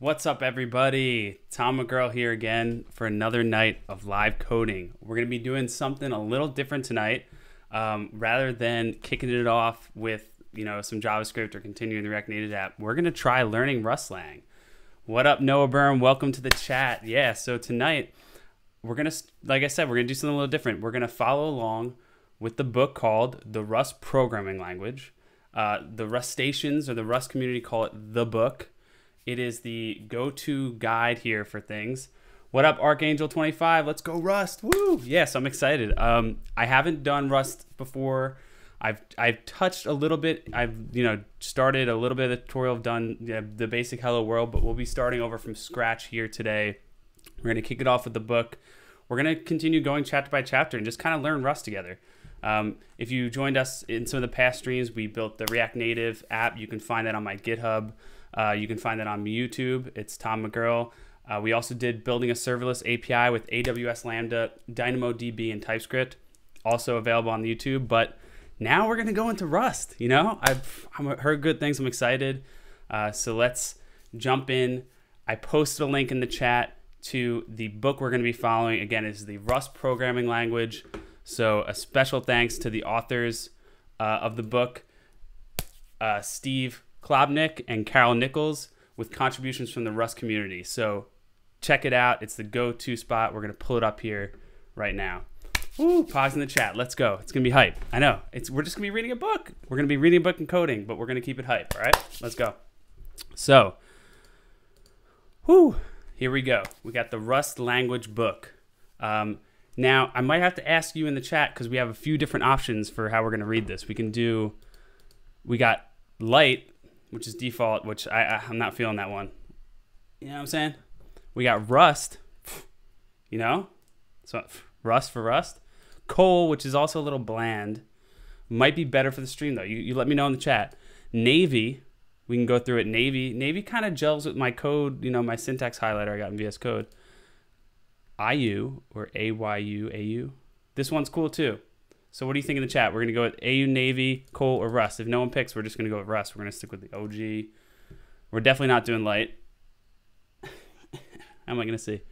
What's up, everybody? Tom McGurl here again for another night of live coding. We're going to be doing something a little different tonight. Um, rather than kicking it off with you know some JavaScript or continuing the React Native app, we're going to try learning Rustlang. What up, Noah Byrne? Welcome to the chat. Yeah, so tonight we're gonna, like I said, we're gonna do something a little different. We're gonna follow along with the book called The Rust Programming Language. Uh, the Rustaceans or the Rust community call it the book. It is the go-to guide here for things. What up, Archangel25? Let's go Rust! Woo! Yes, I'm excited. Um, I haven't done Rust before. I've I've touched a little bit. I've you know started a little bit of the tutorial. I've done yeah, the basic Hello World, but we'll be starting over from scratch here today. We're gonna kick it off with the book. We're gonna continue going chapter by chapter and just kind of learn Rust together. Um, if you joined us in some of the past streams, we built the React Native app. You can find that on my GitHub. Uh, you can find that on YouTube. It's Tom McGurl. Uh, we also did building a serverless API with AWS Lambda, DynamoDB, and TypeScript. Also available on YouTube. But now we're gonna go into Rust. You know, I've, I've heard good things. I'm excited. Uh, so let's jump in. I posted a link in the chat to the book we're going to be following. Again, is the Rust programming language. So a special thanks to the authors uh, of the book, uh, Steve Klabnik and Carol Nichols, with contributions from the Rust community. So check it out. It's the go-to spot. We're gonna pull it up here right now. Woo! Pause in the chat. Let's go. It's gonna be hype. I know. It's we're just gonna be reading a book. We're gonna be reading a book and coding, but we're gonna keep it hype. All right. Let's go. So, whoo! Here we go. We got the Rust language book. Um, now, I might have to ask you in the chat because we have a few different options for how we're going to read this. We can do, we got light, which is default, which I, I, I'm not feeling that one. You know what I'm saying? We got rust, you know? So rust for rust. Coal, which is also a little bland. Might be better for the stream though. You, you let me know in the chat. Navy, we can go through it. Navy, Navy kind of gels with my code, you know, my syntax highlighter I got in VS Code. IU or AYU, AU. This one's cool too. So what do you think in the chat? We're gonna go with AU Navy, Coal, or Rust. If no one picks, we're just gonna go with Rust. We're gonna stick with the OG. We're definitely not doing light. How am I gonna see?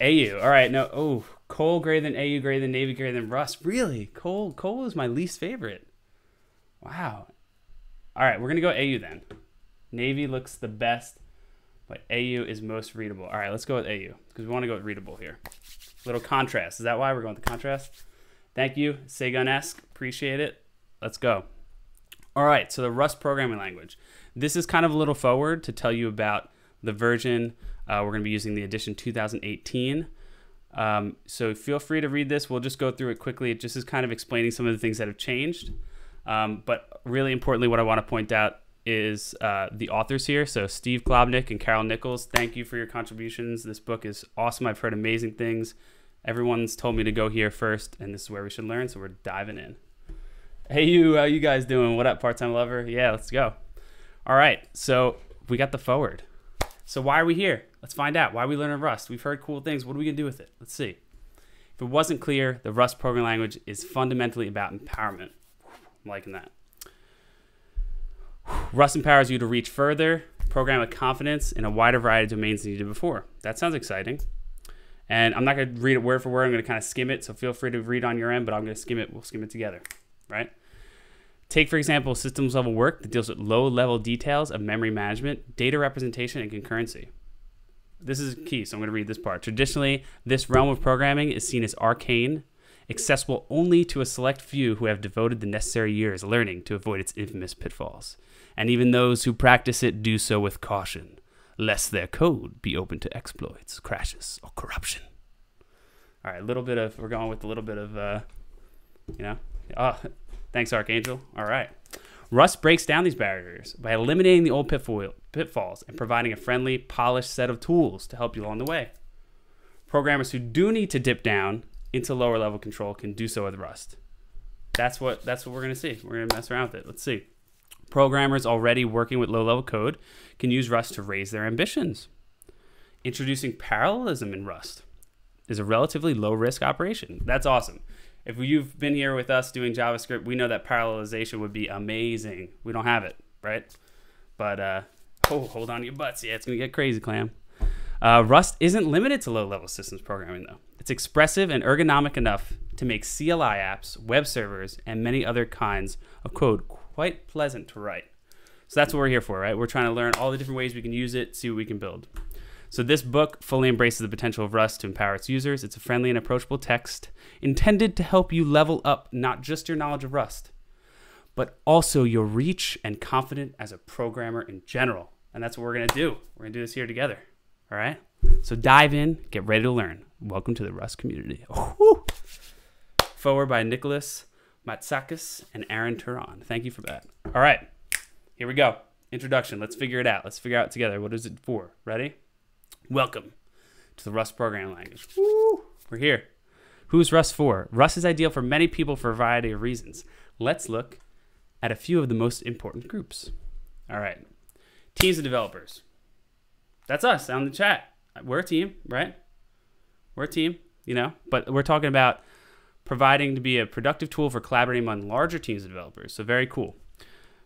AU. All right. No. Oh, Coal greater than AU greater than Navy greater than Rust. Really? Coal. Coal is my least favorite. Wow. All right. We're gonna go AU then. Navy looks the best but AU is most readable. All right, let's go with AU because we want to go with readable here. Little contrast. Is that why we're going with the contrast? Thank you, Segun-esque. Appreciate it. Let's go. All right, so the Rust programming language. This is kind of a little foreword to tell you about the version. Uh, we're going to be using the edition 2018. Um, so feel free to read this. We'll just go through it quickly. It just is kind of explaining some of the things that have changed. Um, but really importantly, what I want to point out is uh, the authors here. So Steve Klabnik and Carol Nichols, thank you for your contributions. This book is awesome. I've heard amazing things. Everyone's told me to go here first, and this is where we should learn. So we're diving in. Hey, you, how you guys doing? What up, part-time lover? Yeah, let's go. All right, so we got the foreword. So why are we here? Let's find out. Why are we learning Rust? We've heard cool things. What are we gonna do with it? Let's see. If it wasn't clear, the Rust programming language is fundamentally about empowerment. I'm liking that. Rust empowers you to reach further, program with confidence in a wider variety of domains than you did before. That sounds exciting. And I'm not going to read it word for word. I'm going to kind of skim it. So feel free to read on your end, but I'm going to skim it. We'll skim it together, right? Take, for example, systems level work that deals with low level details of memory management, data representation, and concurrency. This is key, so I'm going to read this part. Traditionally, this realm of programming is seen as arcane, accessible only to a select few who have devoted the necessary years learning to avoid its infamous pitfalls and even those who practice it do so with caution, lest their code be open to exploits, crashes, or corruption. All right, a little bit of, we're going with a little bit of, uh, you know, oh, thanks, Archangel. All right. Rust breaks down these barriers by eliminating the old pitfalls and providing a friendly, polished set of tools to help you along the way. Programmers who do need to dip down into lower level control can do so with Rust. That's what that's what we're gonna see. We're gonna mess around with it. Let's see. Programmers already working with low level code can use Rust to raise their ambitions. Introducing parallelism in Rust is a relatively low risk operation. That's awesome. If you've been here with us doing JavaScript, we know that parallelization would be amazing. We don't have it, right? But uh, Oh, hold on to your butts. Yeah, it's going to get crazy, Clam. Uh, Rust isn't limited to low level systems programming, though. It's expressive and ergonomic enough to make CLI apps, web servers, and many other kinds of code quite pleasant to write. So that's what we're here for, right? We're trying to learn all the different ways we can use it, see what we can build. So this book fully embraces the potential of Rust to empower its users. It's a friendly and approachable text intended to help you level up not just your knowledge of Rust, but also your reach and confidence as a programmer in general. And that's what we're going to do. We're going to do this here together. All right? So dive in, get ready to learn. Welcome to the Rust community. Foreword by Nicholas Matsakis and Aaron Turon. Thank you for that. All right, here we go. Introduction. Let's figure it out. Let's figure out together. What is it for? Ready? Welcome to the Rust programming language. Woo! We're here. Who's Rust for? Rust is ideal for many people for a variety of reasons. Let's look at a few of the most important groups. All right. Teams of developers. That's us on the chat. We're a team, right? We're a team, you know, but we're talking about providing to be a productive tool for collaborating among larger teams of developers. So very cool.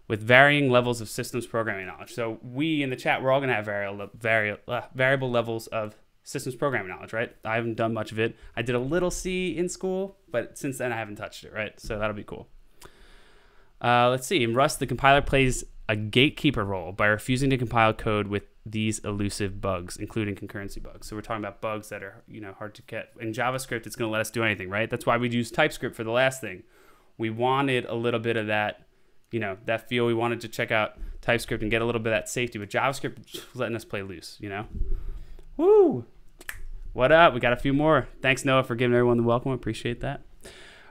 With varying levels of systems programming knowledge. So we in the chat, we're all going to have variable, vari- uh, variable levels of systems programming knowledge, right? I haven't done much of it. I did a little C in school, but since then I haven't touched it, right? So that'll be cool. Uh, let's see. In Rust, the compiler plays a gatekeeper role by refusing to compile code with these elusive bugs, including concurrency bugs. So we're talking about bugs that are you know hard to get. In JavaScript, it's going to let us do anything, right? That's why we'd use TypeScript for the last thing. We wanted a little bit of that, you know, that feel. We wanted to check out TypeScript and get a little bit of that safety, but JavaScript letting us play loose, you know. Woo! What up? We got a few more. Thanks Noah for giving everyone the welcome. Appreciate that.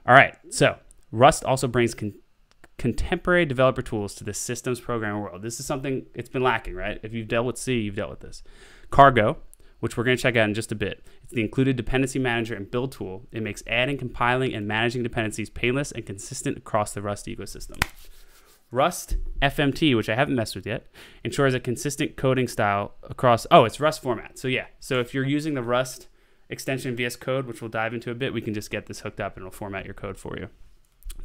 All right, so Rust also brings con- contemporary developer tools to the systems programming world. This is something it's been lacking, right? If you've dealt with C, you've dealt with this. Cargo, which we're going to check out in just a bit. It's the included dependency manager and build tool. It makes adding, compiling, and managing dependencies painless and consistent across the Rust ecosystem. Rust FMT, which I haven't messed with yet, ensures a consistent coding style across. Oh, it's Rust format. So yeah, so if you're using the Rust extension VS Code, which we'll dive into a bit, we can just get this hooked up and it'll format your code for you.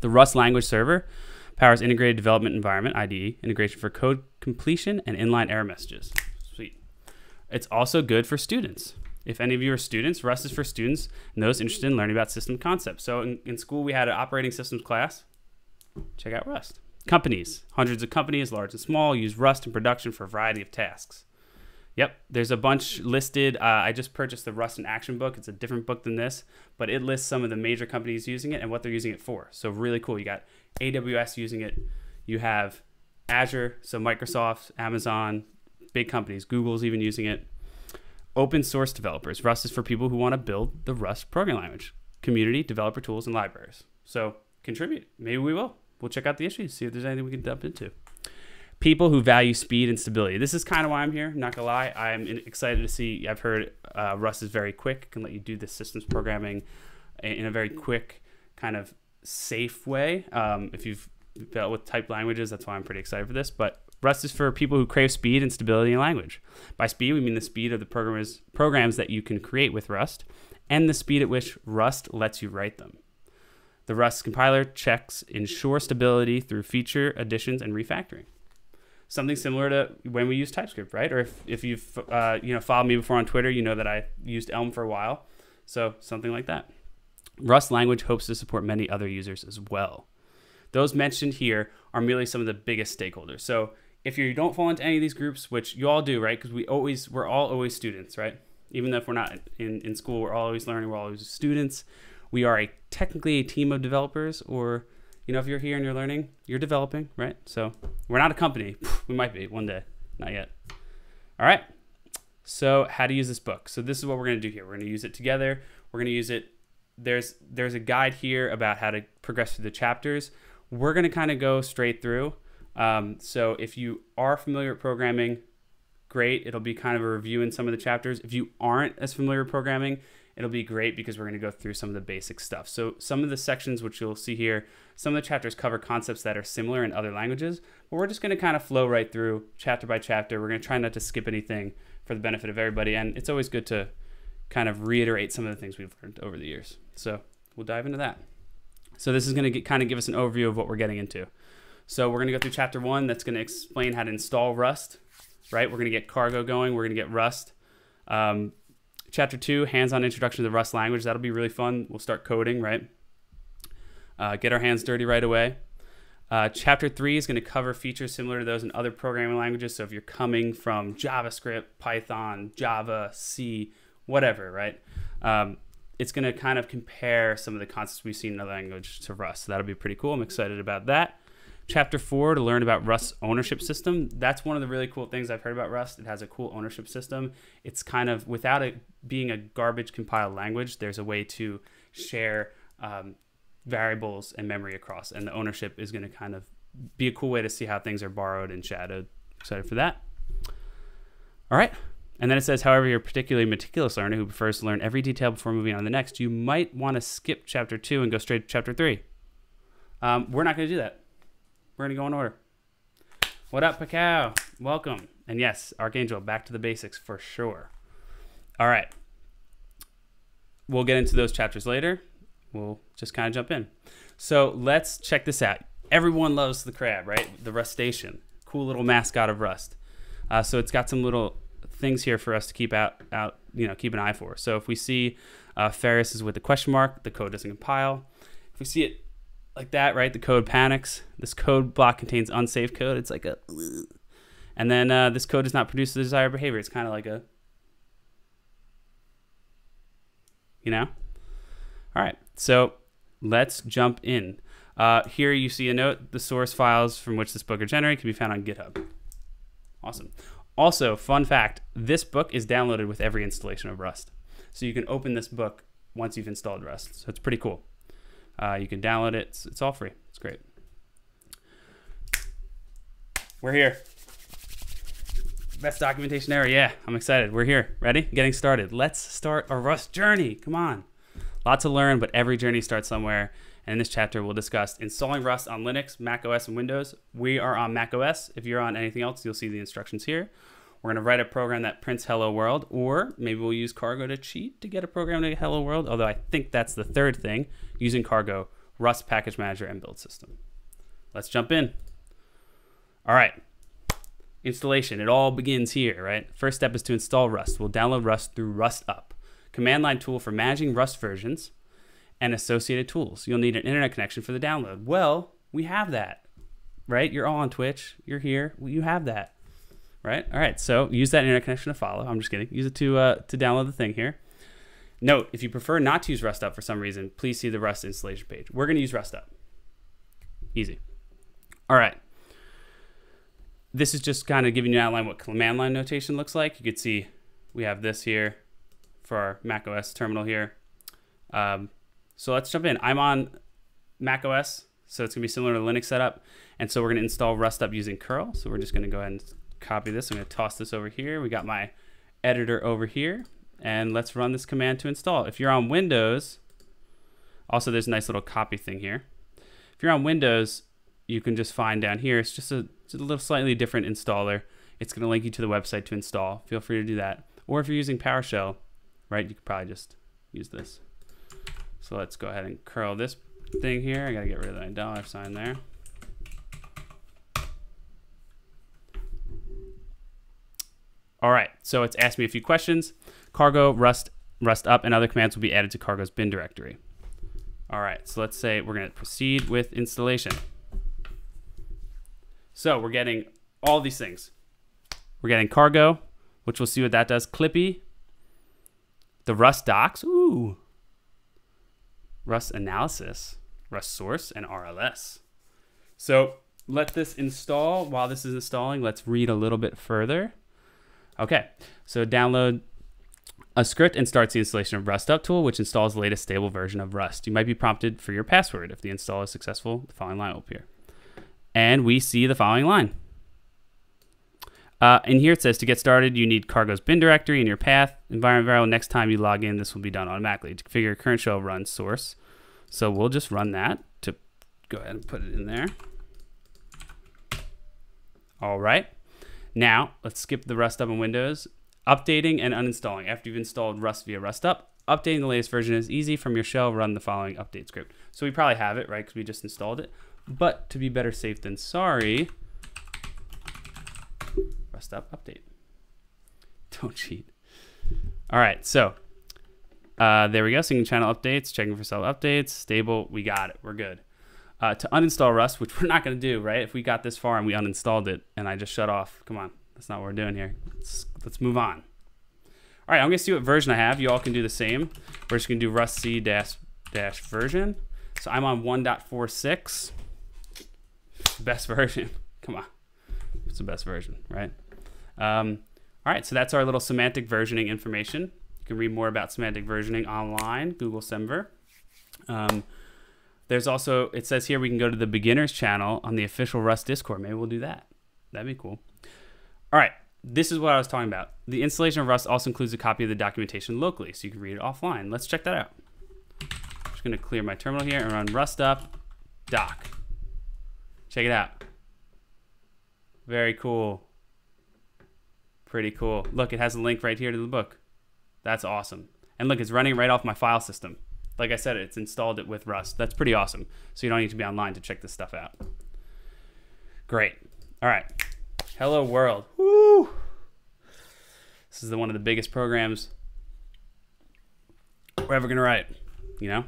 The Rust language server powers integrated development environment IDE integration for code completion and inline error messages. Sweet. It's also good for students. If any of you are students, Rust is for students and those interested in learning about system concepts. So in, in school, we had an operating systems class. Check out Rust. Companies, hundreds of companies, large and small, use Rust in production for a variety of tasks. Yep, there's a bunch listed. Uh, I just purchased the Rust in Action book. It's a different book than this, but it lists some of the major companies using it and what they're using it for. So really cool. You got AWS using it. You have Azure, so Microsoft, Amazon, big companies. Google's even using it. Open source developers. Rust is for people who want to build the Rust programming language. Community, developer tools, and libraries. So contribute. Maybe we will. We'll check out the issues, see if there's anything we can dump into. People who value speed and stability. This is kind of why I'm here. Not gonna lie, I'm excited to see. I've heard uh, Rust is very quick, can let you do the systems programming in a very quick kind of safe way. Um, if you've dealt with typed languages, that's why I'm pretty excited for this. But Rust is for people who crave speed and stability in language. By speed, we mean the speed of the programmers, programs that you can create with Rust and the speed at which Rust lets you write them. The Rust compiler checks ensure stability through feature additions and refactoring. Something similar to when we use TypeScript, right? Or if, if you've uh, you know followed me before on Twitter, you know that I used Elm for a while. So something like that. Rust language hopes to support many other users as well. Those mentioned here are merely some of the biggest stakeholders. So if you don't fall into any of these groups, which you all do, right? Because we always we're all always students, right? Even if we're not in, in school, we're always learning, we're always students. We are a technically a team of developers, or you know, if you're here and you're learning, you're developing, right? So we're not a company. We might be one day, not yet. All right. So how to use this book? So this is what we're going to do here. We're going to use it together. We're going to use it there's there's a guide here about how to progress through the chapters. We're going to kind of go straight through. Um, so if you are familiar with programming, great. It'll be kind of a review in some of the chapters. If you aren't as familiar with programming, it'll be great because we're going to go through some of the basic stuff. So some of the sections which you'll see here, some of the chapters cover concepts that are similar in other languages, but we're just going to kind of flow right through chapter by chapter. We're going to try not to skip anything for the benefit of everybody, and it's always good to kind of reiterate some of the things we've learned over the years. So we'll dive into that. So this is going to kind of give us an overview of what we're getting into. So we're going to go through chapter one. That's going to explain how to install Rust. right? We're going to get cargo going. We're going to get Rust. Um, chapter two, hands-on introduction to the Rust language. That'll be really fun. We'll start coding, right? Uh, get our hands dirty right away. Uh, chapter three is going to cover features similar to those in other programming languages. So if you're coming from JavaScript, Python, Java, C, whatever, right? Um, it's going to kind of compare some of the concepts we've seen in other language to Rust. So that'll be pretty cool. I'm excited about that. Chapter four to learn about Rust's ownership system. That's one of the really cool things I've heard about Rust. It has a cool ownership system. It's kind of without it being a garbage compiled language, there's a way to share um, variables and memory across, and the ownership is going to kind of be a cool way to see how things are borrowed and shadowed. Excited for that. All right. And then it says, however, you're a particularly meticulous learner who prefers to learn every detail before moving on to the next, you might want to skip chapter two and go straight to chapter three. Um, we're not going to do that. We're to go in order. What up, Pacao? Welcome. And yes, Archangel, back to the basics for sure. All right. We'll get into those chapters later we'll just kind of jump in. So let's check this out. Everyone loves the crab, right? The Rustacean, cool little mascot of Rust. Uh, so it's got some little things here for us to keep out, out, you know, keep an eye for. So if we see uh, Ferris is with a question mark, the code doesn't compile. If we see it like that, right, the code panics. This code block contains unsafe code. It's like a, and then uh, this code does not produce the desired behavior. It's kind of like a, you know. All right. So let's jump in. Uh, here you see a note. The source files from which this book are generated can be found on GitHub. Awesome. Also, fun fact, this book is downloaded with every installation of Rust. So you can open this book once you've installed Rust. So it's pretty cool. Uh, you can download it. It's, it's all free. It's great. We're here. Best documentation ever. Yeah, I'm excited. We're here. Ready? Getting started. Let's start our Rust journey. Come on. Lots to learn, but every journey starts somewhere. And in this chapter, we'll discuss installing Rust on Linux, Mac OS, and Windows. We are on Mac OS. If you're on anything else, you'll see the instructions here. We're going to write a program that prints hello world, or maybe we'll use Cargo to cheat to get a program to hello world, although I think that's the third thing, using Cargo, Rust Package Manager, and Build System. Let's jump in. All right. Installation. It all begins here, right? First step is to install Rust. We'll download Rust through Rust Up command line tool for managing Rust versions, and associated tools. You'll need an internet connection for the download. Well, we have that, right? You're all on Twitch. You're here. You have that, right? All right. So use that internet connection to follow. I'm just kidding. Use it to uh, to download the thing here. Note: If you prefer not to use Rust Up for some reason, please see the Rust installation page. We're going to use Rust Up. Easy. All right. This is just kind of giving you an outline what command line notation looks like. You could see we have this here for our Mac OS terminal here. Um, so let's jump in. I'm on Mac OS, so it's gonna be similar to Linux setup. And so we're gonna install Rust up using curl. So we're just gonna go ahead and copy this. I'm gonna toss this over here. We got my editor over here and let's run this command to install. If you're on Windows, also there's a nice little copy thing here. If you're on Windows, you can just find down here, it's just a, it's a little slightly different installer. It's gonna link you to the website to install. Feel free to do that. Or if you're using PowerShell, right? You could probably just use this. So let's go ahead and curl this thing here. I gotta get rid of that dollar sign there. All right, so it's asked me a few questions. Cargo, Rust, Rust up, and other commands will be added to Cargo's bin directory. All right, so let's say we're gonna proceed with installation. So we're getting all these things. We're getting Cargo, which we'll see what that does. Clippy, the Rust docs, ooh. Rust analysis, Rust source, and RLS. So let this install. While this is installing, let's read a little bit further. Okay, so download a script and starts the installation of Rust Up tool, which installs the latest stable version of Rust. You might be prompted for your password. If the install is successful, the following line will appear. And we see the following line. Uh, and here it says to get started, you need Cargo's bin directory in your path environment variable. Next time you log in, this will be done automatically. To configure current shell run source. So we'll just run that to go ahead and put it in there. All right. Now let's skip the Rust up in Windows. Updating and uninstalling. After you've installed Rust via Rust up, updating the latest version is easy. From your shell, run the following update script. So we probably have it, right? Because we just installed it. But to be better safe than sorry, Rust up update. Don't cheat. All right, so uh, there we go. Syncing channel updates, checking for cell updates, stable. We got it. We're good. Uh, to uninstall Rust, which we're not going to do, right? If we got this far and we uninstalled it and I just shut off, come on, that's not what we're doing here. Let's, let's move on. All right, I'm going to see what version I have. You all can do the same. We're just going to do rust c dash, dash version. So I'm on 1.46. Best version. Come on. It's the best version, right? Um, all right, so that's our little semantic versioning information. You can read more about semantic versioning online, Google Semver. Um, there's also, it says here we can go to the beginners channel on the official Rust Discord. Maybe we'll do that. That'd be cool. All right, this is what I was talking about. The installation of Rust also includes a copy of the documentation locally, so you can read it offline. Let's check that out. I'm just gonna clear my terminal here and run rust up doc. Check it out. Very cool. Pretty cool. Look, it has a link right here to the book. That's awesome. And look, it's running right off my file system. Like I said, it's installed it with Rust. That's pretty awesome. So you don't need to be online to check this stuff out. Great. All right. Hello World. Woo! This is the, one of the biggest programs we're ever going to write. You know?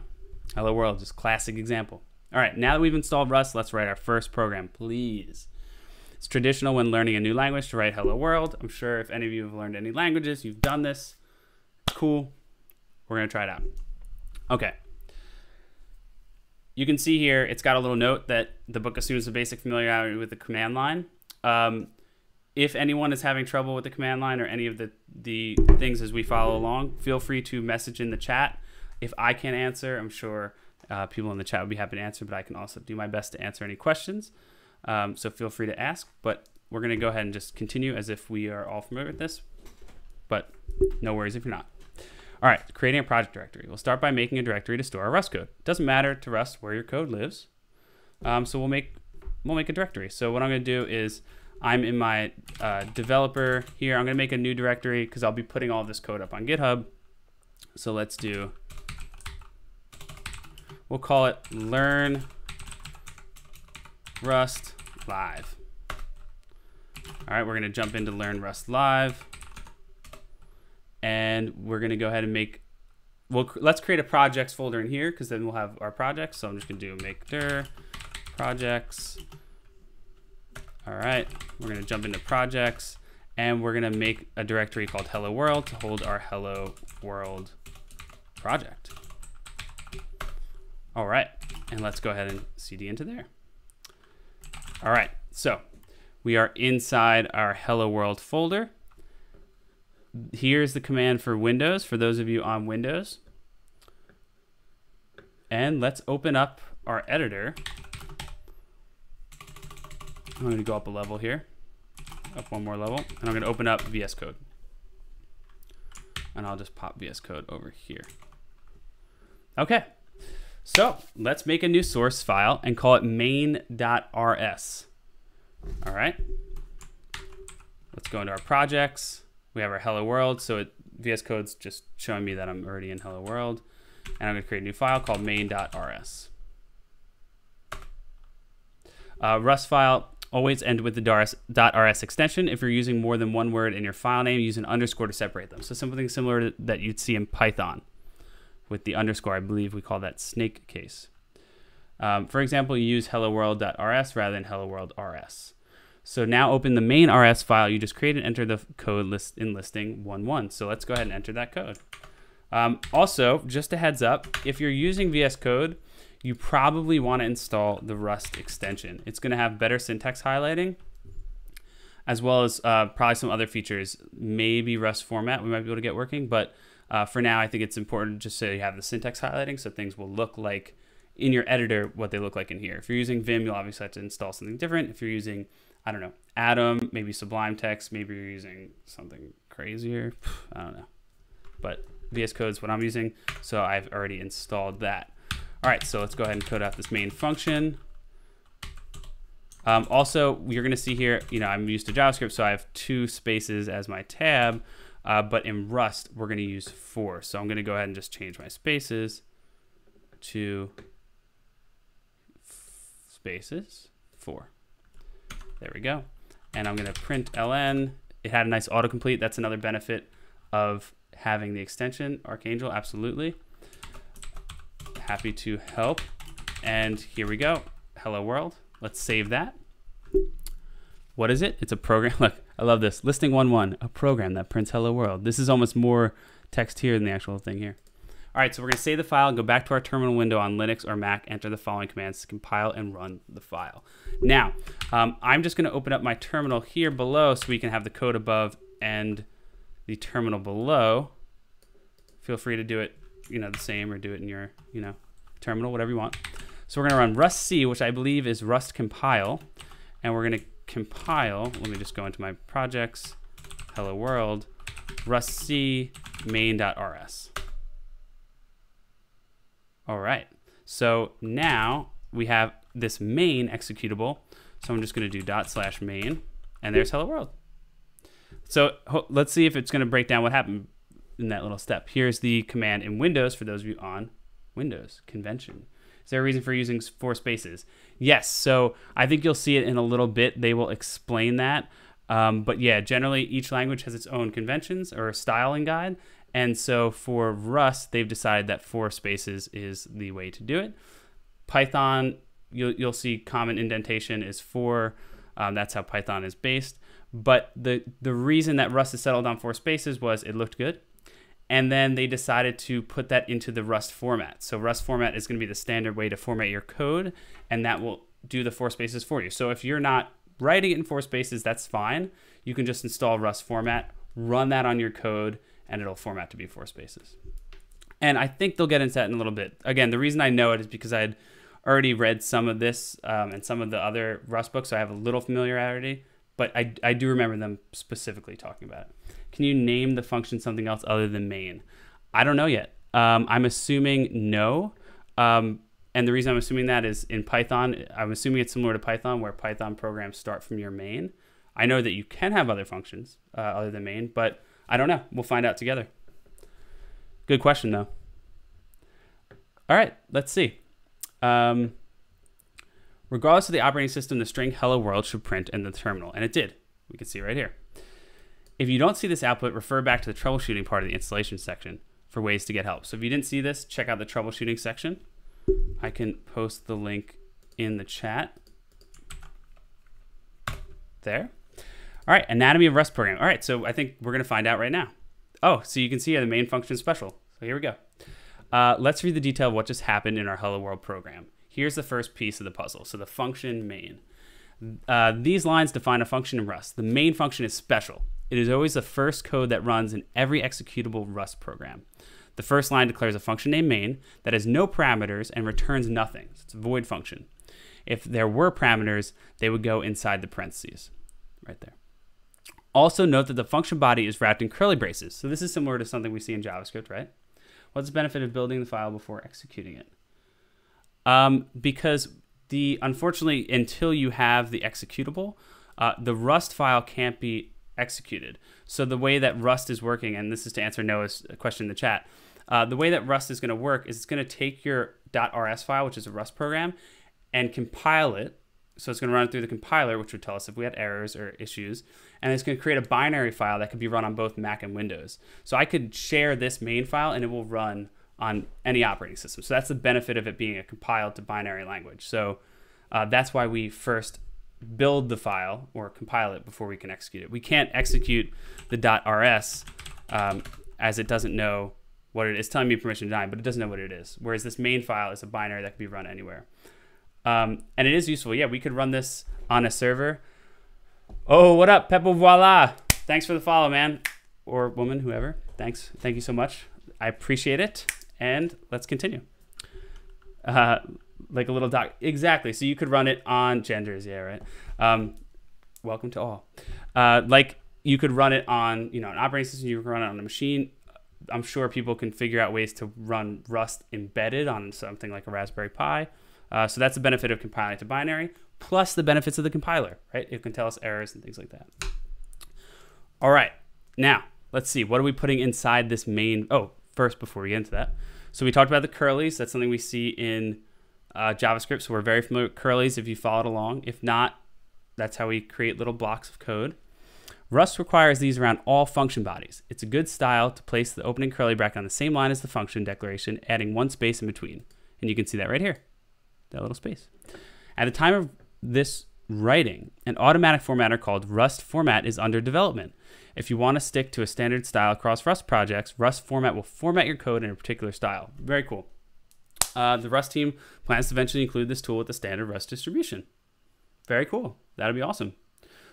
Hello World, just classic example. All right, now that we've installed Rust, let's write our first program, please. It's traditional when learning a new language to write hello world. I'm sure if any of you have learned any languages, you've done this. Cool. We're going to try it out. Okay. You can see here, it's got a little note that the book assumes a basic familiarity with the command line. Um, if anyone is having trouble with the command line or any of the, the things as we follow along, feel free to message in the chat. If I can't answer, I'm sure uh, people in the chat would be happy to answer, but I can also do my best to answer any questions. Um, so feel free to ask, but we're going to go ahead and just continue as if we are all familiar with this, but no worries if you're not. All right, creating a project directory. We'll start by making a directory to store our Rust code. It doesn't matter to Rust where your code lives, um, so we'll make we'll make a directory. So what I'm going to do is I'm in my uh, developer here. I'm going to make a new directory because I'll be putting all this code up on GitHub. So let's do, we'll call it learn Rust Live. All right, we're going to jump into Learn Rust Live. And we're going to go ahead and make, well, let's create a projects folder in here because then we'll have our projects. So I'm just to do make dir projects. All right, we're going to jump into projects and we're going to make a directory called hello world to hold our hello world project. All right, and let's go ahead and cd into there. All right, so we are inside our Hello World folder. Here's the command for Windows, for those of you on Windows. And let's open up our editor. I'm going to go up a level here, up one more level, and I'm going to open up VS Code. And I'll just pop VS Code over here. Okay, so let's make a new source file and call it main.rs. All right. Let's go into our projects. We have our hello world. So it, VS Code's just showing me that I'm already in hello world. And I'm to create a new file called main.rs. Uh, Rust file always end with the .rs extension. If you're using more than one word in your file name, use an underscore to separate them. So something similar to, that you'd see in Python with the underscore. I believe we call that snake case. Um, for example, you use hello world.rs rather than hello world rs. So now open the main rs file you just created and enter the code list in listing 1.1. So let's go ahead and enter that code. Um, also, just a heads up, if you're using VS Code, you probably want to install the Rust extension. It's going to have better syntax highlighting, as well as uh, probably some other features. Maybe Rust format we might be able to get working, but uh, for now, I think it's important just so you have the syntax highlighting so things will look like in your editor what they look like in here. If you're using Vim, you'll obviously have to install something different. If you're using, I don't know, Atom, maybe Sublime Text, maybe you're using something crazier. I don't know. But VS Code is what I'm using, so I've already installed that. All right, so let's go ahead and code out this main function. Um, also, you're to see here, you know, I'm used to JavaScript, so I have two spaces as my tab. Uh, but in Rust, we're to use four. So I'm to go ahead and just change my spaces to spaces four. There we go. And I'm going to print ln it had a nice autocomplete. That's another benefit of having the extension Archangel. Absolutely. Happy to help. And here we go. Hello world. Let's save that. What is it? It's a program. Look, I love this. Listing 1-1, a program that prints hello world. This is almost more text here than the actual thing here. All right, so we're going to save the file, and go back to our terminal window on Linux or Mac, enter the following commands to compile and run the file. Now, um, I'm just going to open up my terminal here below so we can have the code above and the terminal below. Feel free to do it, you know, the same or do it in your, you know, terminal, whatever you want. So we're going to run rust c, which I believe is rust compile, and we're going to compile. Let me just go into my projects, hello world, rust c main.rs. All right. So now we have this main executable. So I'm just going to do dot slash main, and there's hello world. So let's see if it's going to break down what happened in that little step. Here's the command in Windows for those of you on Windows convention. Is there a reason for using four spaces? Yes. So I think you'll see it in a little bit. They will explain that. Um, but yeah, generally each language has its own conventions or styling guide. And so for Rust, they've decided that four spaces is the way to do it. Python, you'll, you'll see common indentation is four. Um, that's how Python is based. But the, the reason that Rust is settled on four spaces was it looked good. And then they decided to put that into the Rust format. So Rust format is going to be the standard way to format your code, and that will do the four spaces for you. So if you're not writing it in four spaces, that's fine. You can just install Rust format, run that on your code, and it'll format to be four spaces. And I think they'll get into that in a little bit. Again, the reason I know it is because I had already read some of this um, and some of the other Rust books, so I have a little familiarity, but I, I do remember them specifically talking about it. Can you name the function something else other than main? I don't know yet. Um, I'm assuming no. Um, and the reason I'm assuming that is in Python, I'm assuming it's similar to Python where Python programs start from your main. I know that you can have other functions uh, other than main, but I don't know. We'll find out together. Good question, though. All right, let's see. Um, regardless of the operating system, the string hello world should print in the terminal, and it did. We can see right here. If you don't see this output, refer back to the troubleshooting part of the installation section for ways to get help. So if you didn't see this, check out the troubleshooting section. I can post the link in the chat. There. All right, anatomy of Rust program. All right, so I think we're going to find out right now. Oh, so you can see the main function is special. So here we go. Uh, let's read the detail of what just happened in our Hello World program. Here's the first piece of the puzzle. So the function main. Uh, these lines define a function in Rust. The main function is special. It is always the first code that runs in every executable Rust program. The first line declares a function named main that has no parameters and returns nothing. So it's a void function. If there were parameters, they would go inside the parentheses right there. Also note that the function body is wrapped in curly braces. So this is similar to something we see in JavaScript, right? What's the benefit of building the file before executing it? Um, because the unfortunately, until you have the executable, uh, the Rust file can't be executed. So the way that Rust is working, and this is to answer Noah's question in the chat, uh, the way that Rust is going to work is it's going to take your .rs file, which is a Rust program, and compile it so it's going to run through the compiler, which would tell us if we had errors or issues. And it's going to create a binary file that could be run on both Mac and Windows. So I could share this main file and it will run on any operating system. So that's the benefit of it being a compiled to binary language. So uh, that's why we first build the file or compile it before we can execute it. We can't execute the .rs um, as it doesn't know what it is. It's telling me permission denied, but it doesn't know what it is. Whereas this main file is a binary that can be run anywhere. Um, and it is useful. Yeah, we could run this on a server. Oh, what up, Peppo Voila? Thanks for the follow, man. Or woman, whoever. Thanks. Thank you so much. I appreciate it. And let's continue. Uh, like a little doc. Exactly. So you could run it on genders. Yeah, right. Um, welcome to all. Uh, like you could run it on, you know, an operating system. You could run it on a machine. I'm sure people can figure out ways to run Rust embedded on something like a Raspberry Pi. Uh, so that's the benefit of compiling to binary, plus the benefits of the compiler, right? It can tell us errors and things like that. All right, now let's see. What are we putting inside this main? Oh, first, before we get into that. So we talked about the curlies. That's something we see in uh, JavaScript. So we're very familiar with curlies if you followed along. If not, that's how we create little blocks of code. Rust requires these around all function bodies. It's a good style to place the opening curly bracket on the same line as the function declaration, adding one space in between. And you can see that right here, that little space. At the time of this writing, an automatic formatter called Rust Format is under development. If you want to stick to a standard style across Rust projects, Rust Format will format your code in a particular style. Very cool. Uh, the Rust team plans to eventually include this tool with the standard Rust distribution. Very cool. That'd be awesome.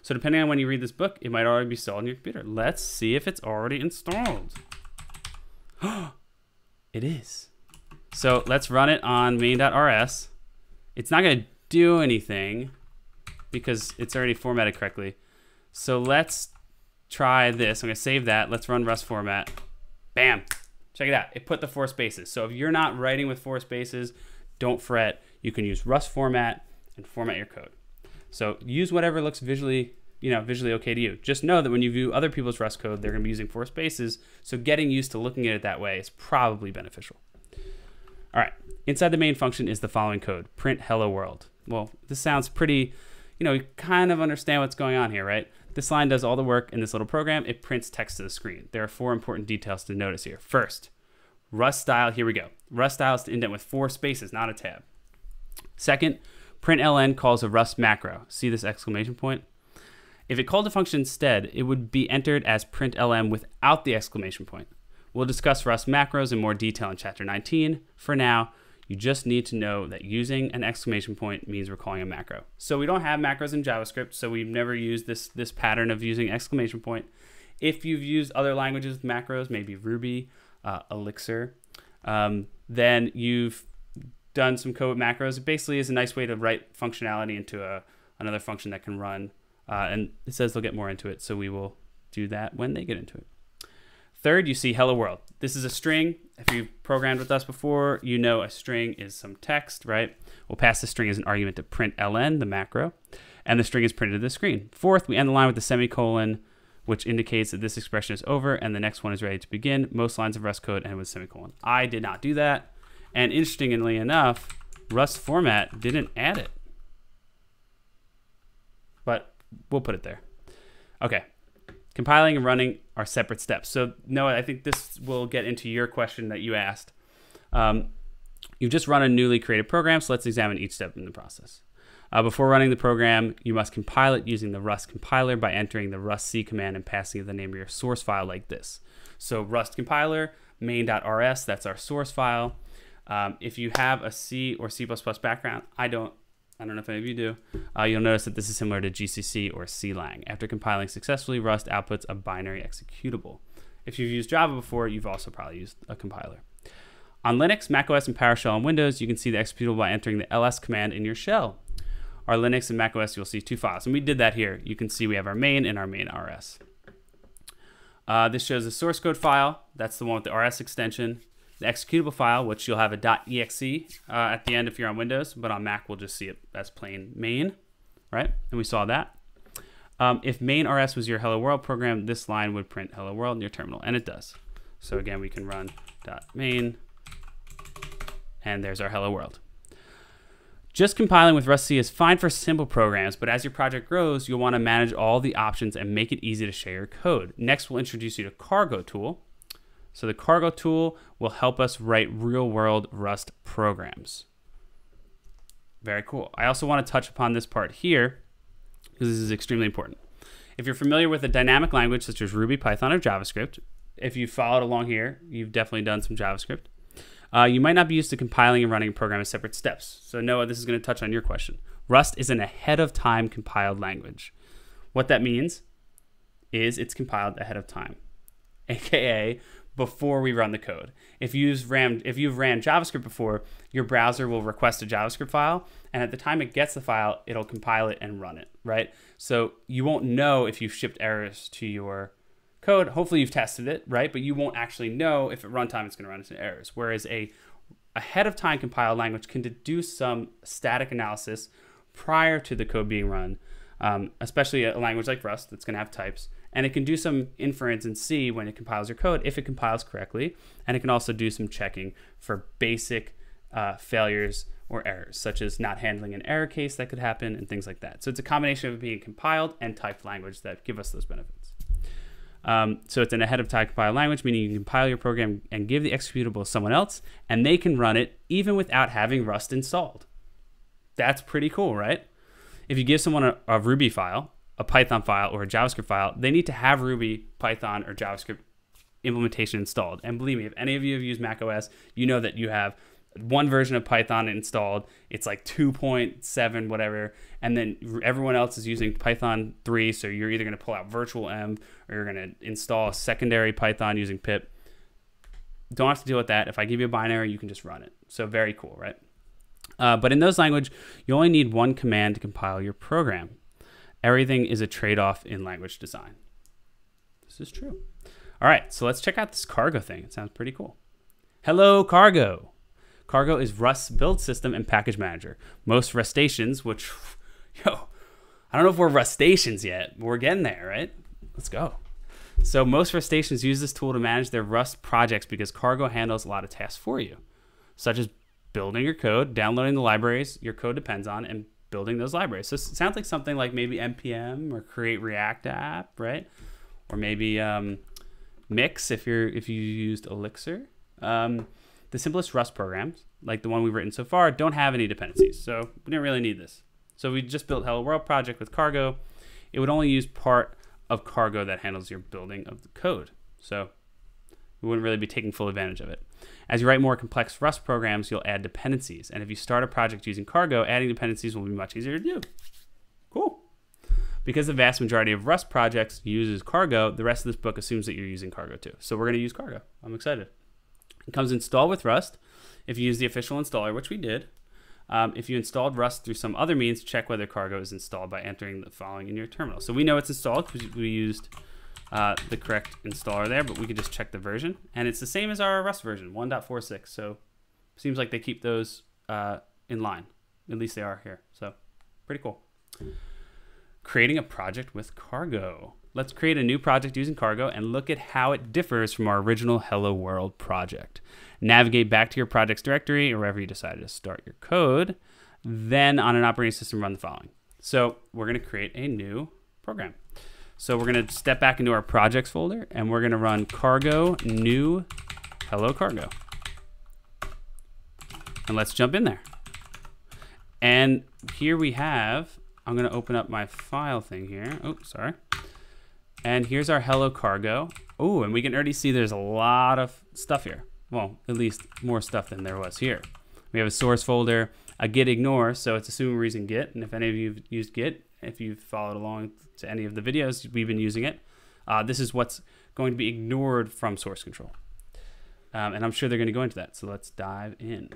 So depending on when you read this book, it might already be installed on your computer. Let's see if it's already installed. it is. So let's run it on main.rs. It's not to do anything because it's already formatted correctly. So let's try this. I'm to save that. Let's run Rust format. Bam. Check it out. It put the four spaces. So if you're not writing with four spaces, don't fret. You can use Rust format and format your code. So use whatever looks visually, you know, visually okay to you. Just know that when you view other people's Rust code, they're to be using four spaces. So getting used to looking at it that way is probably beneficial. All right, inside the main function is the following code, print hello world. Well, this sounds pretty, you know, you kind of understand what's going on here, right? This line does all the work in this little program. It prints text to the screen. There are four important details to notice here. First, Rust style, here we go. Rust style is to indent with four spaces, not a tab. Second, println calls a Rust macro. See this exclamation point? If it called a function instead, it would be entered as println without the exclamation point. We'll discuss Rust macros in more detail in chapter 19. For now, you just need to know that using an exclamation point means we're calling a macro. So we don't have macros in JavaScript, so we've never used this, this pattern of using exclamation point. If you've used other languages with macros, maybe Ruby, uh, Elixir, um, then you've done some code with macros. It basically is a nice way to write functionality into a, another function that can run. Uh, and it says they'll get more into it, so we will do that when they get into it. Third, you see hello world. This is a string. If you've programmed with us before, you know a string is some text, right? We'll pass the string as an argument to println, the macro, and the string is printed to the screen. Fourth, we end the line with the semicolon, which indicates that this expression is over and the next one is ready to begin. Most lines of Rust code end with semicolon. I did not do that. And interestingly enough, Rust format didn't add it. But we'll put it there. Okay. Compiling and running are separate steps. So Noah, I think this will get into your question that you asked. Um, you've just run a newly created program, so let's examine each step in the process. Uh, before running the program, you must compile it using the Rust compiler by entering the rust c command and passing the name of your source file like this. So Rust compiler, main.rs, that's our source file. Um, if you have a C or C++ background, I don't, I don't know if any of you do, uh, you'll notice that this is similar to GCC or CLang. After compiling successfully, Rust outputs a binary executable. If you've used Java before, you've also probably used a compiler. On Linux, macOS, and PowerShell on Windows, you can see the executable by entering the ls command in your shell. Our Linux and macOS, you'll see two files. And we did that here. You can see we have our main and our main RS. Uh, this shows the source code file. That's the one with the RS extension the executable file, which you'll have a .exe uh, at the end if you're on Windows, but on Mac we'll just see it as plain main, right? And we saw that. Um, if main RS was your Hello World program, this line would print Hello World in your terminal, and it does. So again, we can run .main, and there's our Hello World. Just compiling with Rust is fine for simple programs, but as your project grows, you'll want to manage all the options and make it easy to share your code. Next, we'll introduce you to Cargo tool, so the cargo tool will help us write real world Rust programs. Very cool. I also want to touch upon this part here because this is extremely important. If you're familiar with a dynamic language such as Ruby, Python, or JavaScript, if you followed along here, you've definitely done some JavaScript. Uh, you might not be used to compiling and running a program as separate steps. So Noah, this is going to touch on your question. Rust is an ahead of time compiled language. What that means is it's compiled ahead of time, aka before we run the code. If you've ran if you've ran JavaScript before, your browser will request a JavaScript file, and at the time it gets the file, it'll compile it and run it, right? So you won't know if you've shipped errors to your code. Hopefully you've tested it, right? But you won't actually know if at runtime it's going to run into errors. Whereas a ahead of time compiled language can do some static analysis prior to the code being run, um, especially a language like Rust that's going to have types and it can do some inference and see when it compiles your code if it compiles correctly and it can also do some checking for basic uh, failures or errors such as not handling an error case that could happen and things like that so it's a combination of being compiled and typed language that give us those benefits Um, so it's an ahead of time compile language, meaning you compile your program and give the executable to someone else, and they can run it even without having Rust installed. That's pretty cool, right? If you give someone a, a Ruby file, a Python file, or a JavaScript file, they need to have Ruby, Python, or JavaScript implementation installed. And believe me, if any of you have used macOS, you know that you have one version of Python installed. It's like 2.7, whatever. And then everyone else is using Python 3. So you're either going to pull out virtual env or you're going to install a secondary Python using pip. Don't have to deal with that. If I give you a binary, you can just run it. So very cool, right? Uh, but in those language, you only need one command to compile your program. Everything is a trade-off in language design. This is true. All right, so let's check out this cargo thing. It sounds pretty cool. Hello, cargo. Cargo is Rust's build system and package manager. Most Rustaceans, which, yo, I don't know if we're Rustaceans yet, but we're getting there, right? Let's go. So most Rustaceans use this tool to manage their Rust projects because Cargo handles a lot of tasks for you, such as building your code, downloading the libraries your code depends on, and building those libraries. So it sounds like something like maybe npm or create React app, right? Or maybe um, Mix if you're if you used Elixir. Um, the simplest Rust programs, like the one we've written so far, don't have any dependencies, so we didn't really need this. So we just built Hello World project with Cargo. It would only use part of Cargo that handles your building of the code. So we wouldn't really be taking full advantage of it. As you write more complex Rust programs, you'll add dependencies. And if you start a project using Cargo, adding dependencies will be much easier to do. Cool. Because the vast majority of Rust projects uses Cargo, the rest of this book assumes that you're using Cargo too. So we're going to use Cargo. I'm excited. It comes installed with Rust. If you use the official installer, which we did, um, if you installed Rust through some other means, check whether Cargo is installed by entering the following in your terminal. So we know it's installed because we used uh, the correct installer there, but we could just check the version. And it's the same as our Rust version, 1.46. So seems like they keep those uh, in line. At least they are here. So pretty cool. Creating a project with Cargo. Let's create a new project using Cargo and look at how it differs from our original Hello World project. Navigate back to your project's directory or wherever you decided to start your code. Then on an operating system, run the following. So we're going to create a new program. So we're going to step back into our projects folder and we're going to run cargo new hello cargo. And let's jump in there. And here we have, I'm going to open up my file thing here. Oh, sorry. And here's our hello cargo. Oh, and we can already see there's a lot of stuff here. Well, at least more stuff than there was here. We have a source folder, a git ignore, so it's assuming we're using git. And if any of you have used git, if you've followed along to any of the videos, we've been using it. Uh, this is what's going to be ignored from source control. Um, and I'm sure they're going to go into that. So let's dive in.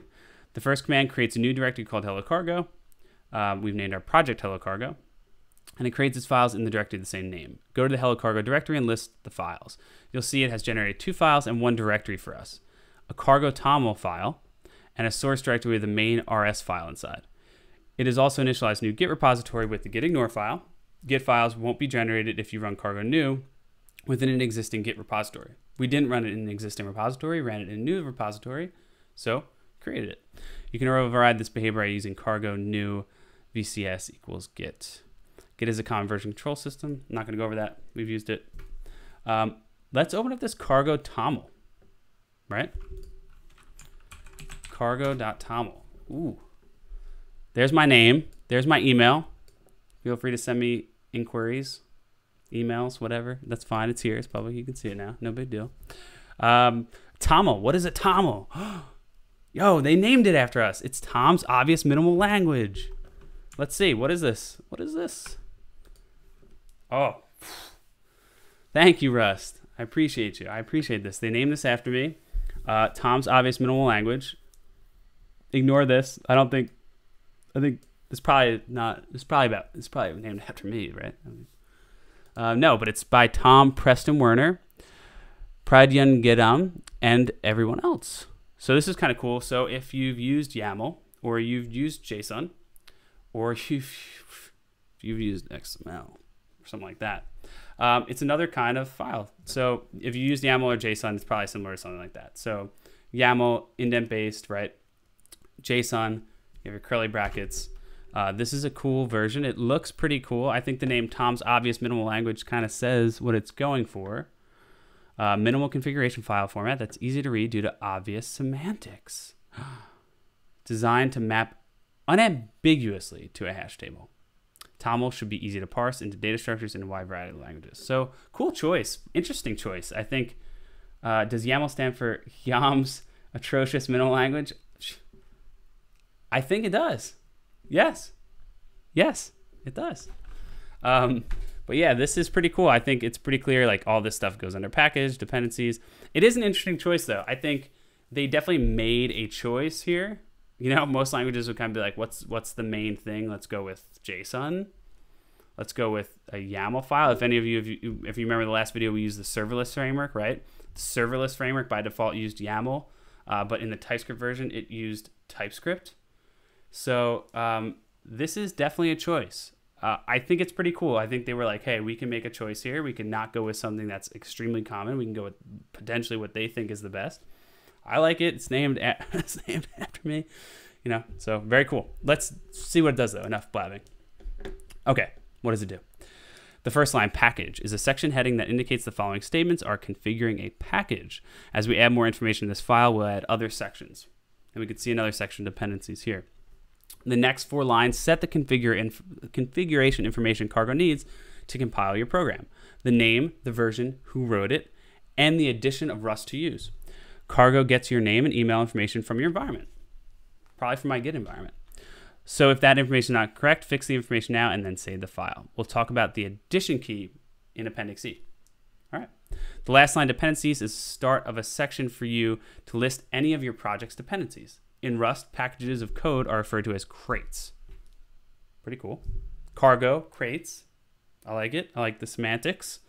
The first command creates a new directory called hello cargo. Uh, we've named our project hello cargo and it creates its files in the directory of the same name. Go to the hello cargo directory and list the files. You'll see it has generated two files and one directory for us, a cargo toml file and a source directory with the main rs file inside. It has also initialized new git repository with the git ignore file. Git files won't be generated if you run cargo new within an existing git repository. We didn't run it in an existing repository, ran it in a new repository, so created it. You can override this behavior by using cargo new vcs equals git. Git is a common version control system. I'm not going to go over that. We've used it. Um, let's open up this cargo toml, right? Cargo.toml. Ooh. There's my name. There's my email. Feel free to send me inquiries, emails, whatever. That's fine. It's here. It's public. You can see it now. No big deal. Um, Toml. What is a Toml? Yo, they named it after us. It's Tom's Obvious Minimal Language. Let's see. What is this? What is this? Oh, thank you, Rust. I appreciate you. I appreciate this. They named this after me. Uh, Tom's obvious minimal language. Ignore this. I don't think. I think it's probably not. It's probably about. It's probably named after me, right? I mean, uh, no, but it's by Tom Preston Werner, Pradyun Gedam, and everyone else. So this is kind of cool. So if you've used YAML or you've used JSON or you've, you've used XML, or something like that. Um, it's another kind of file. So if you use YAML or JSON, it's probably similar to something like that. So YAML, indent based, right? JSON, you have your curly brackets. Uh, this is a cool version. It looks pretty cool. I think the name Tom's Obvious Minimal Language kind of says what it's going for. Uh, minimal configuration file format that's easy to read due to obvious semantics. Designed to map unambiguously to a hash table. TOML should be easy to parse into data structures in a wide variety of languages. So cool choice, interesting choice. I think. Uh, does YAML stand for YAM's atrocious minimal language? I think it does. Yes, yes, it does. Um, but yeah, this is pretty cool. I think it's pretty clear. Like all this stuff goes under package dependencies. It is an interesting choice though. I think they definitely made a choice here. You know, most languages would kind of be like, what's what's the main thing? Let's go with JSON. Let's go with a YAML file. If any of you, if you, if you remember the last video, we used the serverless framework, right? The serverless framework by default used YAML, uh, but in the TypeScript version, it used TypeScript. So um, this is definitely a choice. Uh, I think it's pretty cool. I think they were like, hey, we can make a choice here. We can not go with something that's extremely common. We can go with potentially what they think is the best. I like it. It's named it's named after me. You know, so very cool. Let's see what it does though. Enough blabbing. Okay, what does it do? The first line, package, is a section heading that indicates the following statements are configuring a package. As we add more information in this file, we'll add other sections. And we can see another section dependencies here. The next four lines set the configure inf configuration information cargo needs to compile your program. The name, the version, who wrote it, and the edition of Rust to use. Cargo gets your name and email information from your environment, probably from my Git environment. So if that information is not correct, fix the information now and then save the file. We'll talk about the edition key in Appendix E. All right. The last line dependencies is start of a section for you to list any of your project's dependencies. In Rust, packages of code are referred to as crates. Pretty cool. Cargo, crates. I like it. I like the semantics.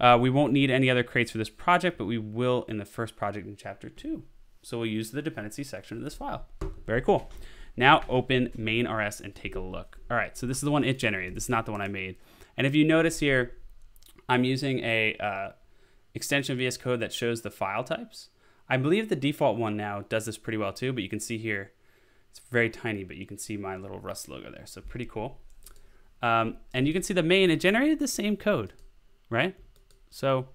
Uh, we won't need any other crates for this project, but we will in the first project in chapter two. So we'll use the dependency section of this file. Very cool. Now open main RS and take a look. All right, so this is the one it generated. This is not the one I made. And if you notice here, I'm using a uh, extension of VS Code that shows the file types. I believe the default one now does this pretty well too, but you can see here, it's very tiny, but you can see my little Rust logo there. So pretty cool. Um, and you can see the main, it generated the same code, right? So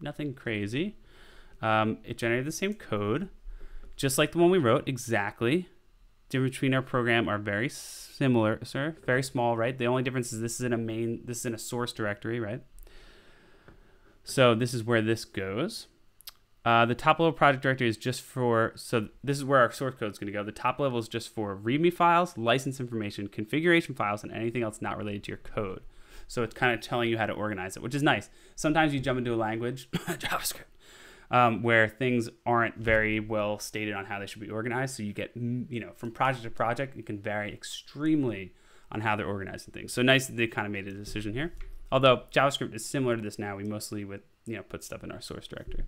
nothing crazy. Um, it generated the same code, just like the one we wrote, exactly. Difference between our program are very similar, sir. Very small, right? The only difference is this is in a main, this is in a source directory, right? So this is where this goes. Uh, the top level project directory is just for, so this is where our source code is going to go. The top level is just for README files, license information, configuration files, and anything else not related to your code. So it's kind of telling you how to organize it, which is nice. Sometimes you jump into a language, JavaScript, um, where things aren't very well stated on how they should be organized. So you get, you know, from project to project, it can vary extremely on how they're organizing things. So nice that they kind of made a decision here. Although JavaScript is similar to this now, we mostly would, you know, put stuff in our source directory.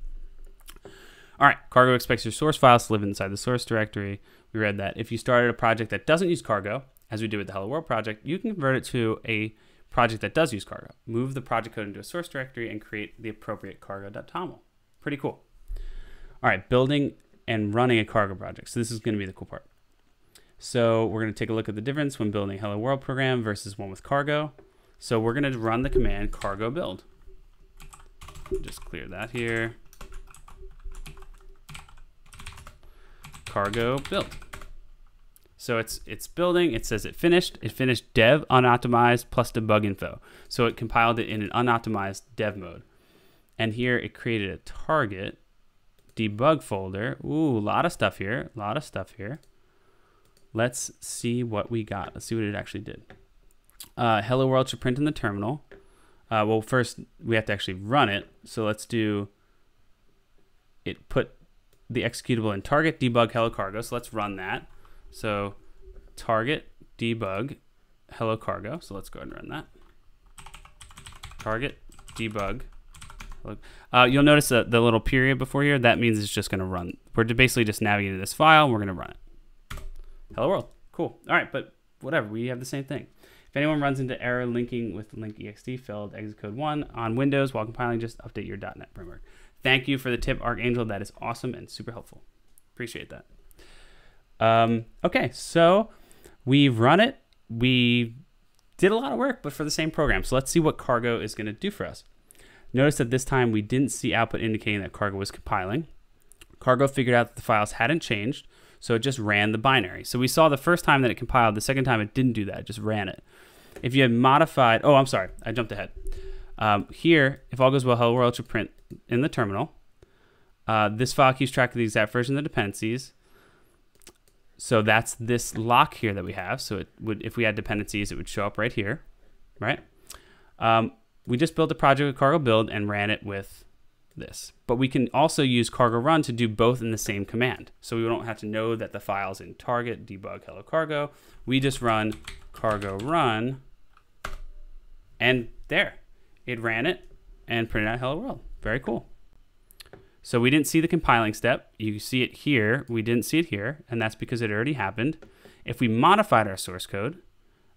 All right, Cargo expects your source files to live inside the source directory. We read that if you started a project that doesn't use Cargo, as we did with the Hello World project, you can convert it to a project that does use Cargo. Move the project code into a source directory and create the appropriate cargo.toml. Pretty cool. All right, building and running a Cargo project. So this is going to be the cool part. So we're going to take a look at the difference when building Hello World program versus one with Cargo. So we're going to run the command cargo build. Just clear that here. Cargo build. So it's it's building. It says it finished. It finished dev unoptimized plus debug info. So it compiled it in an unoptimized dev mode. And here it created a target debug folder. Ooh, a lot of stuff here. A lot of stuff here. Let's see what we got. Let's see what it actually did. Uh, Hello World should print in the terminal. Uh, well, first we have to actually run it. So let's do it put the executable in target debug hello cargo. So let's run that. So target debug hello cargo. So let's go ahead and run that. Target debug. Uh, you'll notice the, the little period before here. That means it's just going to run. We're basically just navigating this file. And we're going to run it. Hello world. Cool. All right, but whatever. We have the same thing. If anyone runs into error linking with link ext failed exit code 1 on Windows while compiling, just update your .NET framework. Thank you for the tip, Archangel. That is awesome and super helpful. Appreciate that. Um, okay, so we've run it. We did a lot of work, but for the same program. So let's see what Cargo is going to do for us. Notice that this time we didn't see output indicating that Cargo was compiling. Cargo figured out that the files hadn't changed, so it just ran the binary. So we saw the first time that it compiled, the second time it didn't do that, it just ran it. If you had modified, oh, I'm sorry, I jumped ahead. Um, here, if all goes well, hello world should print in the terminal. Uh, this file keeps track of the exact version of the dependencies. So that's this lock here that we have. So it would, if we had dependencies, it would show up right here, right? Um, we just built a project with cargo build and ran it with this. But we can also use cargo run to do both in the same command. So we don't have to know that the file's in target debug hello cargo. We just run cargo run and there, it ran it and printed out hello world. Very cool. So we didn't see the compiling step. You see it here. We didn't see it here, and that's because it already happened. If we modified our source code,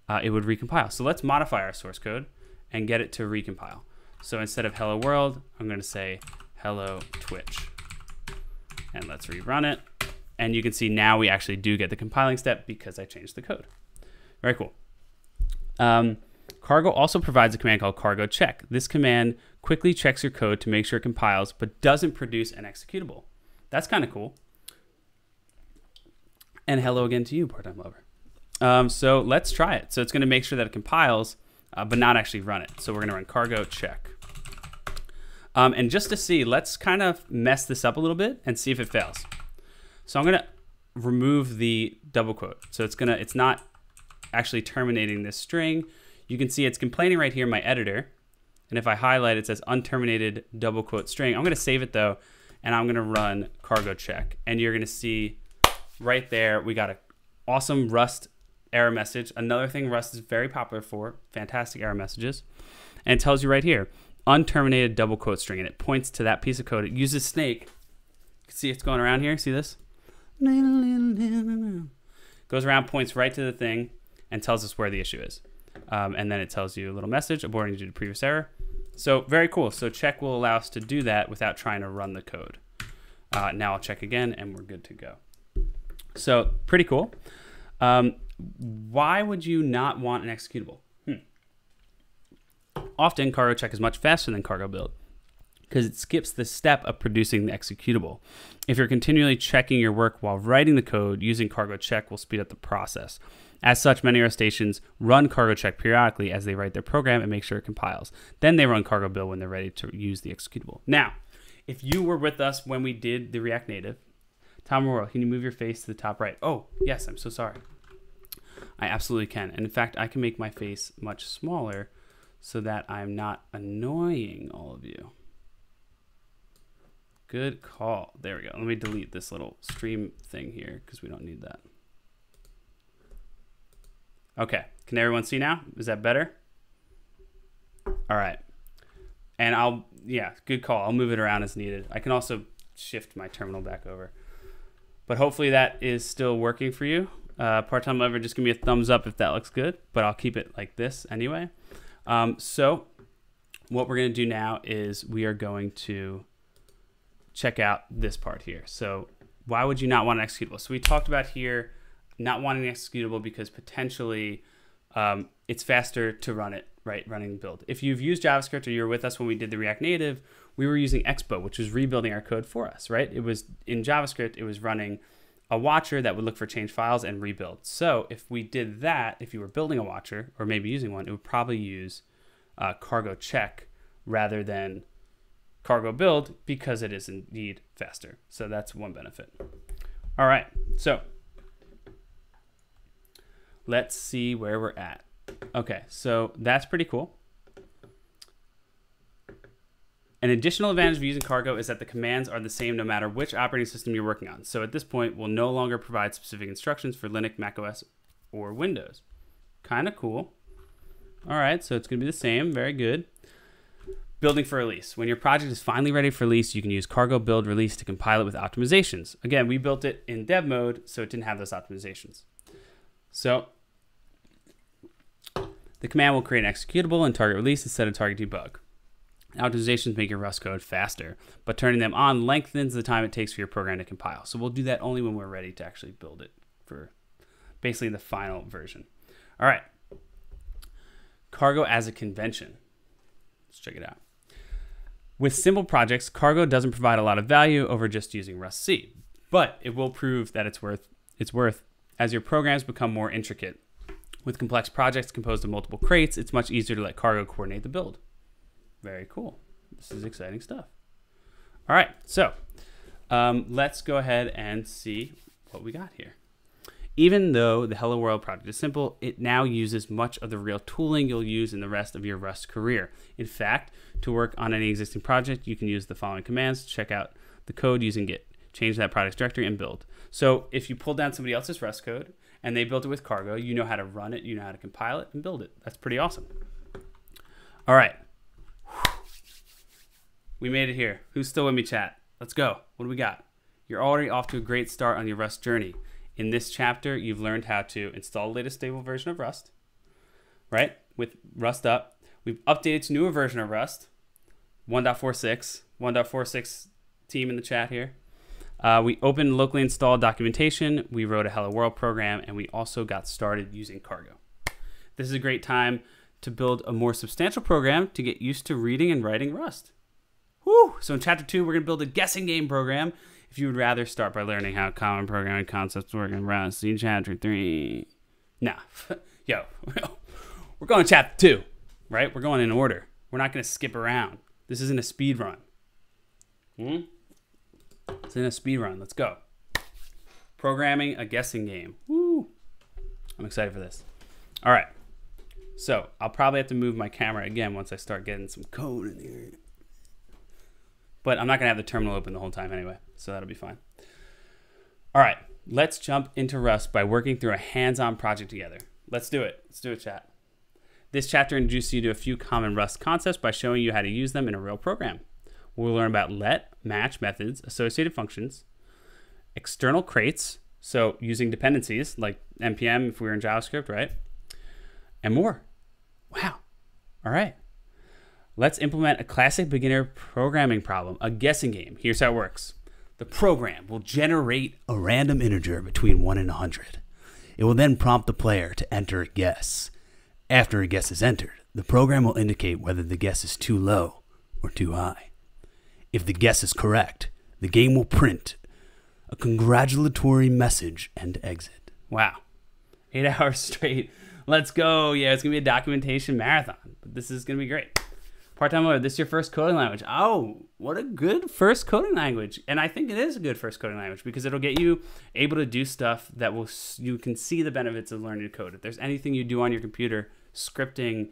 uh, it would recompile. So let's modify our source code and get it to recompile. So instead of hello world, I'm going to say hello Twitch. And let's rerun it. And you can see now we actually do get the compiling step because I changed the code. Very cool. Um, Cargo also provides a command called cargo check. This command quickly checks your code to make sure it compiles, but doesn't produce an executable. That's kind of cool. And hello again to you, part-time lover. Um, so let's try it. So it's going to make sure that it compiles, uh, but not actually run it. So we're going to run cargo check. Um, and just to see, let's kind of mess this up a little bit and see if it fails. So I'm going to remove the double quote. So it's going to, it's not actually terminating this string. You can see it's complaining right here in my editor. And if I highlight, it says unterminated double quote string. I'm going to save it though, and I'm going to run cargo check. And you're going to see right there, we got an awesome Rust error message. Another thing Rust is very popular for, fantastic error messages. And it tells you right here, unterminated double quote string. And it points to that piece of code. It uses snake. You can See it's going around here? See this? Goes around, points right to the thing, and tells us where the issue is. Um, and then it tells you a little message aborting due to previous error. So very cool. So check will allow us to do that without trying to run the code. Uh, now I'll check again and we're good to go. So pretty cool. Um, why would you not want an executable? Hmm. Often cargo check is much faster than cargo build because it skips the step of producing the executable. If you're continually checking your work while writing the code, using cargo check will speed up the process. As such, many of our stations run cargo check periodically as they write their program and make sure it compiles. Then they run cargo build when they're ready to use the executable. Now, if you were with us when we did the React Native, Tom Morrow, can you move your face to the top right? Oh, yes, I'm so sorry. I absolutely can. And in fact, I can make my face much smaller so that I'm not annoying all of you. Good call. There we go. Let me delete this little stream thing here because we don't need that. Okay, can everyone see now? Is that better? All right. And I'll, yeah, good call. I'll move it around as needed. I can also shift my terminal back over. But hopefully that is still working for you. Uh, Part-time lover, just give me a thumbs up if that looks good, but I'll keep it like this anyway. Um, so what we're going to do now is we are going to check out this part here. So why would you not want an executable? So we talked about here not wanting an executable because potentially um, it's faster to run it, right? Running build. If you've used JavaScript or you were with us when we did the React Native, we were using Expo, which was rebuilding our code for us, right? It was in JavaScript, it was running a watcher that would look for change files and rebuild. So if we did that, if you were building a watcher or maybe using one, it would probably use uh, cargo check rather than cargo build because it is indeed faster. So that's one benefit. All right, so let's see where we're at. Okay, so that's pretty cool. An additional advantage of using Cargo is that the commands are the same no matter which operating system you're working on. So at this point, we'll no longer provide specific instructions for Linux, macOS, or Windows. Kind of cool. All right, so it's going to be the same. Very good. Building for release. When your project is finally ready for release, you can use Cargo Build Release to compile it with optimizations. Again, we built it in dev mode, so it didn't have those optimizations. So the command will create an executable and target release instead of target debug. Optimizations make your Rust code faster, but turning them on lengthens the time it takes for your program to compile. So we'll do that only when we're ready to actually build it for basically the final version. All right. Cargo as a convention. Let's check it out. With simple projects, Cargo doesn't provide a lot of value over just using rustc, but it will prove that it's worth its worth as your programs become more intricate. With complex projects composed of multiple crates, it's much easier to let Cargo coordinate the build. Very cool. This is exciting stuff. All right, so um, let's go ahead and see what we got here. Even though the Hello World project is simple, it now uses much of the real tooling you'll use in the rest of your Rust career. In fact, to work on any existing project, you can use the following commands to check out the code using Git, change that project directory, and build. So if you pull down somebody else's Rust code and they built it with Cargo, you know how to run it, you know how to compile it, and build it. That's pretty awesome. All right. We made it here. Who's still with me, chat? Let's go. What do we got? You're already off to a great start on your Rust journey. In this chapter, you've learned how to install the latest stable version of Rust, right? With rustup. We've updated to newer version of Rust, 1.46. 1.46 team in the chat here. Uh, we opened locally installed documentation. We wrote a Hello World program, and we also got started using Cargo. This is a great time to build a more substantial program to get used to reading and writing Rust. Woo! So in chapter two, we're going to build a guessing game program if you would rather start by learning how common programming concepts work in Rust, see chapter three. Nah, yo, we're going to chapter two, right? We're going in order. We're not going to skip around. This isn't a speed run. Hmm? It's in a speed run. Let's go. Programming a guessing game. Woo! I'm excited for this. All right. So I'll probably have to move my camera again once I start getting some code in here. But I'm not going to have the terminal open the whole time anyway so that'll be fine. All right, let's jump into Rust by working through a hands-on project together. Let's do it. Let's do a chat. This chapter introduces you to a few common Rust concepts by showing you how to use them in a real program. We'll learn about let, match methods, associated functions, external crates, so using dependencies like npm if we were in JavaScript, right? And more. Wow. All right. Let's implement a classic beginner programming problem, a guessing game. Here's how it works. The program will generate a random integer between 1 and 100. It will then prompt the player to enter a guess. After a guess is entered, the program will indicate whether the guess is too low or too high. If the guess is correct, the game will print a congratulatory message and exit. Wow. Eight hours straight. Let's go. Yeah, it's going to be a documentation marathon, but this is going to be great. Part-time lawyer, this is your first coding language. Oh, what a good first coding language. And I think it is a good first coding language because it'll get you able to do stuff that will you can see the benefits of learning to code. If there's anything you do on your computer, scripting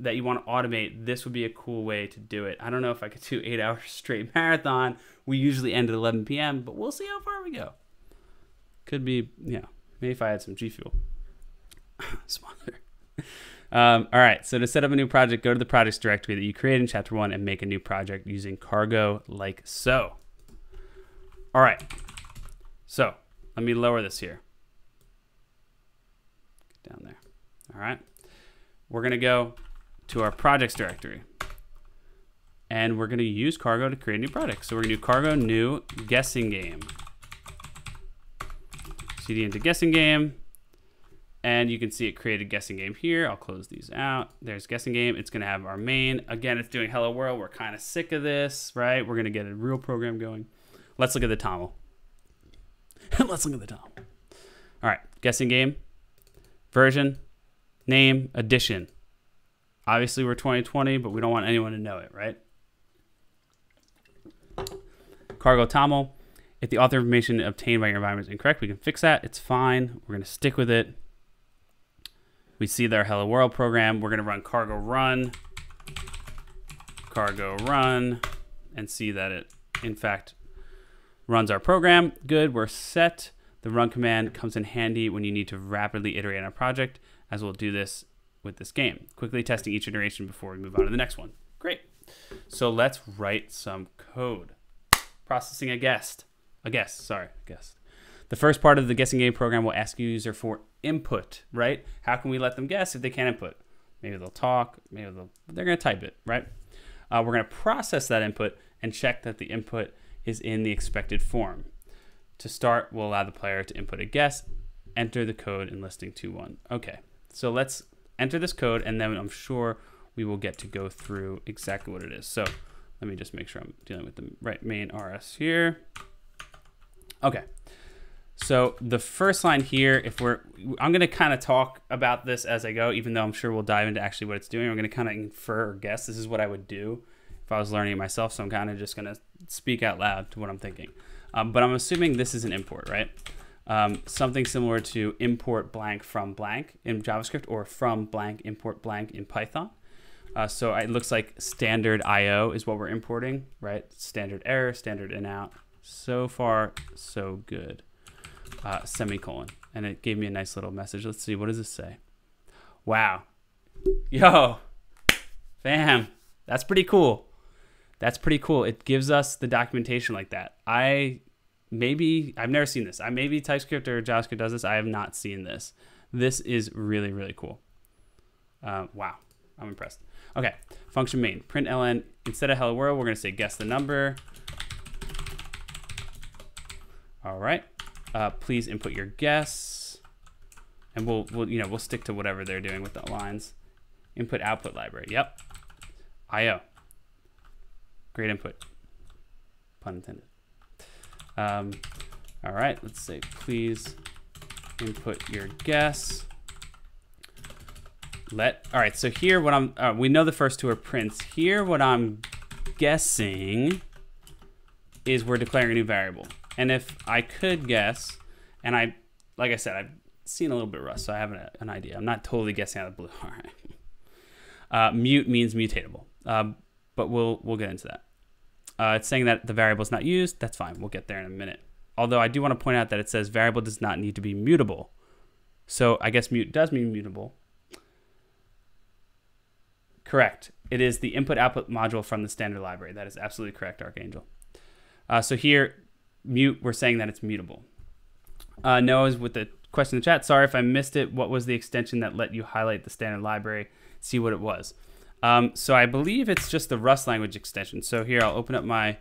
that you want to automate, this would be a cool way to do it. I don't know if I could do 8 hours straight marathon. We usually end at 11 p.m., but we'll see how far we go. Could be, yeah, maybe if I had some G Fuel. Smaller. Um, all right, so to set up a new project, go to the projects directory that you created in chapter one and make a new project using cargo like so. All right, so let me lower this here. Get down there. All right, we're gonna go to our projects directory and we're gonna use cargo to create a new project. So we're gonna do cargo new guessing game. cd into guessing game and you can see it created guessing game here. I'll close these out. There's guessing game. It's going to have our main. Again, it's doing hello world. We're kind of sick of this, right? We're going to get a real program going. Let's look at the TOML. Let's look at the TOML. All right, guessing game, version, name, edition. Obviously, we're 2020, but we don't want anyone to know it, right? Cargo TOML. If the author information obtained by your environment is incorrect, we can fix that. It's fine. We're going to stick with it. We see their Hello World program. We're going to run cargo run, cargo run, and see that it, in fact, runs our program. Good, we're set. The run command comes in handy when you need to rapidly iterate on a project, as we'll do this with this game. Quickly testing each iteration before we move on to the next one. Great. So let's write some code. Processing a guest. A guest, sorry, guest. The first part of the guessing game program will ask a user for input, right? How can we let them guess if they can't input? Maybe they'll talk, maybe they'll, they're going to type it, right? Uh, we're going to process that input and check that the input is in the expected form. To start, we'll allow the player to input a guess, enter the code in listing 2.1. Okay, so let's enter this code and then I'm sure we will get to go through exactly what it is. So Let me just make sure I'm dealing with the right main RS here. Okay. So the first line here, if we're, I'm going to kind of talk about this as I go, even though I'm sure we'll dive into actually what it's doing. I'm going to kind of infer or guess. This is what I would do if I was learning it myself. So I'm kind of just going to speak out loud to what I'm thinking. Um, but I'm assuming this is an import, right? Um, something similar to import blank from blank in JavaScript or from blank import blank in Python. Uh, so it looks like standard IO is what we're importing, right? Standard error, standard in out. So far, so good. Uh, semicolon. And it gave me a nice little message. Let's see, what does this say? Wow. Yo, fam, that's pretty cool. That's pretty cool. It gives us the documentation like that. I maybe, I've never seen this. I maybe TypeScript or JavaScript does this. I have not seen this. This is really, really cool. Uh, wow, I'm impressed. Okay, function main, print ln, instead of hello world, we're gonna say guess the number. All right, uh, please input your guess. And we'll, we'll, you know, we'll stick to whatever they're doing with the lines. Input output library, yep. IO, great input, pun intended. Um, all right, let's say please input your guess. Let all right so here what i'm uh, we know the first two are prints. Here what i'm guessing is we're declaring a new variable. And if i could guess and i like i said i've seen a little bit of rust so i have an, an idea. I'm not totally guessing out of the blue. All right. Uh, mute means mutatable. Um, but we'll we'll get into that uh, it's saying that the variable is not used that's fine we'll get there in a minute although i do want to point out that it says variable does not need to be mutable so i guess mute does mean mutable Correct. It is the input output module from the standard library. That is absolutely correct, Archangel. Uh, so here, mute, we're saying that it's mutable. Uh, Noah's with the question in the chat. Sorry if I missed it. What was the extension that let you highlight the standard library, see what it was? Um, so I believe it's just the Rust language extension. So here, I'll open up my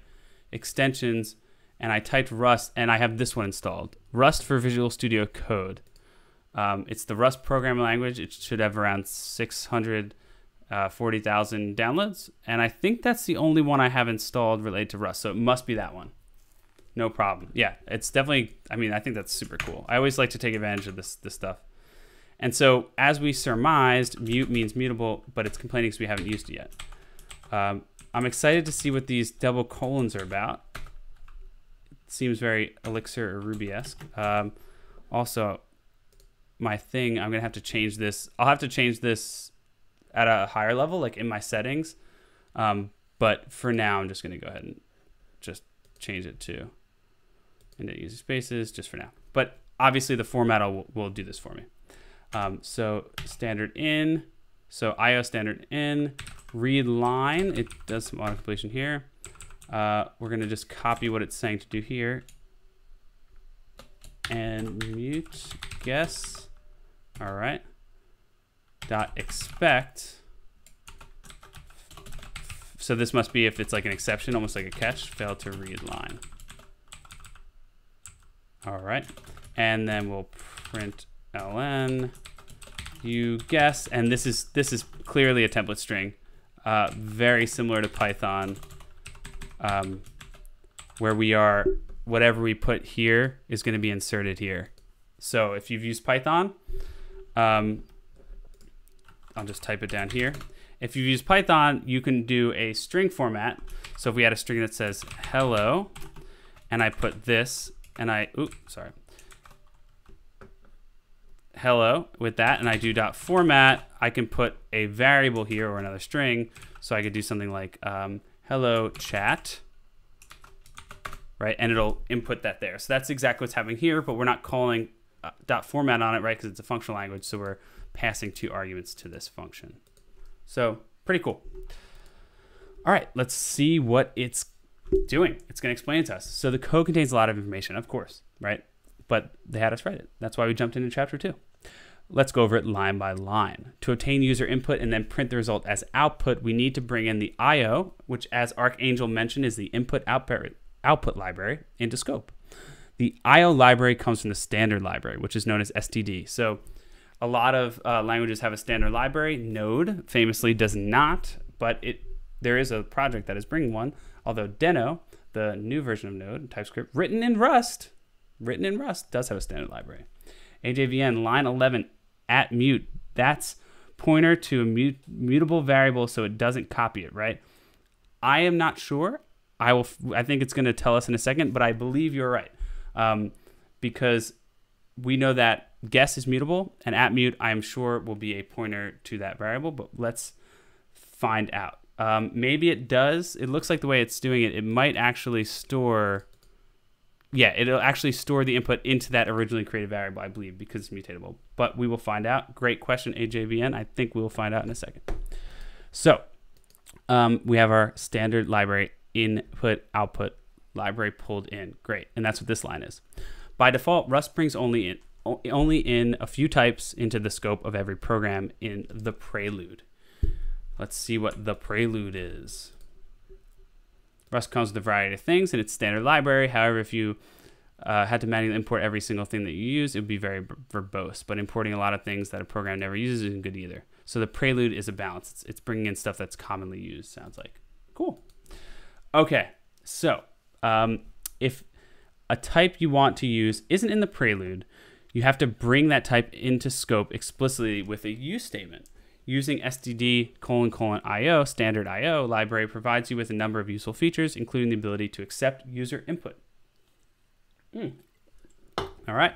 extensions and I typed Rust and I have this one installed. Rust for Visual Studio Code. Um, it's the Rust programming language. It should have around 600 uh, 40,000 downloads. And I think that's the only one I have installed related to Rust. So it must be that one. No problem. Yeah, it's definitely, I mean, I think that's super cool. I always like to take advantage of this, this stuff. And so as we surmised, mute means mutable, but it's complaining because we haven't used it yet. Um, I'm excited to see what these double colons are about. It seems very Elixir or Ruby-esque. Um, also, my thing, I'm going to have to change this. I'll have to change this at a higher level, like in my settings. Um, but for now, I'm just going to go ahead and just change it to indented user spaces just for now. But obviously the format will, will do this for me. Um, so standard in, so IO standard in, read line, it does some auto completion here. Uh, we're going to just copy what it's saying to do here and mute guess. All right dot expect. So this must be if it's like an exception, almost like a catch, fail to read line. All right. And then we'll print ln you guess and this is this is clearly a template string uh, very similar to python um, where we are whatever we put here is going to be inserted here so if you've used python um, I'll just type it down here. If you use Python, you can do a string format. So if we had a string that says hello, and I put this, and I, oops, sorry, hello with that, and I do dot format, I can put a variable here or another string. So I could do something like um, hello chat, right? And it'll input that there. So that's exactly what's happening here, but we're not calling uh, dot format on it, right? Because it's a functional language. So we're passing two arguments to this function. So pretty cool. All right, let's see what it's doing. It's going to explain it to us. So the code contains a lot of information, of course, right? But they had us write it. That's why we jumped into chapter two. Let's go over it line by line. To obtain user input and then print the result as output, we need to bring in the IO, which as Archangel mentioned is the input output, output library into scope. The IO library comes from the standard library, which is known as STD. So a lot of uh, languages have a standard library. Node famously does not, but it there is a project that is bringing one, although Deno, the new version of Node, TypeScript, written in Rust, written in Rust, does have a standard library. AJVN line 11 at mute. That's pointer to a mut- mutable variable so it doesn't copy it, right? I am not sure. I will. I think it's going to tell us in a second, but I believe you're right, um, because we know that guess is mutable, and at mute I am sure will be a pointer to that variable. But let's find out. Um, maybe it does. It looks like the way it's doing it, it might actually store. Yeah, it'll actually store the input into that originally created variable, I believe, because it's mutatable. But we will find out. Great question, AJVN. I think we will find out in a second. So um, we have our standard library input output library pulled in. Great, and that's what this line is. By default, Rust brings only in only in a few types into the scope of every program in the prelude. Let's see what the prelude is. Rust comes with a variety of things in its standard library. However, if you uh, had to manually import every single thing that you use, it would be very verbose. But importing a lot of things that a program never uses isn't good either. So the prelude is a balance. It's, it's bringing in stuff that's commonly used. Sounds like cool. Okay, so um, if a type you want to use isn't in the prelude, you have to bring that type into scope explicitly with a use statement. Using std colon colon io standard io library provides you with a number of useful features, including the ability to accept user input. Mm. All right.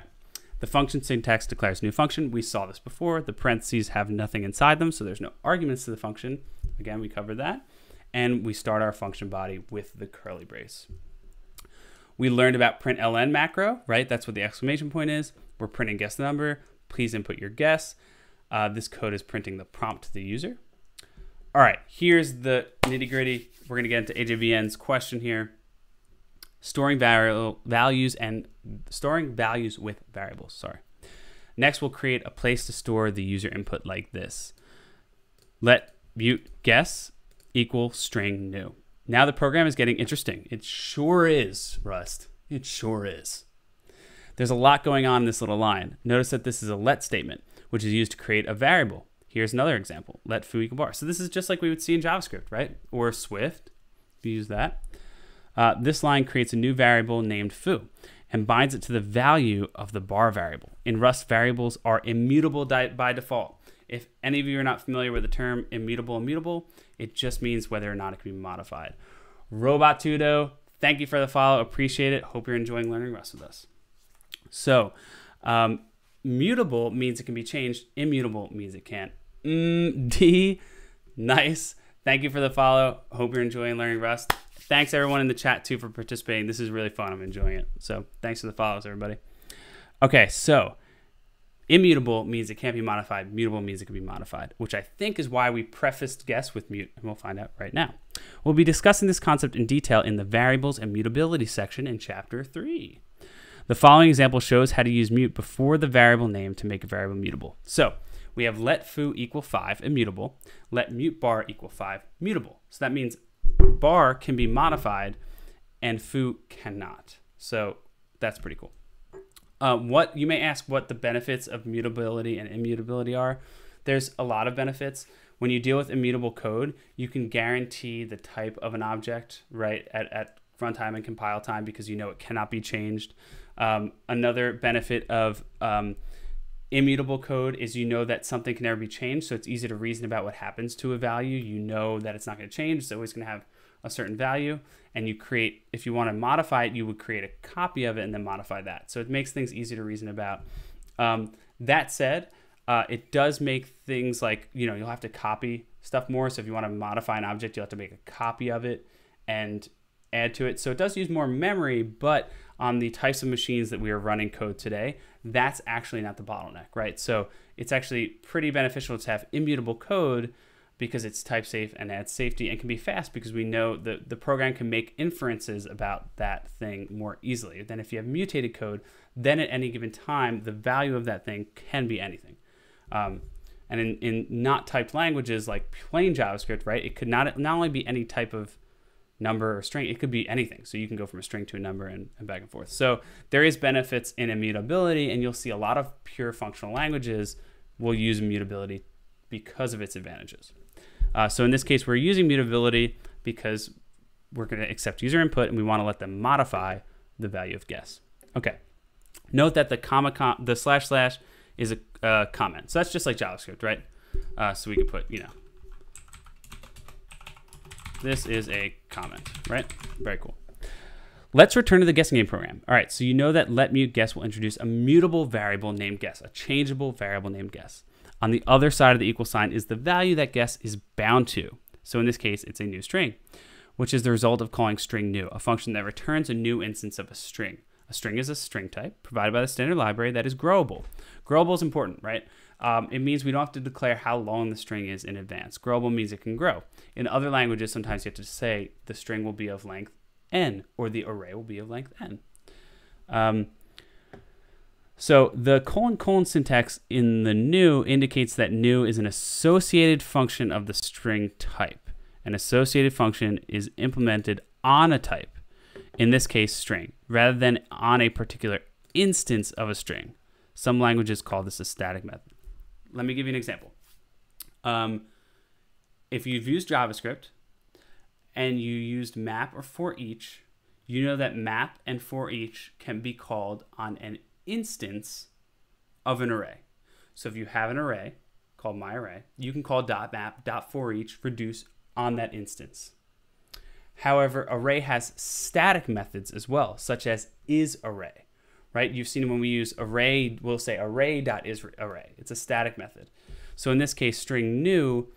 The function syntax declares new function. We saw this before. The parentheses have nothing inside them, so there's no arguments to the function. Again, we covered that. And we start our function body with the curly brace. We learned about println macro, right? That's what the exclamation point is. We're printing guess number. Please input your guess. Uh, this code is printing the prompt to the user. All right, here's the nitty gritty. We're gonna get into AJVN's question here. Storing variable values and storing values with variables, sorry. Next, we'll create a place to store the user input like this. Let mute guess equal string new. Now the program is getting interesting. It sure is, Rust. It sure is. There's a lot going on in this little line. Notice that this is a let statement, which is used to create a variable. Here's another example, let foo equal bar. So this is just like we would see in JavaScript, right? Or Swift, if you use that. Uh, this line creates a new variable named foo and binds it to the value of the bar variable. In Rust, variables are immutable by default. If any of you are not familiar with the term immutable, immutable, it just means whether or not it can be modified. Robot Tudo, thank you for the follow. Appreciate it. Hope you're enjoying learning Rust with us. So, um, mutable means it can be changed. Immutable means it can't. Mm, D, nice. Thank you for the follow. Hope you're enjoying learning Rust. Thanks everyone in the chat too for participating. This is really fun. I'm enjoying it. So thanks for the follows, everybody. Okay, so Immutable means it can't be modified. Mutable means it can be modified, which I think is why we prefaced guess with mute, and we'll find out right now. We'll be discussing this concept in detail in the variables and mutability section in chapter 3. The following example shows how to use mute before the variable name to make a variable mutable. So we have let foo equal 5, immutable, let mute bar equal 5, mutable. So that means bar can be modified and foo cannot. So that's pretty cool. Um, what you may ask what the benefits of mutability and immutability are. There's a lot of benefits. When you deal with immutable code, you can guarantee the type of an object right at, at runtime and compile time because you know it cannot be changed. Um, another benefit of um, immutable code is you know that something can never be changed, so it's easy to reason about what happens to a value. You know that it's not going to change, it's always going to have a certain value and you create if you want to modify it you would create a copy of it and then modify that. So it makes things easy to reason about. Um, that said uh, it does make things like you know you'll have to copy stuff more so if you want to modify an object you'll have to make a copy of it and add to it. So it does use more memory but on the types of machines that we are running code today that's actually not the bottleneck right so it's actually pretty beneficial to have immutable code because it's type safe and adds safety and can be fast because we know that the program can make inferences about that thing more easily. Then if you have mutated code, then at any given time, the value of that thing can be anything. Um, and in, in not typed languages like plain JavaScript, right, it could not, not only be any type of number or string, it could be anything. So you can go from a string to a number and, and back and forth. So there is benefits in immutability, and you'll see a lot of pure functional languages will use immutability because of its advantages. Uh, so in this case, we're using mutability because we're going to accept user input and we want to let them modify the value of guess. Okay. Note that the comma com the slash slash is a uh, comment. So that's just like JavaScript, right? Uh, so we could put, you know, this is a comment, right? Very cool. Let's return to the guessing game program. All right, so you know that let mute guess will introduce a mutable variable named guess, a changeable variable named guess. On the other side of the equal sign is the value that guess is bound to. So in this case, it's a new string, which is the result of calling string new, a function that returns a new instance of a string. A string is a string type provided by the standard library that is growable. Growable is important, right? Um, it means we don't have to declare how long the string is in advance. Growable means it can grow. In other languages, sometimes you have to say the string will be of length n, or the array will be of length n. Um, so the colon colon syntax in the new indicates that new is an associated function of the string type. An associated function is implemented on a type, in this case string, rather than on a particular instance of a string. Some languages call this a static method. Let me give you an example. Um, if you've used JavaScript and you used map or for each, you know that map and for each can be called on an instance of an array. So if you have an array called my array, you can call dot map dot for each reduce on that instance. However, array has static methods as well, such as is array, right? You've seen when we use array, we'll say array dot is array. It's a static method. So in this case, string new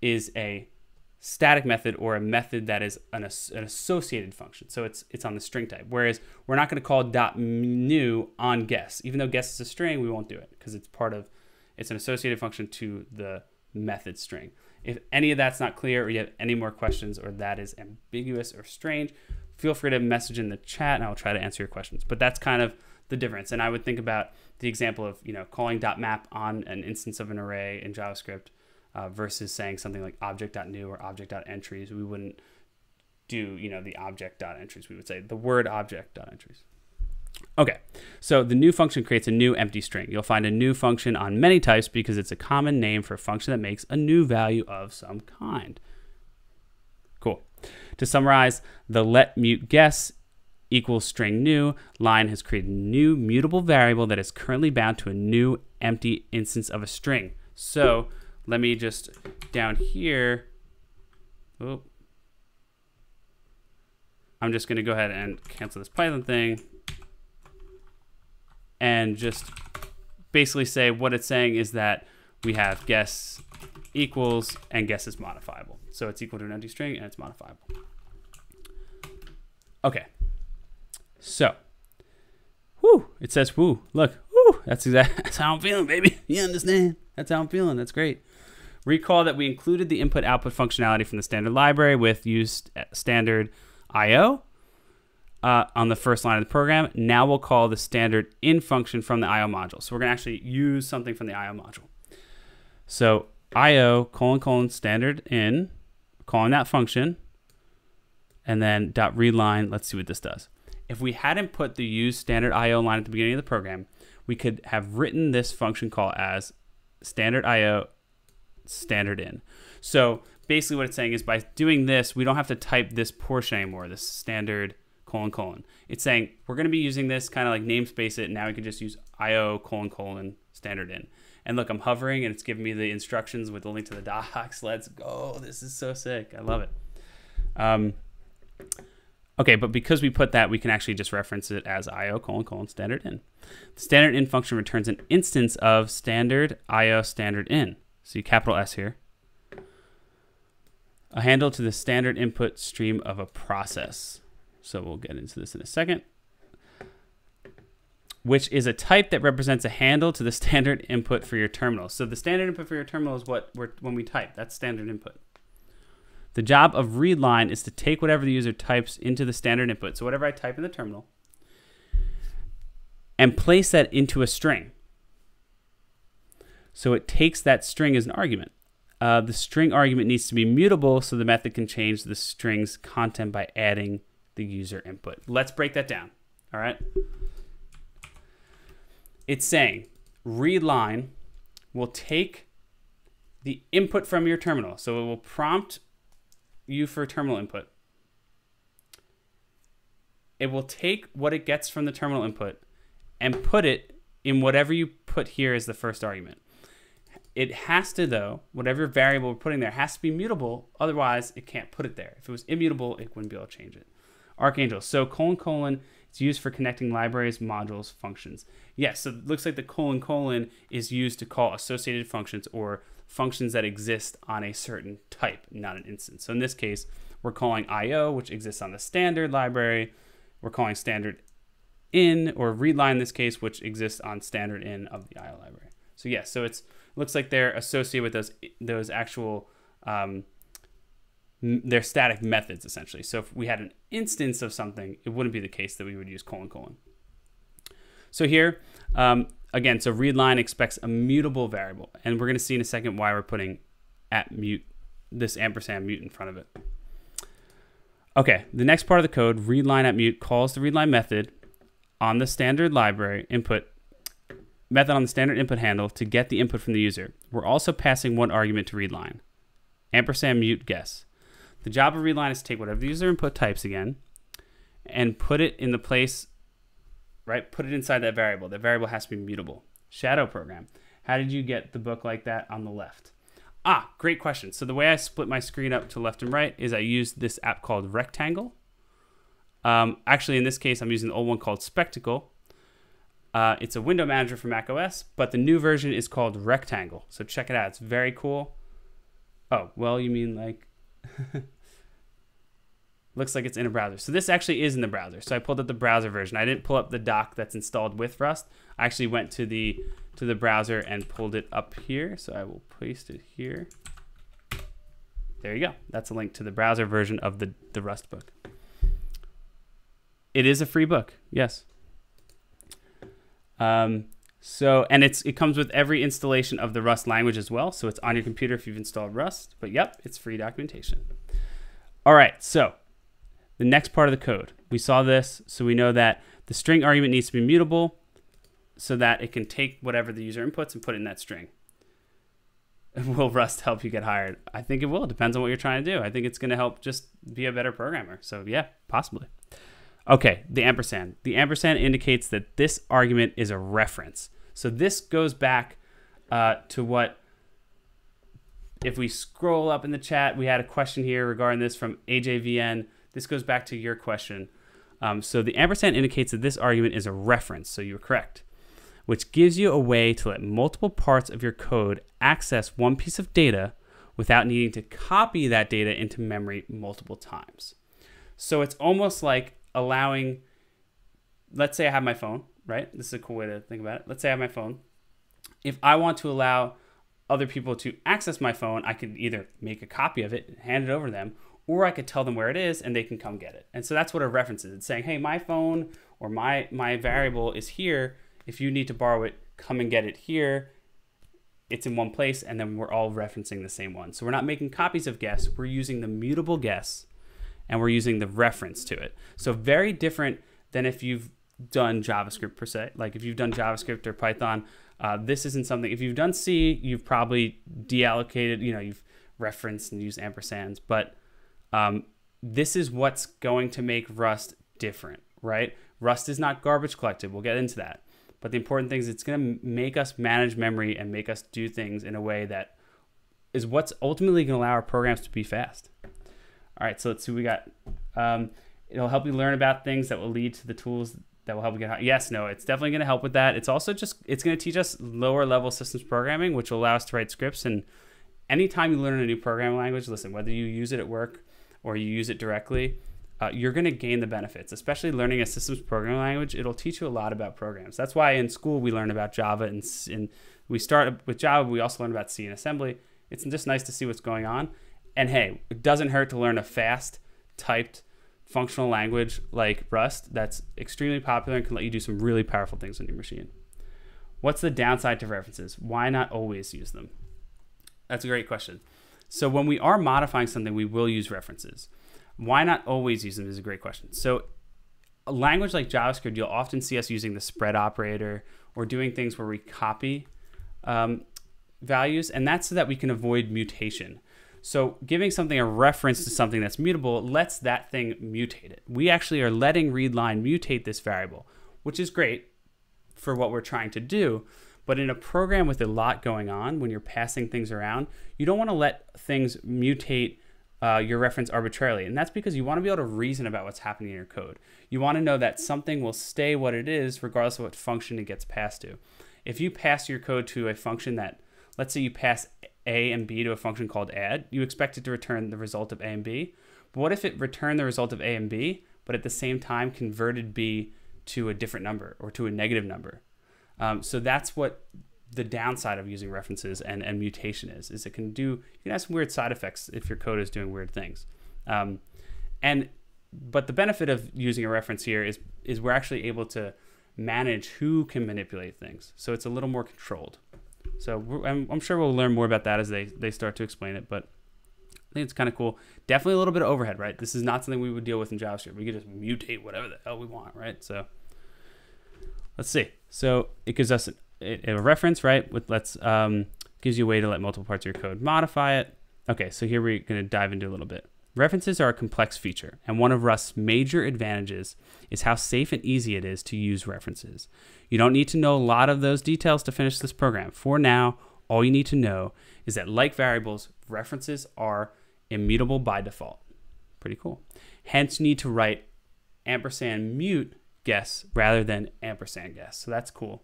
is a static method or a method that is an, an, associated function. So it's it's on the string type. Whereas we're not going to call dot new on guess. Even though guess is a string, we won't do it because it's part of it's an associated function to the method string. If any of that's not clear or you have any more questions or that is ambiguous or strange, feel free to message in the chat and I'll try to answer your questions. But that's kind of the difference. And I would think about the example of, you know, calling dot map on an instance of an array in JavaScript uh, versus saying something like object.new or object.entries. We wouldn't do, you know, the object.entries. We would say the word object.entries. Okay, so the new function creates a new empty string. You'll find a new function on many types because it's a common name for a function that makes a new value of some kind. Cool. To summarize, the let mute guess equals string new line has created a new mutable variable that is currently bound to a new empty instance of a string. So let me just down here, oh, I'm just gonna go ahead and cancel this Python thing and just basically say what it's saying is that we have guess equals and guess is modifiable. So it's equal to an empty string and it's modifiable. Okay. So, whoo, it says whoo. Look, whoo, that's exactly that's how I'm feeling, baby. You understand? That's how I'm feeling. That's great. Recall that we included the input output functionality from the standard library with used standard IO uh, on the first line of the program. Now we'll call the standard in function from the IO module. So we're going to actually use something from the IO module. So IO colon colon standard in, calling that function, and then dot read line. Let's see what this does. If we hadn't put the use standard IO line at the beginning of the program, we could have written this function call as standard IO standard in. So basically what it's saying is by doing this, we don't have to type this portion anymore, this standard colon colon. It's saying we're going to be using this kind of like namespace it. Now we can just use IO colon colon standard in. And look, I'm hovering and it's giving me the instructions with the link to the docs. Let's go. This is so sick. I love it. Um, okay, but because we put that, we can actually just reference it as IO colon colon standard in. The standard in function returns an instance of standard IO standard in. See capital S here. A handle to the standard input stream of a process. So we'll get into this in a second. Which is a type that represents a handle to the standard input for your terminal. So the standard input for your terminal is what we're, when we type. That's standard input. The job of readline is to take whatever the user types into the standard input. So whatever I type in the terminal and place that into a string. So it takes that string as an argument. Uh, the string argument needs to be mutable so the method can change the string's content by adding the user input. Let's break that down. All right. It's saying read line will take the input from your terminal. So it will prompt you for terminal input. It will take what it gets from the terminal input and put it in whatever you put here as the first argument. It has to, though, whatever variable we're putting there has to be mutable. Otherwise, it can't put it there. If it was immutable, it wouldn't be able to change it. Archangel. So colon colon is used for connecting libraries, modules, functions. Yes, so it looks like the colon colon is used to call associated functions or functions that exist on a certain type, not an instance. So in this case, we're calling IO, which exists on the standard library. We're calling standard in or readline in this case, which exists on standard in of the IO library. So yes, so it's looks like they're associated with those those actual um, they're static methods essentially. So if we had an instance of something, it wouldn't be the case that we would use colon colon. So here, um, again, so readline expects a mutable variable, and we're going to see in a second why we're putting at mute this ampersand mute in front of it. Okay, the next part of the code, readline at mute, calls the readline method on the standard library input method on the standard input handle to get the input from the user. We're also passing one argument to readline, ampersand mute guess. The job of readline is to take whatever the user input types again and put it in the place, right? Put it inside that variable. That variable has to be mutable. Shadow program. How did you get the book like that on the left? Ah, great question. So the way I split my screen up to left and right is I use this app called Rectangle. Um, actually, in this case, I'm using the old one called Spectacle. Uh, it's a window manager for Mac OS, but the new version is called Rectangle. So check it out. It's very cool. Oh, well, you mean like looks like it's in a browser. So this actually is in the browser. So I pulled up the browser version. I didn't pull up the doc that's installed with Rust. I actually went to the to the browser and pulled it up here. So I will paste it here. There you go. That's a link to the browser version of the, the Rust book. It is a free book. Yes. Um, so, and it's it comes with every installation of the Rust language as well. So it's on your computer if you've installed Rust. But yep, it's free documentation. All right, so the next part of the code. We saw this, so we know that the string argument needs to be mutable so that it can take whatever the user inputs and put in that string. Will Rust help you get hired? I think it will. It depends on what you're trying to do. I think it's going to help just be a better programmer. So, yeah, possibly. Okay, the ampersand. The ampersand indicates that this argument is a reference. So this goes back uh, to what, if we scroll up in the chat, we had a question here regarding this from AJVN. This goes back to your question. Um, so the ampersand indicates that this argument is a reference, so you're correct, which gives you a way to let multiple parts of your code access one piece of data without needing to copy that data into memory multiple times. So it's almost like allowing, let's say I have my phone, right? This is a cool way to think about it. Let's say I have my phone. If I want to allow other people to access my phone, I could either make a copy of it, and hand it over to them, or I could tell them where it is and they can come get it. And so that's what a reference is. It's saying, hey, my phone or my my variable is here. If you need to borrow it, come and get it here. It's in one place, and then we're all referencing the same one. So we're not making copies of guess. We're using the mutable guess and we're using the reference to it. So very different than if you've done JavaScript per se. Like if you've done JavaScript or Python, uh, this isn't something. If you've done C, you've probably deallocated. You know, you've referenced and used ampersands, but um, this is what's going to make Rust different, right? Rust is not garbage collected. We'll get into that. But the important thing is it's going to make us manage memory and make us do things in a way that is what's ultimately going to allow our programs to be fast. All right, so let's see. We got. Um, it'll help you learn about things that will lead to the tools that will help you get. Yes, no, it's definitely going to help with that. It's also just it's going to teach us lower level systems programming, which will allow us to write scripts. And anytime you learn a new programming language, listen, whether you use it at work or you use it directly, uh, you're going to gain the benefits. Especially learning a systems programming language, it'll teach you a lot about programs. That's why in school we learn about Java and, and we start with Java. We also learn about C and assembly. It's just nice to see what's going on. And hey, it doesn't hurt to learn a fast typed functional language like Rust that's extremely popular and can let you do some really powerful things on your machine. What's the downside to references? Why not always use them? That's a great question. So when we are modifying something, we will use references. Why not always use them is a great question. So a language like JavaScript, you'll often see us using the spread operator or doing things where we copy um, values, and that's so that we can avoid mutation. So giving something a reference to something that's mutable lets that thing mutate it. We actually are letting readline mutate this variable, which is great for what we're trying to do. But in a program with a lot going on, when you're passing things around, you don't want to let things mutate uh, your reference arbitrarily. And that's because you want to be able to reason about what's happening in your code. You want to know that something will stay what it is regardless of what function it gets passed to. If you pass your code to a function that, let's say you pass A and B to a function called add, you expect it to return the result of A and B. But what if it returned the result of A and B, but at the same time converted B to a different number or to a negative number? Um, so that's what the downside of using references and, and mutation is, is it can do, you can have some weird side effects if your code is doing weird things. Um, and, but the benefit of using a reference here is, is we're actually able to manage who can manipulate things. So it's a little more controlled. So I'm, I'm, sure we'll learn more about that as they, they start to explain it, but I think it's kind of cool. Definitely a little bit of overhead, right? This is not something we would deal with in JavaScript. We could just mutate whatever the hell we want, right? So let's see. So it gives us a, a reference, right? With let's um, gives you a way to let multiple parts of your code modify it. Okay, so here we're going to dive into a little bit. References are a complex feature, and one of Rust's major advantages is how safe and easy it is to use references. You don't need to know a lot of those details to finish this program. For now, all you need to know is that like variables, references are immutable by default. Pretty cool. Hence, you need to write ampersand mute guess rather than ampersand guess. So that's cool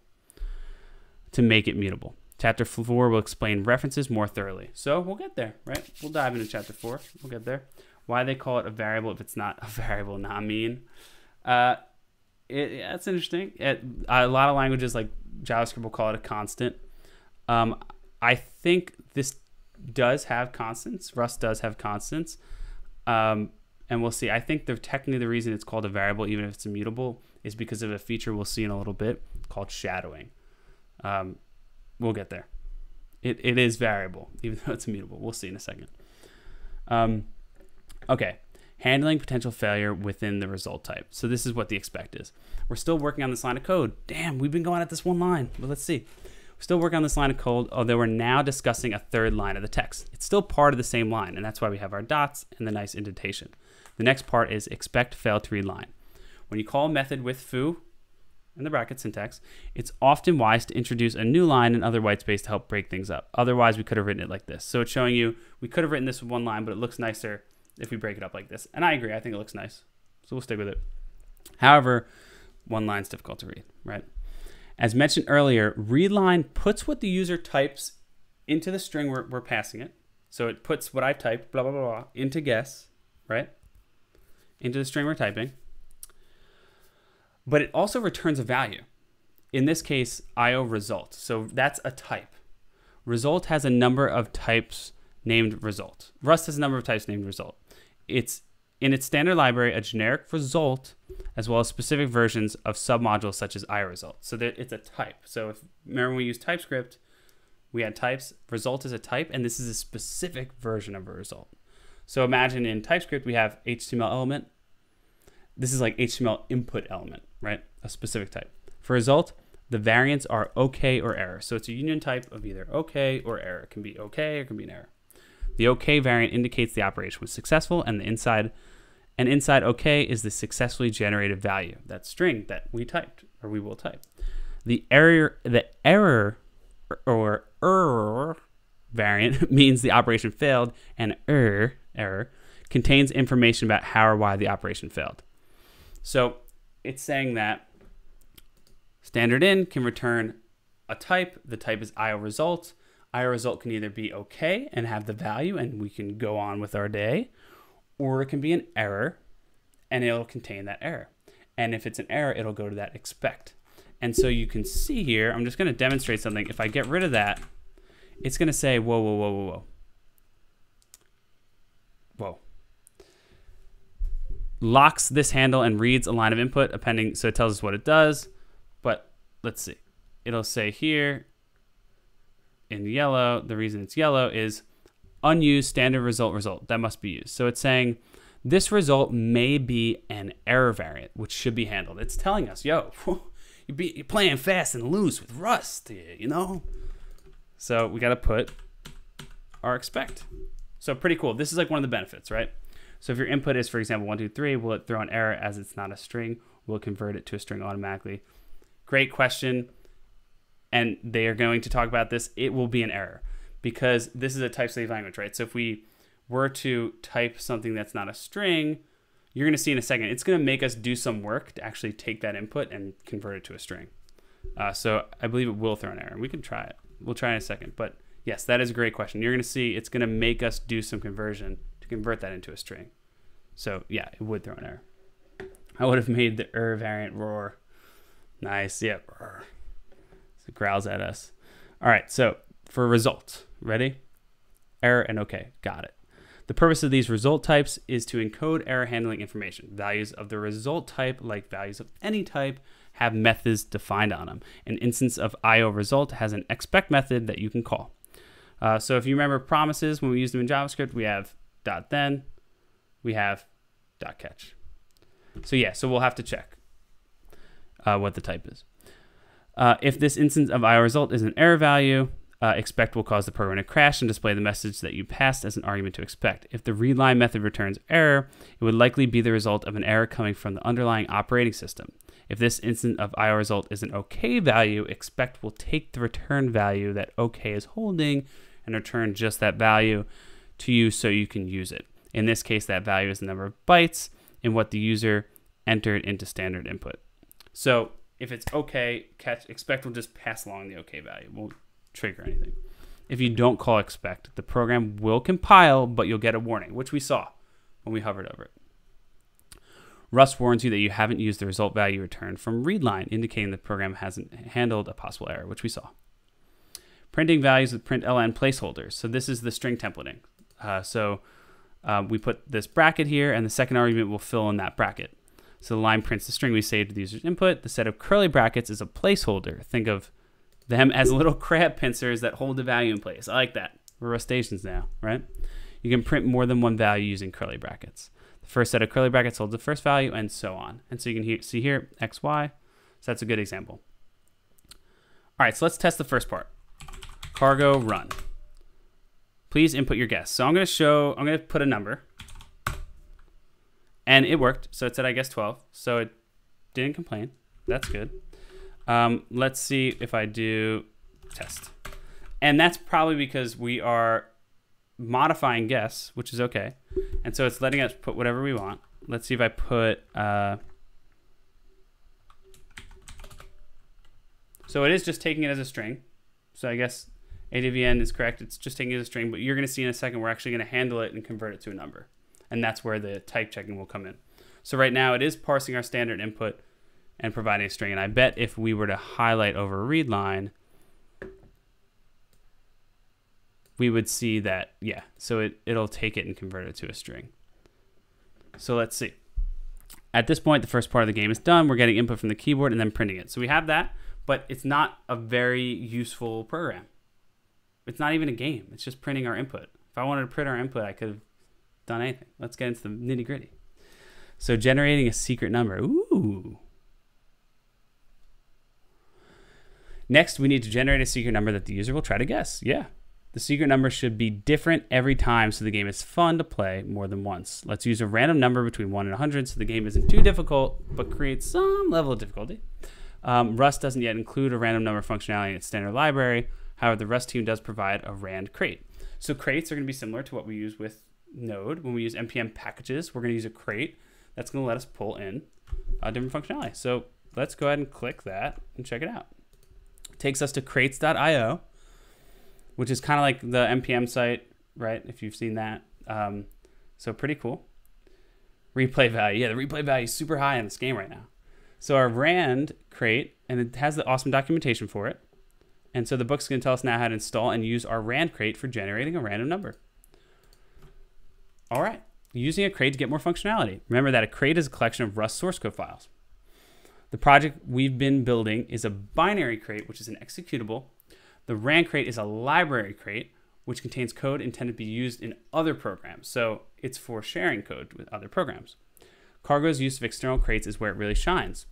to make it mutable. Chapter 4 will explain references more thoroughly. So we'll get there, right? We'll dive into chapter 4. We'll get there. Why they call it a variable if it's not a variable, not mean. Uh, it, yeah, that's interesting. It, a lot of languages like JavaScript will call it a constant. Um, I think this does have constants. Rust does have constants. Um, and we'll see. I think the technically the reason it's called a variable, even if it's immutable, is because of a feature we'll see in a little bit called shadowing. Um, we'll get there. It, it is variable, even though it's immutable. We'll see in a second. Um, okay, handling potential failure within the result type. So this is what the expect is. We're still working on this line of code. Damn, we've been going at this one line, but let's see. We're still working on this line of code, although we're now discussing a third line of the text. It's still part of the same line, and that's why we have our dots and the nice indentation. The next part is expect fail to read line. When you call a method with foo, in the bracket syntax, it's often wise to introduce a new line and other white space to help break things up. Otherwise, we could have written it like this. So it's showing you we could have written this with one line, but it looks nicer if we break it up like this. And I agree. I think it looks nice. So we'll stick with it. However, one line is difficult to read, right? As mentioned earlier, readline puts what the user types into the string we're, we're passing it. So it puts what I've typed, blah, blah, blah, blah, into guess, right? Into the string we're typing but it also returns a value. In this case, IO result. So that's a type. Result has a number of types named result. Rust has a number of types named result. It's in its standard library a generic result as well as specific versions of submodules such as iResult. So that it's a type. So if remember when we use TypeScript, we had types. Result is a type, and this is a specific version of a result. So imagine in TypeScript we have HTML element. This is like HTML input element right? A specific type. For result, the variants are okay or error. So it's a union type of either okay or error. It can be okay or it can be an error. The okay variant indicates the operation was successful and the inside and inside okay is the successfully generated value, that string that we typed or we will type. The error the error or error variant means the operation failed and error error contains information about how or why the operation failed. So it's saying that standard in can return a type. The type is IO result. IO result can either be okay and have the value and we can go on with our day, or it can be an error and it'll contain that error. And if it's an error, it'll go to that expect. And so you can see here, I'm just going to demonstrate something. If I get rid of that, it's going to say, whoa, whoa, whoa, whoa. Whoa locks this handle and reads a line of input appending so it tells us what it does but let's see it'll say here in yellow the reason it's yellow is unused standard result result that must be used so it's saying this result may be an error variant which should be handled it's telling us yo you be, you're playing fast and loose with rust you know So we got to put our expect. So pretty cool. This is like one of the benefits, right? So if your input is, for example, one, two, three, will it throw an error as it's not a string? Will it convert it to a string automatically? Great question. And they are going to talk about this. It will be an error because this is a type safe language, right? So if we were to type something that's not a string, you're going to see in a second, it's going to make us do some work to actually take that input and convert it to a string. Uh, so I believe it will throw an error. We can try it. We'll try in a second. But yes, that is a great question. You're going to see it's going to make us do some conversion convert that into a string. So yeah, it would throw an error. I would have made the er variant roar. Nice. Yep. It growls at us. All right. So for result, ready? Error and okay. Got it. The purpose of these result types is to encode error handling information. Values of the result type, like values of any type, have methods defined on them. An instance of IO result has an expect method that you can call. Uh, so if you remember promises, when we use them in JavaScript, we have dot then, we have dot catch. So yeah, so we'll have to check uh, what the type is. Uh, if this instance of IO result is an error value, uh, expect will cause the program to crash and display the message that you passed as an argument to expect. If the readline method returns error, it would likely be the result of an error coming from the underlying operating system. If this instance of IO result is an OK value, expect will take the return value that OK is holding and return just that value to you so you can use it. In this case, that value is the number of bytes in what the user entered into standard input. So if it's OK, catch expect will just pass along the OK value. We'll trigger anything. If you don't call expect, the program will compile, but you'll get a warning, which we saw when we hovered over it. Rust warns you that you haven't used the result value returned from readline, indicating the program hasn't handled a possible error, which we saw. Printing values with println placeholders. So this is the string templating. Uh, so uh, we put this bracket here, and the second argument will fill in that bracket. So the line prints the string we saved to the user's input. The set of curly brackets is a placeholder. Think of them as little crab pincers that hold the value in place. I like that. We're rustaceans now, right? You can print more than one value using curly brackets. The first set of curly brackets holds the first value and so on. And so you can he see here, x, y. So that's a good example. All right, so let's test the first part. Cargo run. Please input your guess. So I'm going to show, I'm going to put a number. And it worked. So it said, I guess 12. So it didn't complain. That's good. Um, let's see if I do test. And that's probably because we are modifying guess, which is okay. And so it's letting us put whatever we want. Let's see if I put... Uh, so it is just taking it as a string. So I guess ADVN is correct. It's just taking it as a string, but you're going to see in a second we're actually going to handle it and convert it to a number. And that's where the type checking will come in. So right now it is parsing our standard input and providing a string. And I bet if we were to highlight over read line, we would see that, yeah, so it, it'll take it and convert it to a string. So let's see. At this point, the first part of the game is done. We're getting input from the keyboard and then printing it. So we have that, but it's not a very useful program. It's not even a game. It's just printing our input. If I wanted to print our input, I could have done anything. Let's get into the nitty gritty. So generating a secret number. Ooh. Next, we need to generate a secret number that the user will try to guess. Yeah. The secret number should be different every time so the game is fun to play more than once. Let's use a random number between 1 and 100 so the game isn't too difficult but creates some level of difficulty. Um, Rust doesn't yet include a random number functionality in its standard library. However, the Rust team does provide a rand crate. So crates are going to be similar to what we use with Node. When we use npm packages, we're going to use a crate that's going to let us pull in a different functionality. So let's go ahead and click that and check it out It takes us to crates.io, which is kind of like the npm site, right? If you've seen that. Um, so pretty cool. Replay value. Yeah, the replay value is super high in this game right now. So our rand crate, and it has the awesome documentation for it. And so the book's going to tell us now how to install and use our rand crate for generating a random number. All right, using a crate to get more functionality. Remember that a crate is a collection of Rust source code files. The project we've been building is a binary crate, which is an executable. The rand crate is a library crate, which contains code intended to be used in other programs. So it's for sharing code with other programs. Cargo's use of external crates is where it really shines.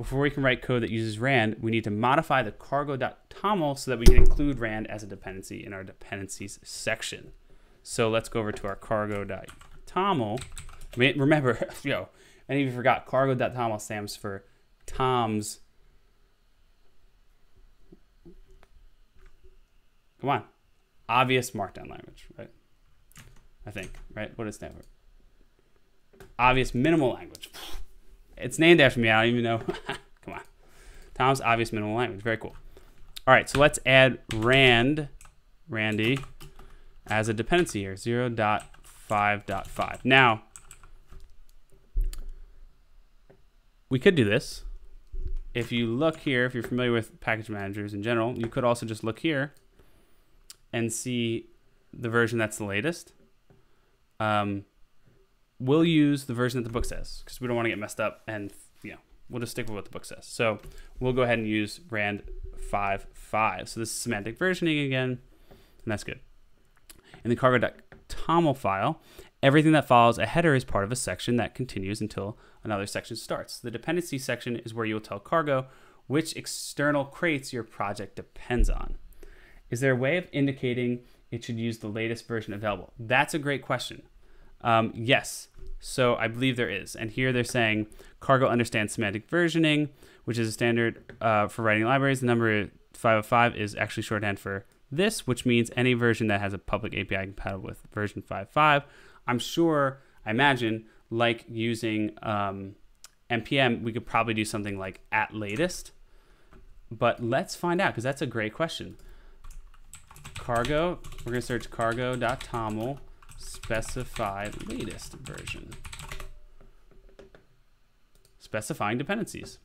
Before we can write code that uses rand, we need to modify the cargo.toml so that we can include rand as a dependency in our dependencies section. So let's go over to our cargo.toml. Remember, yo, any of you forgot, cargo.toml stands for Tom's. Come on. Obvious markdown language, right? I think, right? What does it? Obvious minimal language. It's named after me. I don't even know. Come on. Tom's obvious minimal language. Very cool. All right, so let's add rand, randy, as a dependency here, 0.5.5. Now, we could do this. If you look here, if you're familiar with package managers in general, you could also just look here and see the version that's the latest. Um, we'll use the version that the book says because we don't want to get messed up and you know we'll just stick with what the book says. So we'll go ahead and use rand 5.5 so this is semantic versioning again and that's good. In the cargo.toml file everything that follows a header is part of a section that continues until another section starts. The dependency section is where you'll tell cargo which external crates your project depends on. Is there a way of indicating it should use the latest version available? That's a great question um, yes so I believe there is. And here they're saying Cargo understands semantic versioning, which is a standard uh, for writing libraries. The number 505 is actually shorthand for this, which means any version that has a public API compatible with version 5.5. I'm sure, I imagine, like using um, npm, we could probably do something like at latest. But let's find out because that's a great question. Cargo, we're going to search cargo.toml specify latest version. Specifying dependencies.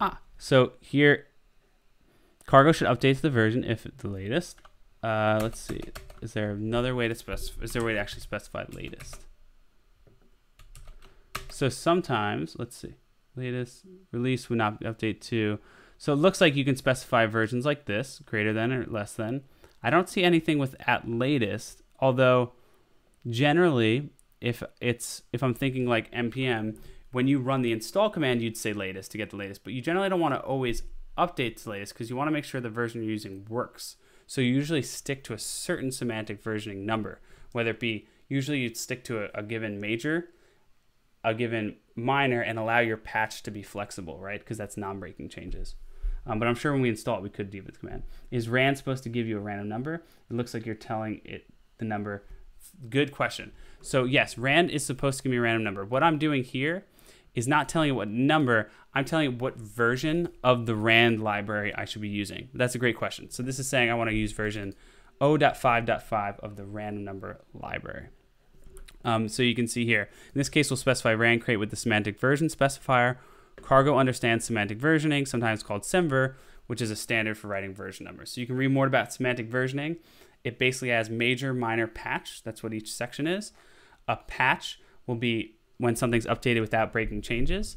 Ah, so here, cargo should update the version if the latest. Uh, let's see. Is there another way to specify? Is there a way to actually specify latest? So sometimes, let's see, latest release would not update to. So it looks like you can specify versions like this, greater than or less than. I don't see anything with at latest, although generally, if it's if I'm thinking like npm, when you run the install command, you'd say latest to get the latest, but you generally don't want to always update to latest because you want to make sure the version you're using works. So you usually stick to a certain semantic versioning number, whether it be usually you'd stick to a, a given major, a given minor, and allow your patch to be flexible, right? Because that's non-breaking changes. Um, but I'm sure when we install it, we could do this command. Is rand supposed to give you a random number? It looks like you're telling it the number. Good question. So yes, rand is supposed to give me a random number. What I'm doing here is not telling you what number, I'm telling you what version of the rand library I should be using. That's a great question. So this is saying I want to use version 0.5.5 of the random number library. Um, so you can see here, in this case, we'll specify rand crate with the semantic version specifier Cargo understands semantic versioning, sometimes called semver, which is a standard for writing version numbers. So you can read more about semantic versioning. It basically has major, minor, patch. That's what each section is. A patch will be when something's updated without breaking changes.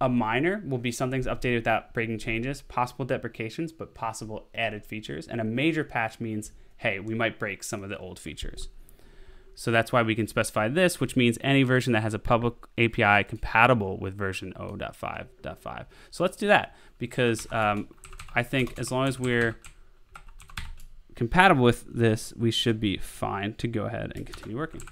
A minor will be something's updated without breaking changes, possible deprecations, but possible added features. And a major patch means, hey, we might break some of the old features. So that's why we can specify this, which means any version that has a public API compatible with version 0.5.5. So let's do that because um, I think as long as we're compatible with this, we should be fine to go ahead and continue working.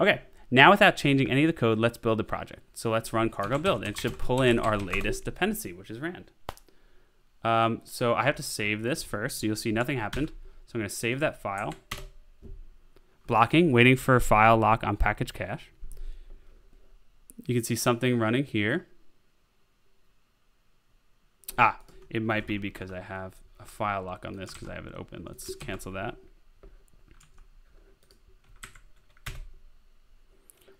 Okay, now without changing any of the code, let's build the project. So let's run cargo build. It should pull in our latest dependency, which is rand. Um, so I have to save this first. So you'll see nothing happened. So I'm going to save that file blocking, waiting for file lock on package cache. You can see something running here. Ah, it might be because I have a file lock on this because I have it open. Let's cancel that.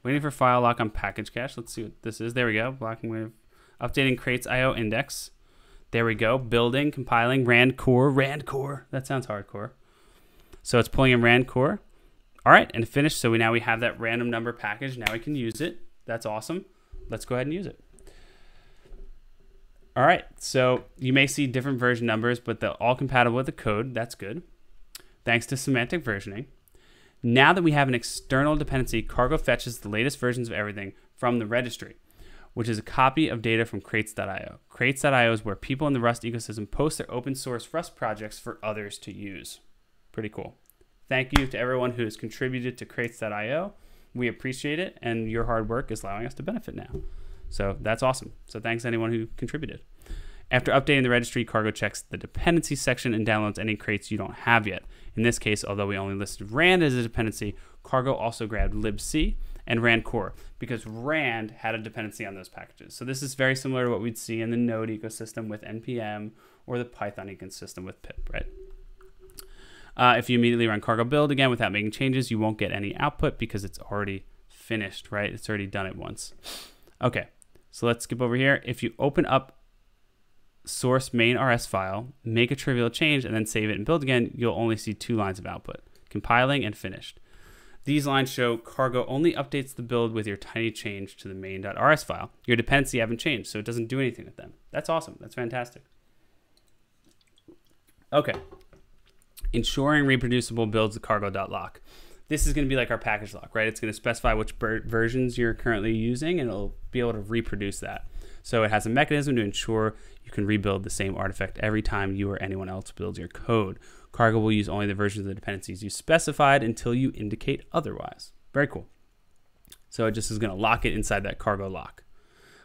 Waiting for file lock on package cache. Let's see what this is. There we go. Blocking with updating crates IO index. There we go. Building, compiling, rand core, rand core. That sounds hardcore. So it's pulling in rand core. All right, and finished. So we now we have that random number package. Now we can use it. That's awesome. Let's go ahead and use it. All right, so you may see different version numbers, but they're all compatible with the code. That's good. Thanks to semantic versioning. Now that we have an external dependency, Cargo fetches the latest versions of everything from the registry, which is a copy of data from crates.io. Crates.io is where people in the Rust ecosystem post their open source Rust projects for others to use. Pretty cool. Thank you to everyone who has contributed to crates.io. We appreciate it, and your hard work is allowing us to benefit now. So that's awesome. So thanks anyone who contributed. After updating the registry, Cargo checks the dependency section and downloads any crates you don't have yet. In this case, although we only listed Rand as a dependency, Cargo also grabbed libc and rand core because rand had a dependency on those packages. So this is very similar to what we'd see in the Node ecosystem with npm or the Python ecosystem with pip, right? Uh, if you immediately run cargo build again without making changes, you won't get any output because it's already finished, right? It's already done it once. Okay, so let's skip over here. If you open up source main rs file, make a trivial change, and then save it and build again, you'll only see two lines of output, compiling and finished. These lines show cargo only updates the build with your tiny change to the main.rs file. Your dependency haven't changed, so it doesn't do anything with them. That's awesome. That's fantastic. Okay, ensuring reproducible builds the cargo.lock. This is going to be like our package lock, right? It's going to specify which versions you're currently using and it'll be able to reproduce that. So it has a mechanism to ensure you can rebuild the same artifact every time you or anyone else builds your code. Cargo will use only the versions of the dependencies you specified until you indicate otherwise. Very cool. So it just is going to lock it inside that cargo lock.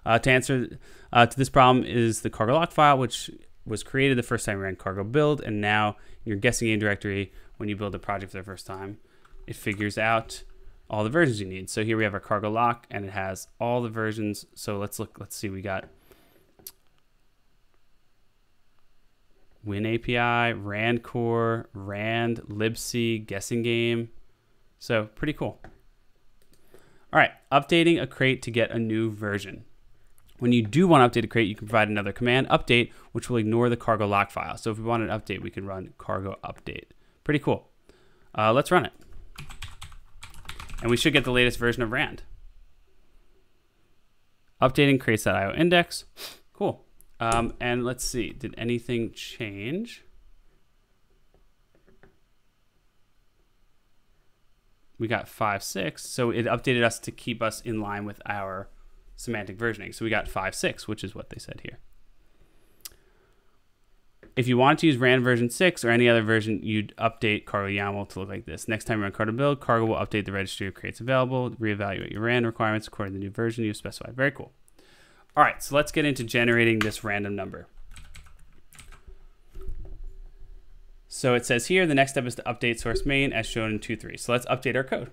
Uh, to answer uh, to this problem is the cargo lock file, which was created the first time you ran cargo build, and now your guessing game directory, when you build a project for the first time, it figures out all the versions you need. So here we have our cargo lock, and it has all the versions. So let's look. Let's see. We got Win API, Rand Core, Rand, libc, guessing game. So pretty cool. All right, updating a crate to get a new version. When you do want to update a crate, you can provide another command, update, which will ignore the cargo lock file. So if we want an update, we can run cargo update. Pretty cool. Uh, let's run it. And we should get the latest version of Rand. Updating crates.io index. Cool. Um, and let's see, did anything change? We got five, six. So it updated us to keep us in line with our semantic versioning. So we got 5.6, which is what they said here. If you want to use RAND version 6 or any other version, you'd update Cargo YAML to look like this. Next time you run Cargo build, Cargo will update the registry of crates available, reevaluate your RAND requirements according to the new version you've specified. Very cool. All right, so let's get into generating this random number. So it says here, the next step is to update source main as shown in 2.3. So let's update our code.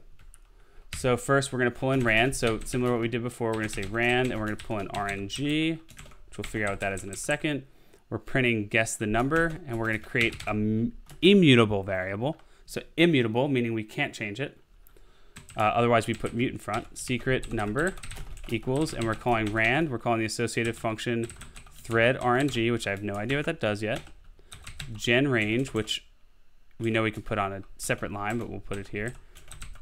So first we're going to pull in rand. So similar to what we did before, we're going to say rand and we're going to pull in RNG, which we'll figure out what that is in a second. We're printing guess the number and we're going to create a immutable variable. So immutable, meaning we can't change it. Uh, otherwise we put mute in front. Secret number equals, and we're calling rand. We're calling the associated function thread RNG, which I have no idea what that does yet. Gen range, which we know we can put on a separate line, but we'll put it here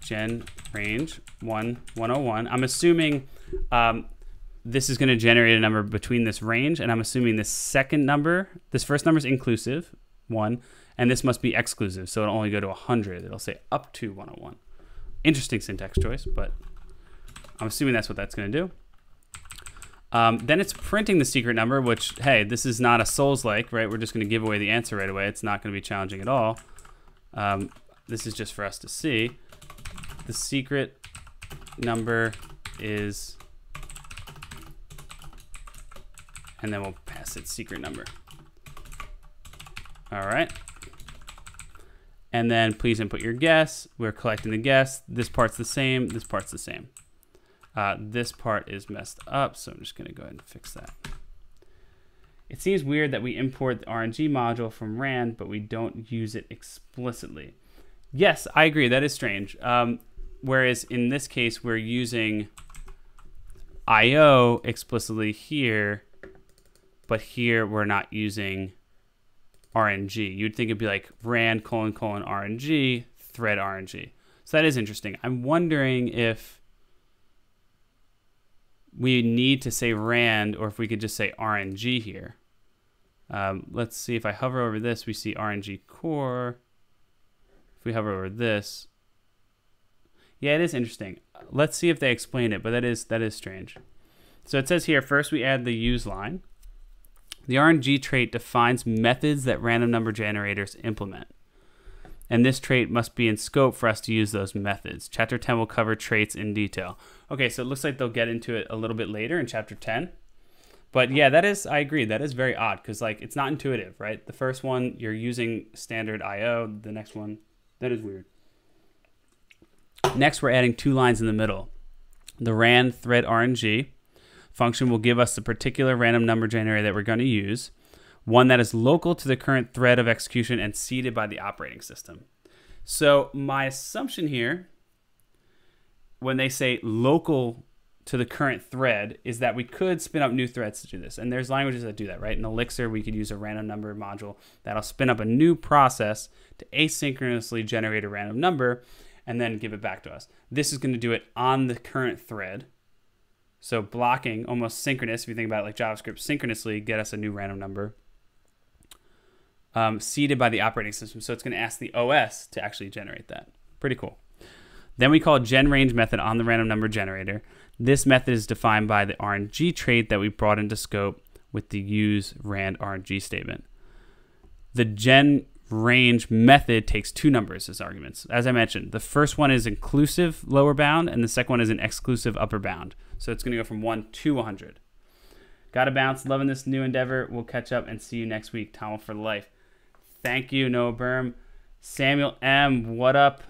gen range 1, 101. I'm assuming um, this is going to generate a number between this range, and I'm assuming this second number, this first number is inclusive, 1, and this must be exclusive, so it'll only go to 100. It'll say up to 101. Interesting syntax choice, but I'm assuming that's what that's going to do. Um, then it's printing the secret number, which, hey, this is not a Souls-like, right? We're just going to give away the answer right away. It's not going to be challenging at all. Um, this is just for us to see the secret number is, and then we'll pass its secret number. All right. And then please input your guess. We're collecting the guess. This part's the same. This part's the same. Uh, this part is messed up, so I'm just going to go ahead and fix that. It seems weird that we import the RNG module from RAND, but we don't use it explicitly. Yes, I agree. That is strange. Um, whereas in this case, we're using IO explicitly here, but here we're not using RNG. You'd think it'd be like rand colon colon RNG, thread RNG. So that is interesting. I'm wondering if we need to say rand or if we could just say RNG here. Um, let's see if I hover over this, we see RNG core. If we hover over this, Yeah, it is interesting. Let's see if they explain it, but that is that is strange. So it says here first we add the use line. The RNG trait defines methods that random number generators implement. And this trait must be in scope for us to use those methods. Chapter 10 will cover traits in detail. Okay, so it looks like they'll get into it a little bit later in chapter 10. But yeah, that is I agree. That is very odd cuz like it's not intuitive, right? The first one you're using standard IO, the next one that is weird. Next, we're adding two lines in the middle. The rand thread RNG function will give us the particular random number generator that we're going to use, one that is local to the current thread of execution and seeded by the operating system. So my assumption here, when they say local to the current thread, is that we could spin up new threads to do this. And there's languages that do that, right? In Elixir, we could use a random number module that'll spin up a new process to asynchronously generate a random number and then give it back to us. This is going to do it on the current thread so blocking, almost synchronous, if you think about it like JavaScript, synchronously get us a new random number um, seeded by the operating system. So it's going to ask the OS to actually generate that. Pretty cool. Then we call genRange method on the random number generator. This method is defined by the RNG trait that we brought into scope with the use rand RNG statement. The gen range method takes two numbers as arguments. As I mentioned, the first one is inclusive lower bound and the second one is an exclusive upper bound. So it's going to go from 1 to 100. Gotta bounce. Loving this new endeavor. We'll catch up and see you next week. Tom for life. Thank you, Noah Berm. Samuel M. What up?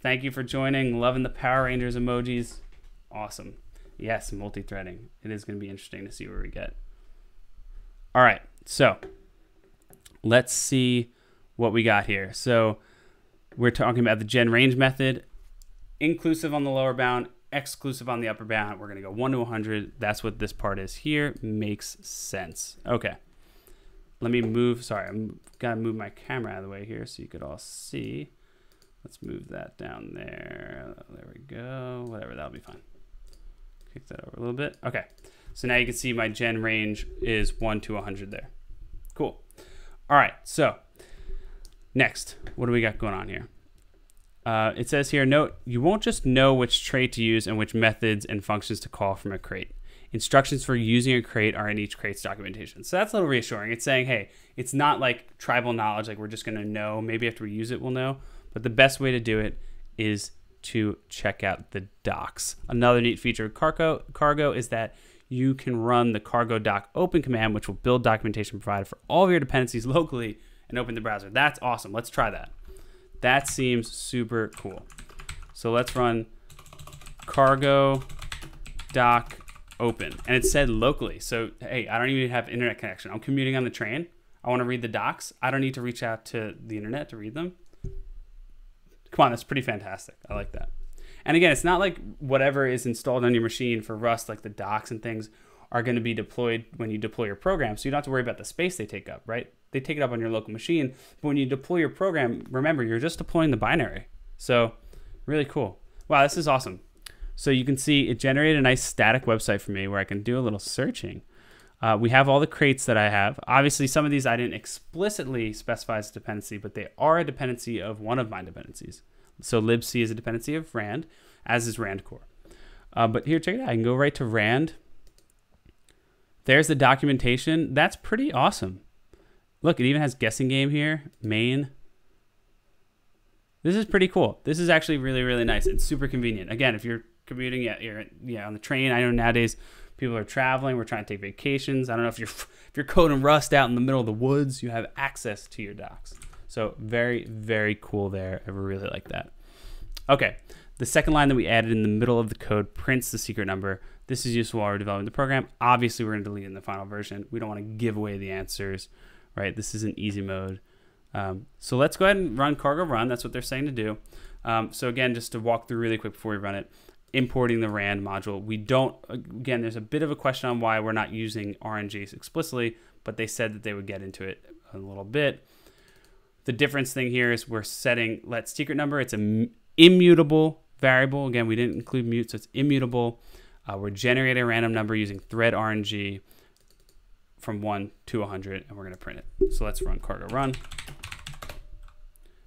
Thank you for joining. Loving the Power Rangers emojis. Awesome. Yes, multi threading. It is going to be interesting to see where we get. All right. So let's see what we got here. So we're talking about the gen range method, inclusive on the lower bound, exclusive on the upper bound. We're going to go 1 to 100. That's what this part is here. Makes sense. Okay. Let me move. Sorry, I'm got to move my camera out of the way here so you could all see. Let's move that down there. There we go. Whatever, that'll be fine. Kick that over a little bit. Okay. So now you can see my gen range is 1 to 100 there. Cool. All right. So next, what do we got going on here? Uh, it says here, note, you won't just know which trait to use and which methods and functions to call from a crate. Instructions for using a crate are in each crate's documentation. So that's a little reassuring. It's saying, hey, it's not like tribal knowledge, like we're just going to know. Maybe after we use it, we'll know. But the best way to do it is to check out the docs. Another neat feature of Cargo, Cargo is that you can run the cargo doc open command, which will build documentation provided for all of your dependencies locally and open the browser. That's awesome. Let's try that. That seems super cool. So let's run cargo doc open. And it said locally. So, hey, I don't even have internet connection. I'm commuting on the train. I want to read the docs. I don't need to reach out to the internet to read them. Come on, that's pretty fantastic. I like that. And again, it's not like whatever is installed on your machine for Rust, like the docs and things, are going to be deployed when you deploy your program. So you don't have to worry about the space they take up, right? They take it up on your local machine. But when you deploy your program, remember, you're just deploying the binary. So really cool. Wow, this is awesome. So you can see it generated a nice static website for me where I can do a little searching. Uh, we have all the crates that I have. Obviously, some of these I didn't explicitly specify as a dependency, but they are a dependency of one of my dependencies. So libc is a dependency of rand, as is randcore. Uh, but here, check it out. I can go right to rand. There's the documentation. That's pretty awesome. Look, it even has guessing game here, main. This is pretty cool. This is actually really, really nice. It's super convenient. Again, if you're commuting, yeah, you're yeah on the train. I know nowadays people are traveling. We're trying to take vacations. I don't know if you're if you're coding Rust out in the middle of the woods, you have access to your docs. So very, very cool there. I really like that. Okay, the second line that we added in the middle of the code prints the secret number. This is useful while we're developing the program. Obviously, we're going to delete it in the final version. We don't want to give away the answers right? This is an easy mode. Um, so let's go ahead and run cargo run. That's what they're saying to do. Um, so again, just to walk through really quick before we run it, importing the RAND module. We don't, again, there's a bit of a question on why we're not using RNGs explicitly, but they said that they would get into it a little bit. The difference thing here is we're setting let secret number. It's an immutable variable. Again, we didn't include mute, so it's immutable. Uh, we're generating a random number using thread RNG from 1 to 100 and we're going to print it. So let's run cargo run.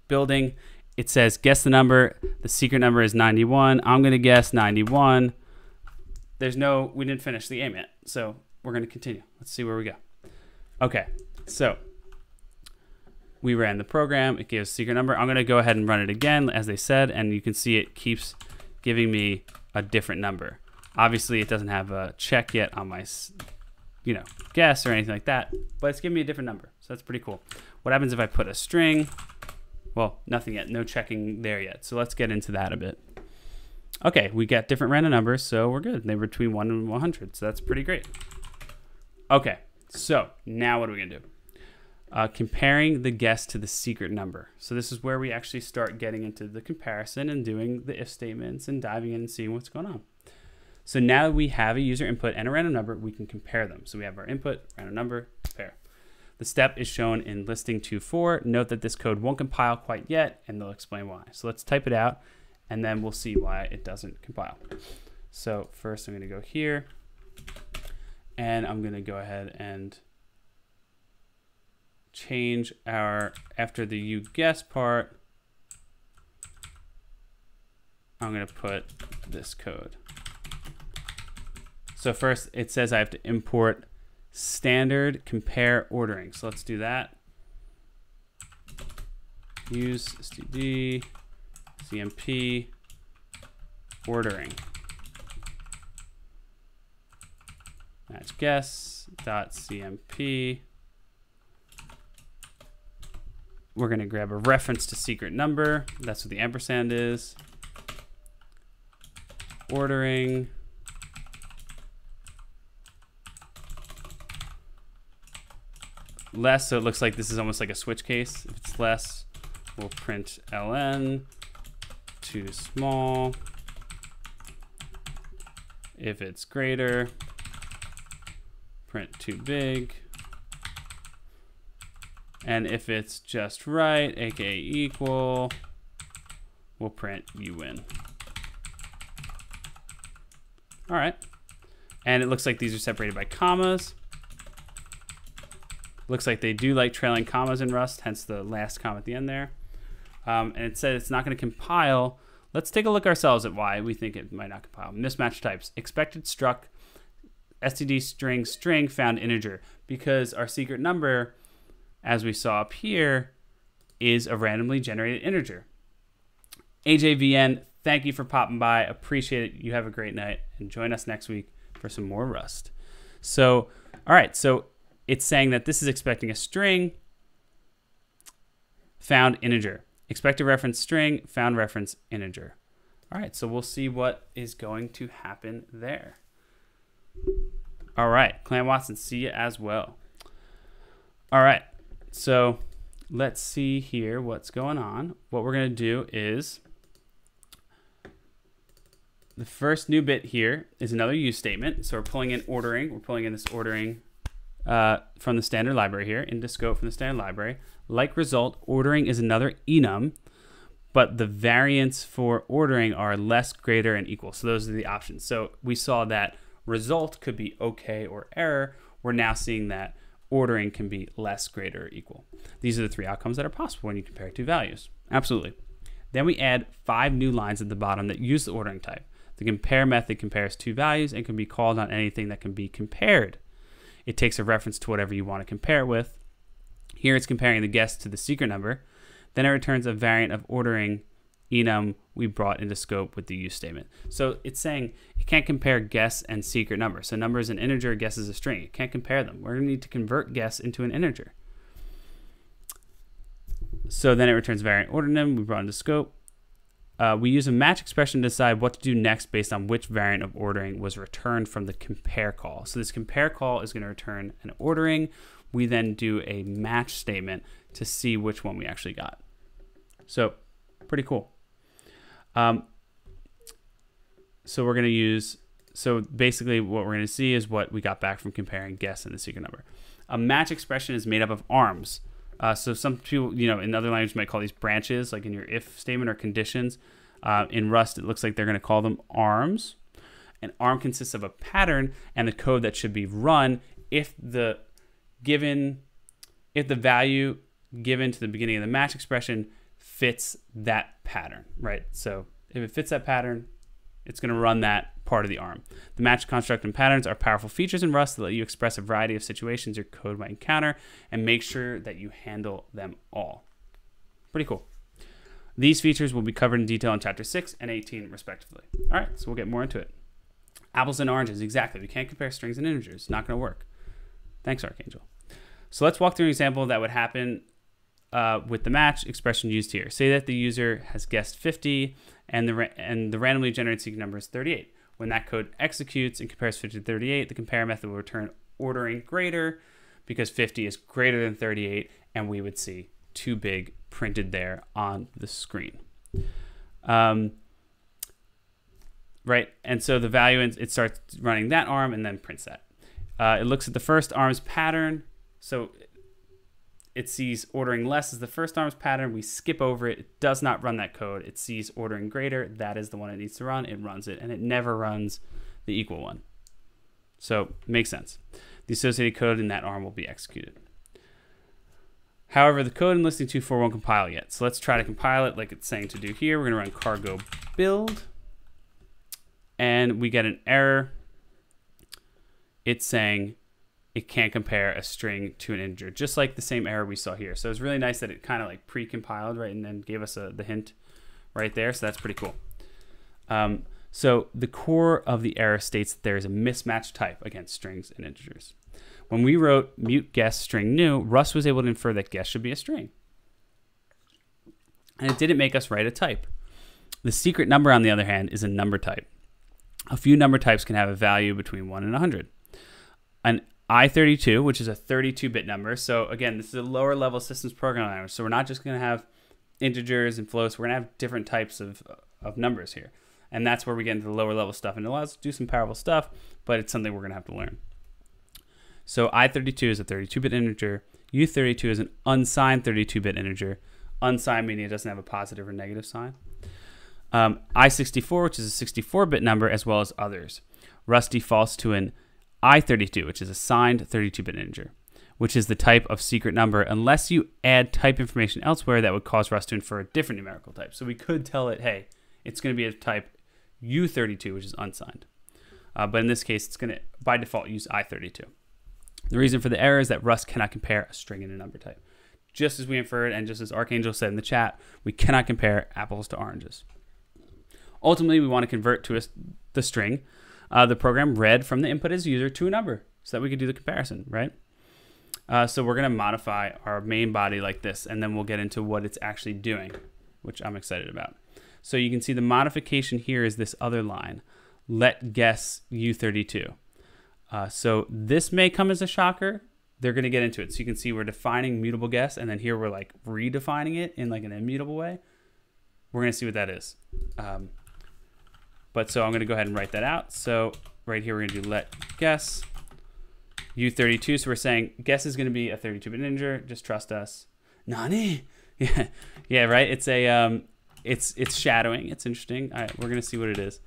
Building. it says guess the number. The secret number is 91. I'm going to guess 91. There's no, we didn't finish the aim yet. So we're going to continue. Let's see where we go. Okay, so we ran the program. It gives secret number. I'm going to go ahead and run it again, as they said, and you can see it keeps giving me a different number. Obviously, it doesn't have a check yet on my, you know, guess or anything like that, but it's giving me a different number. So that's pretty cool. What happens if I put a string? Well, nothing yet. No checking there yet. So let's get into that a bit. Okay, we got different random numbers, so we're good. They're between 1 and 100, so that's pretty great. Okay, so now what are we to do? Uh, comparing the guess to the secret number. So this is where we actually start getting into the comparison and doing the if statements and diving in and seeing what's going on. So now we have a user input and a random number, we can compare them. So we have our input, random number, compare. The step is shown in listing 2.4. Note that this code won't compile quite yet, and they'll explain why. So let's type it out, and then we'll see why it doesn't compile. So first I'm going to go here, and I'm going to go ahead and change our, after the you guess part, I'm going to put this code. So first it says I have to import standard compare ordering. So let's do that. Use std cmp ordering. Match guess dot cmp. We're going to grab a reference to secret number. That's what the ampersand is. Ordering less, so it looks like this is almost like a switch case. If it's less, we'll print ln, too small. If it's greater, print too big. And if it's just right, aka equal, we'll print you win. All right. And it looks like these are separated by commas. Looks like they do like trailing commas in Rust, hence the last comma at the end there. Um, and it said it's not going to compile. Let's take a look ourselves at why we think it might not compile. Mismatch types. Expected struct std string string found integer because our secret number, as we saw up here, is a randomly generated integer. AJVN, thank you for popping by. Appreciate it. You have a great night and join us next week for some more Rust. So, all right. So it's saying that this is expecting a string found integer. Expected reference string, found reference integer. All right, so we'll see what is going to happen there. All right, Clan Watson, see you as well. All right, so let's see here what's going on. What we're going to do is the first new bit here is another use statement. So we're pulling in ordering. We're pulling in this ordering uh, from the standard library here, into scope from the standard library. Like result, ordering is another enum, but the variants for ordering are less, greater, and equal. So those are the options. So we saw that result could be okay or error. We're now seeing that ordering can be less, greater, or equal. These are the three outcomes that are possible when you compare two values. Absolutely. Then we add five new lines at the bottom that use the ordering type. The compare method compares two values and can be called on anything that can be compared. It takes a reference to whatever you want to compare it with. Here it's comparing the guess to the secret number. Then it returns a variant of ordering enum we brought into scope with the use statement. So it's saying it can't compare guess and secret number. So number is an integer, guess is a string. It can't compare them. We're going to need to convert guess into an integer. So then it returns variant ordering enum we brought into scope. Uh, we use a match expression to decide what to do next based on which variant of ordering was returned from the compare call. So this compare call is going to return an ordering. We then do a match statement to see which one we actually got. So pretty cool. Um, so we're going to use, so basically what we're going to see is what we got back from comparing guess and the secret number. A match expression is made up of arms. Uh, so some people, you know, in other languages might call these branches, like in your if statement or conditions. Uh, in Rust, it looks like they're going to call them arms. An arm consists of a pattern and the code that should be run if the given, if the value given to the beginning of the match expression fits that pattern, right? So if it fits that pattern, it's going to run that part of the arm. The match construct and patterns are powerful features in Rust that let you express a variety of situations your code might encounter and make sure that you handle them all. Pretty cool. These features will be covered in detail in chapter 6 and 18, respectively. All right, so we'll get more into it. Apples and oranges, exactly. We can't compare strings and integers. Not going to work. Thanks, Archangel. So let's walk through an example that would happen uh, with the match expression used here. Say that the user has guessed 50 and the, and the randomly generated secret number is 38. When that code executes and compares 50 to 38, the compare method will return ordering greater because 50 is greater than 38, and we would see too big printed there on the screen. Um, right, and so the value, it starts running that arm and then prints that. Uh, it looks at the first arm's pattern. So it sees ordering less as the first arm's pattern. We skip over it. It does not run that code. It sees ordering greater. That is the one it needs to run. It runs it, and it never runs the equal one. So makes sense. The associated code in that arm will be executed. However, the code in listing 2.4 won't compile yet. So let's try to compile it like it's saying to do here. We're going to run cargo build, and we get an error. It's saying it can't compare a string to an integer, just like the same error we saw here. So it's really nice that it kind of like pre-compiled, right, and then gave us a, the hint right there. So that's pretty cool. Um, so the core of the error states that there is a mismatch type against strings and integers. When we wrote mute guess string new, Rust was able to infer that guess should be a string. And it didn't make us write a type. The secret number, on the other hand, is a number type. A few number types can have a value between 1 and 100. An I32, which is a 32-bit number. So again, this is a lower level systems programming language. So we're not just going to have integers and floats. We're going to have different types of, of numbers here. And that's where we get into the lower level stuff. And it allows us to do some powerful stuff, but it's something we're going to have to learn. So I32 is a 32-bit integer. U32 is an unsigned 32-bit integer. Unsigned meaning it doesn't have a positive or negative sign. Um, I64, which is a 64-bit number, as well as others. Rust defaults to an I32, which is a signed 32-bit integer, which is the type of secret number unless you add type information elsewhere that would cause Rust to infer a different numerical type. So we could tell it, hey, it's going to be a type U32, which is unsigned. Uh, but in this case, it's going to, by default, use I32. The reason for the error is that Rust cannot compare a string and a number type. Just as we inferred, and just as Archangel said in the chat, we cannot compare apples to oranges. Ultimately, we want to convert to a, the string uh, the program read from the input as user to a number so that we could do the comparison, right? Uh, so we're going to modify our main body like this, and then we'll get into what it's actually doing, which I'm excited about. So you can see the modification here is this other line, let guess U32. Uh, so this may come as a shocker. They're going to get into it. So you can see we're defining mutable guess, and then here we're like redefining it in like an immutable way. We're going to see what that is. Um, but so I'm going to go ahead and write that out. So right here, we're to do let guess u32. So we're saying guess is going to be a 32-bit integer. Just trust us. Nani? Yeah, yeah, right. It's a um, it's it's shadowing. It's interesting. All right, we're going to see what it is.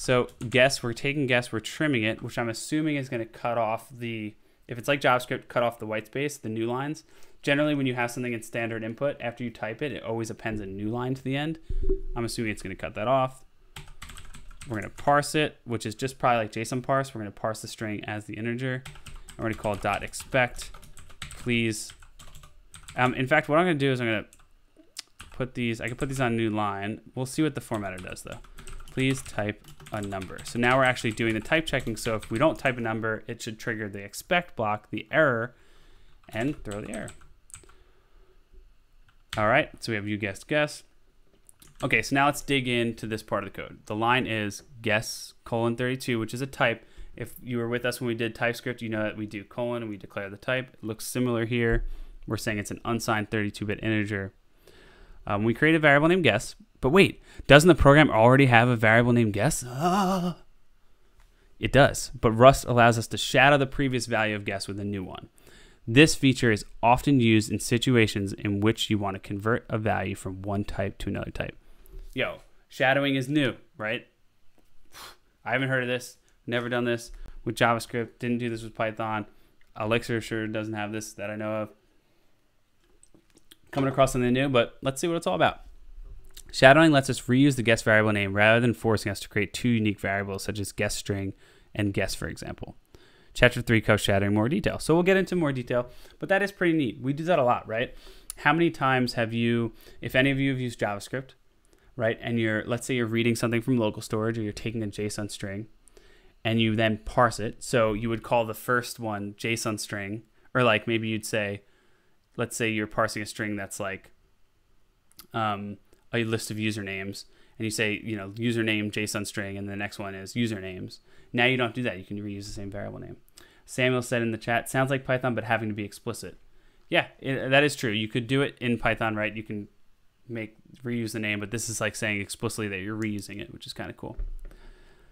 So guess, we're taking guess, we're trimming it, which I'm assuming is going to cut off the, if it's like JavaScript, cut off the white space, the new lines. Generally, when you have something in standard input, after you type it, it always appends a new line to the end. I'm assuming it's going to cut that off. We're going to parse it, which is just probably like JSON parse. We're going to parse the string as the integer. I'm going to call dot expect. Please. Um, in fact, what I'm going to do is I'm going to put these, I can put these on a new line. We'll see what the formatter does though. Please type a number. So now we're actually doing the type checking. So if we don't type a number, it should trigger the expect block, the error, and throw the error. All right, so we have you guessed guess. Okay, so now let's dig into this part of the code. The line is guess colon 32, which is a type. If you were with us when we did TypeScript, you know that we do colon and we declare the type. It looks similar here. We're saying it's an unsigned 32-bit integer. Um, we create a variable named guess, but wait, doesn't the program already have a variable named guess? Ah. It does, but Rust allows us to shadow the previous value of guess with a new one. This feature is often used in situations in which you want to convert a value from one type to another type yo, shadowing is new, right? I haven't heard of this. Never done this with JavaScript. Didn't do this with Python. Elixir sure doesn't have this that I know of. coming across something new, but let's see what it's all about. Shadowing lets us reuse the guess variable name rather than forcing us to create two unique variables such as guess string and guess, for example. Chapter 3 covers shadowing more detail. So we'll get into more detail, but that is pretty neat. We do that a lot, right? How many times have you, if any of you have used JavaScript, right, and you're, let's say you're reading something from local storage or you're taking a JSON string and you then parse it. So you would call the first one JSON string, or like maybe you'd say, let's say you're parsing a string that's like um, a list of usernames, and you say, you know, username JSON string, and the next one is usernames. Now you don't do that. You can reuse the same variable name. Samuel said in the chat, sounds like Python, but having to be explicit. Yeah, it, that is true. You could do it in Python, right? You can make reuse the name, but this is like saying explicitly that you're reusing it, which is kind of cool.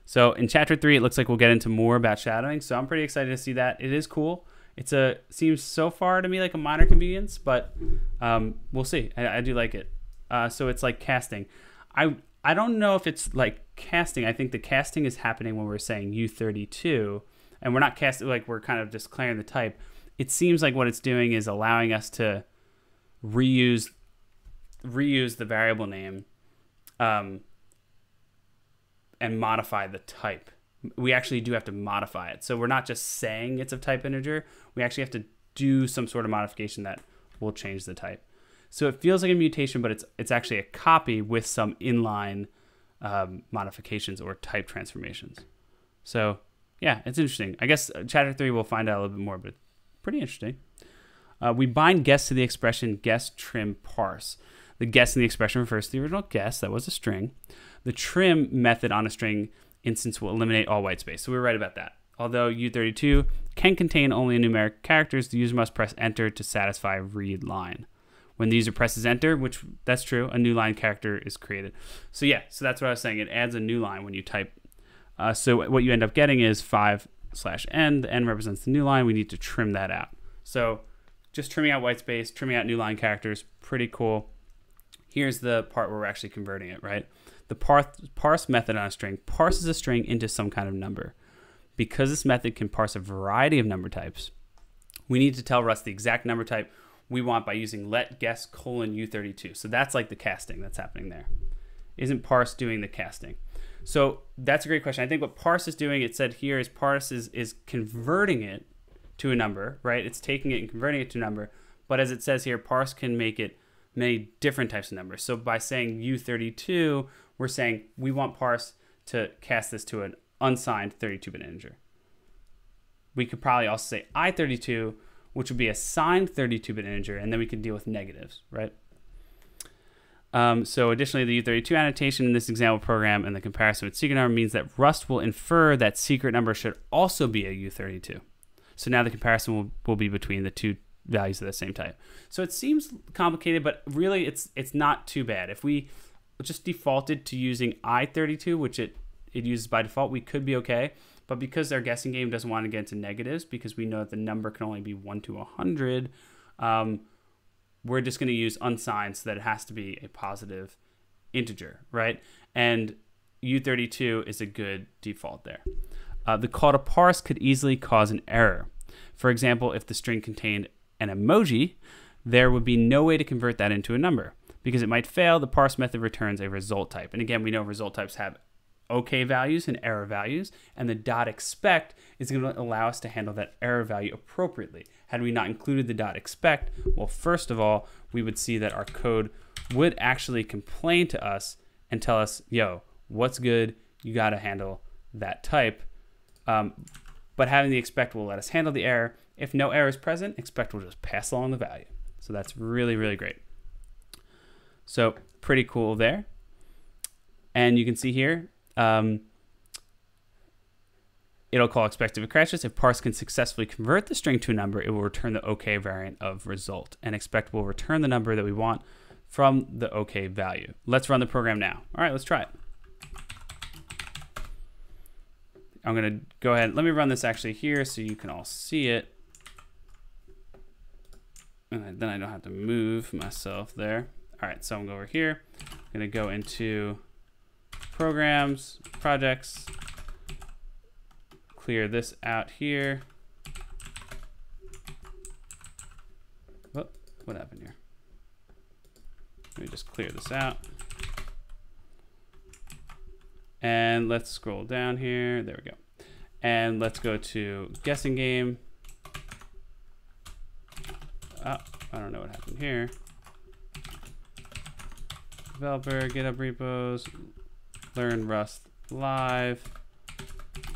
So in chapter three, it looks like we'll get into more about shadowing. So I'm pretty excited to see that. It is cool. It's a seems so far to me like a minor convenience, but um, we'll see. I, I, do like it. Uh, so it's like casting. I I don't know if it's like casting. I think the casting is happening when we're saying U32, and we're not casting like we're kind of just declaring the type. It seems like what it's doing is allowing us to reuse reuse the variable name um, and modify the type. We actually do have to modify it. So we're not just saying it's of type integer. We actually have to do some sort of modification that will change the type. So it feels like a mutation, but it's it's actually a copy with some inline um, modifications or type transformations. So yeah, it's interesting. I guess uh, chapter three we'll find out a little bit more, but pretty interesting. Uh, we bind guess to the expression guess trim parse. The guess in the expression refers to the original guess that was a string. The trim method on a string instance will eliminate all white space. So we are right about that. Although U32 can contain only numeric characters, the user must press enter to satisfy read line. When the user presses enter, which that's true, a new line character is created. So yeah, so that's what I was saying. It adds a new line when you type. Uh, so what you end up getting is 5 slash n. The n represents the new line. We need to trim that out. So just trimming out white space, trimming out new line characters, pretty cool. Here's the part where we're actually converting it, right? The parse method on a string parses a string into some kind of number. Because this method can parse a variety of number types, we need to tell Rust the exact number type we want by using let guess colon u32. So that's like the casting that's happening there. Isn't parse doing the casting? So that's a great question. I think what parse is doing, it said here, is parse is, is converting it to a number, right? It's taking it and converting it to a number. But as it says here, parse can make it many different types of numbers. So by saying u32, we're saying we want parse to cast this to an unsigned 32-bit integer. We could probably also say i32, which would be a signed 32-bit integer, and then we can deal with negatives, right? Um, so additionally, the U32 annotation in this example program and the comparison with secret number means that Rust will infer that secret number should also be a U32. So now the comparison will, will be between the two values of the same type. So it seems complicated, but really it's it's not too bad. If we just defaulted to using i32, which it, it uses by default, we could be okay. But because our guessing game doesn't want to get into negatives, because we know that the number can only be 1 to 100, um, we're just going to use unsigned so that it has to be a positive integer, right? And U32 is a good default there. Uh, the call to parse could easily cause an error. For example, if the string contained an emoji, there would be no way to convert that into a number. Because it might fail, the parse method returns a result type. And again, we know result types have OK values and error values, and the dot expect is going to allow us to handle that error value appropriately. Had we not included the dot expect, well, first of all, we would see that our code would actually complain to us and tell us, yo, what's good? You got to handle that type. Um, but having the expect will let us handle the error. If no error is present, expect will just pass along the value. So that's really, really great. So pretty cool there. And you can see here, um, it'll call expect if it crashes. If parse can successfully convert the string to a number, it will return the OK variant of result. And expect will return the number that we want from the OK value. Let's run the program now. All right, let's try it. I'm going to go ahead. Let me run this actually here so you can all see it. And then I don't have to move myself there. All right, so I'm going to go over here. I'm going to go into programs, projects, clear this out here. What, what happened here? Let me just clear this out. And let's scroll down here. There we go. And let's go to guessing game. Oh, I don't know what happened here. Developer, GitHub repos, learn Rust live.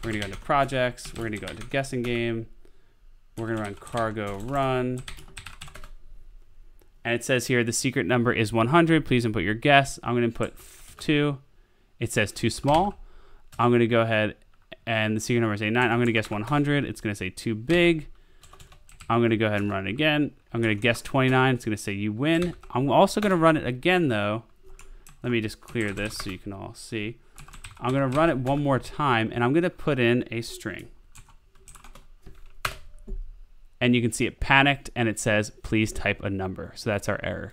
We're gonna go into projects. We're gonna go into guessing game. We're gonna run cargo run. And it says here the secret number is 100. Please input your guess. I'm gonna input two. It says too small. I'm gonna go ahead and the secret number is 89. I'm gonna guess 100. It's gonna say too big. I'm gonna go ahead and run it again. I'm gonna guess 29. It's gonna say you win. I'm also gonna run it again though. Let me just clear this so you can all see. I'm gonna run it one more time and I'm gonna put in a string. And you can see it panicked and it says, please type a number. So that's our error.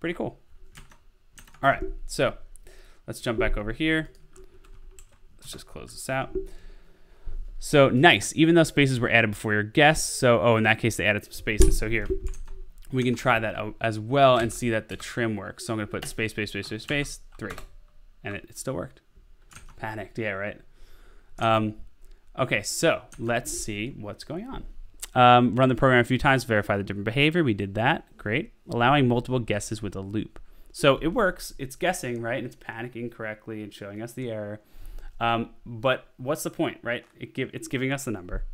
Pretty cool. All right, so let's jump back over here. Let's just close this out. So nice, even though spaces were added before your guess. So, oh, in that case, they added some spaces. So here, we can try that out as well and see that the trim works. So I'm gonna put space, space, space, space, space, three. And it, it still worked. Panicked, yeah, right. Um, okay, so let's see what's going on. Um, run the program a few times, verify the different behavior. We did that, great. Allowing multiple guesses with a loop. So it works, it's guessing, right? And it's panicking correctly and showing us the error. Um, but what's the point, right? It give, it's giving us the number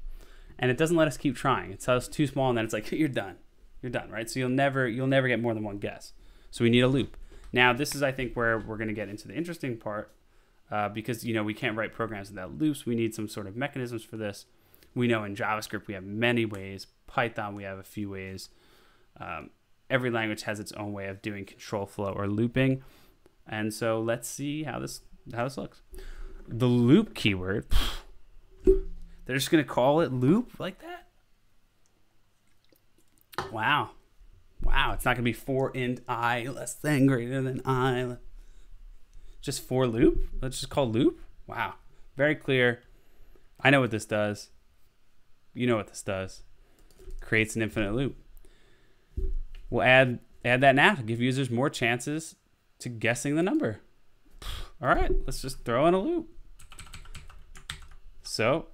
and it doesn't let us keep trying. It tells us too small and then it's like, you're done. You're done, right? So you'll never, you'll never get more than one guess. So we need a loop. Now, this is, I think, where we're going to get into the interesting part uh, because, you know, we can't write programs without loops. We need some sort of mechanisms for this. We know in JavaScript we have many ways. Python, we have a few ways. Um, every language has its own way of doing control flow or looping. And so let's see how this how this looks the loop keyword. They're just gonna call it loop like that. Wow, wow! It's not gonna be for and i less than greater than i. Just for loop. Let's just call loop. Wow, very clear. I know what this does. You know what this does. Creates an infinite loop. We'll add add that now to give users more chances to guessing the number. All right, let's just throw in a loop. So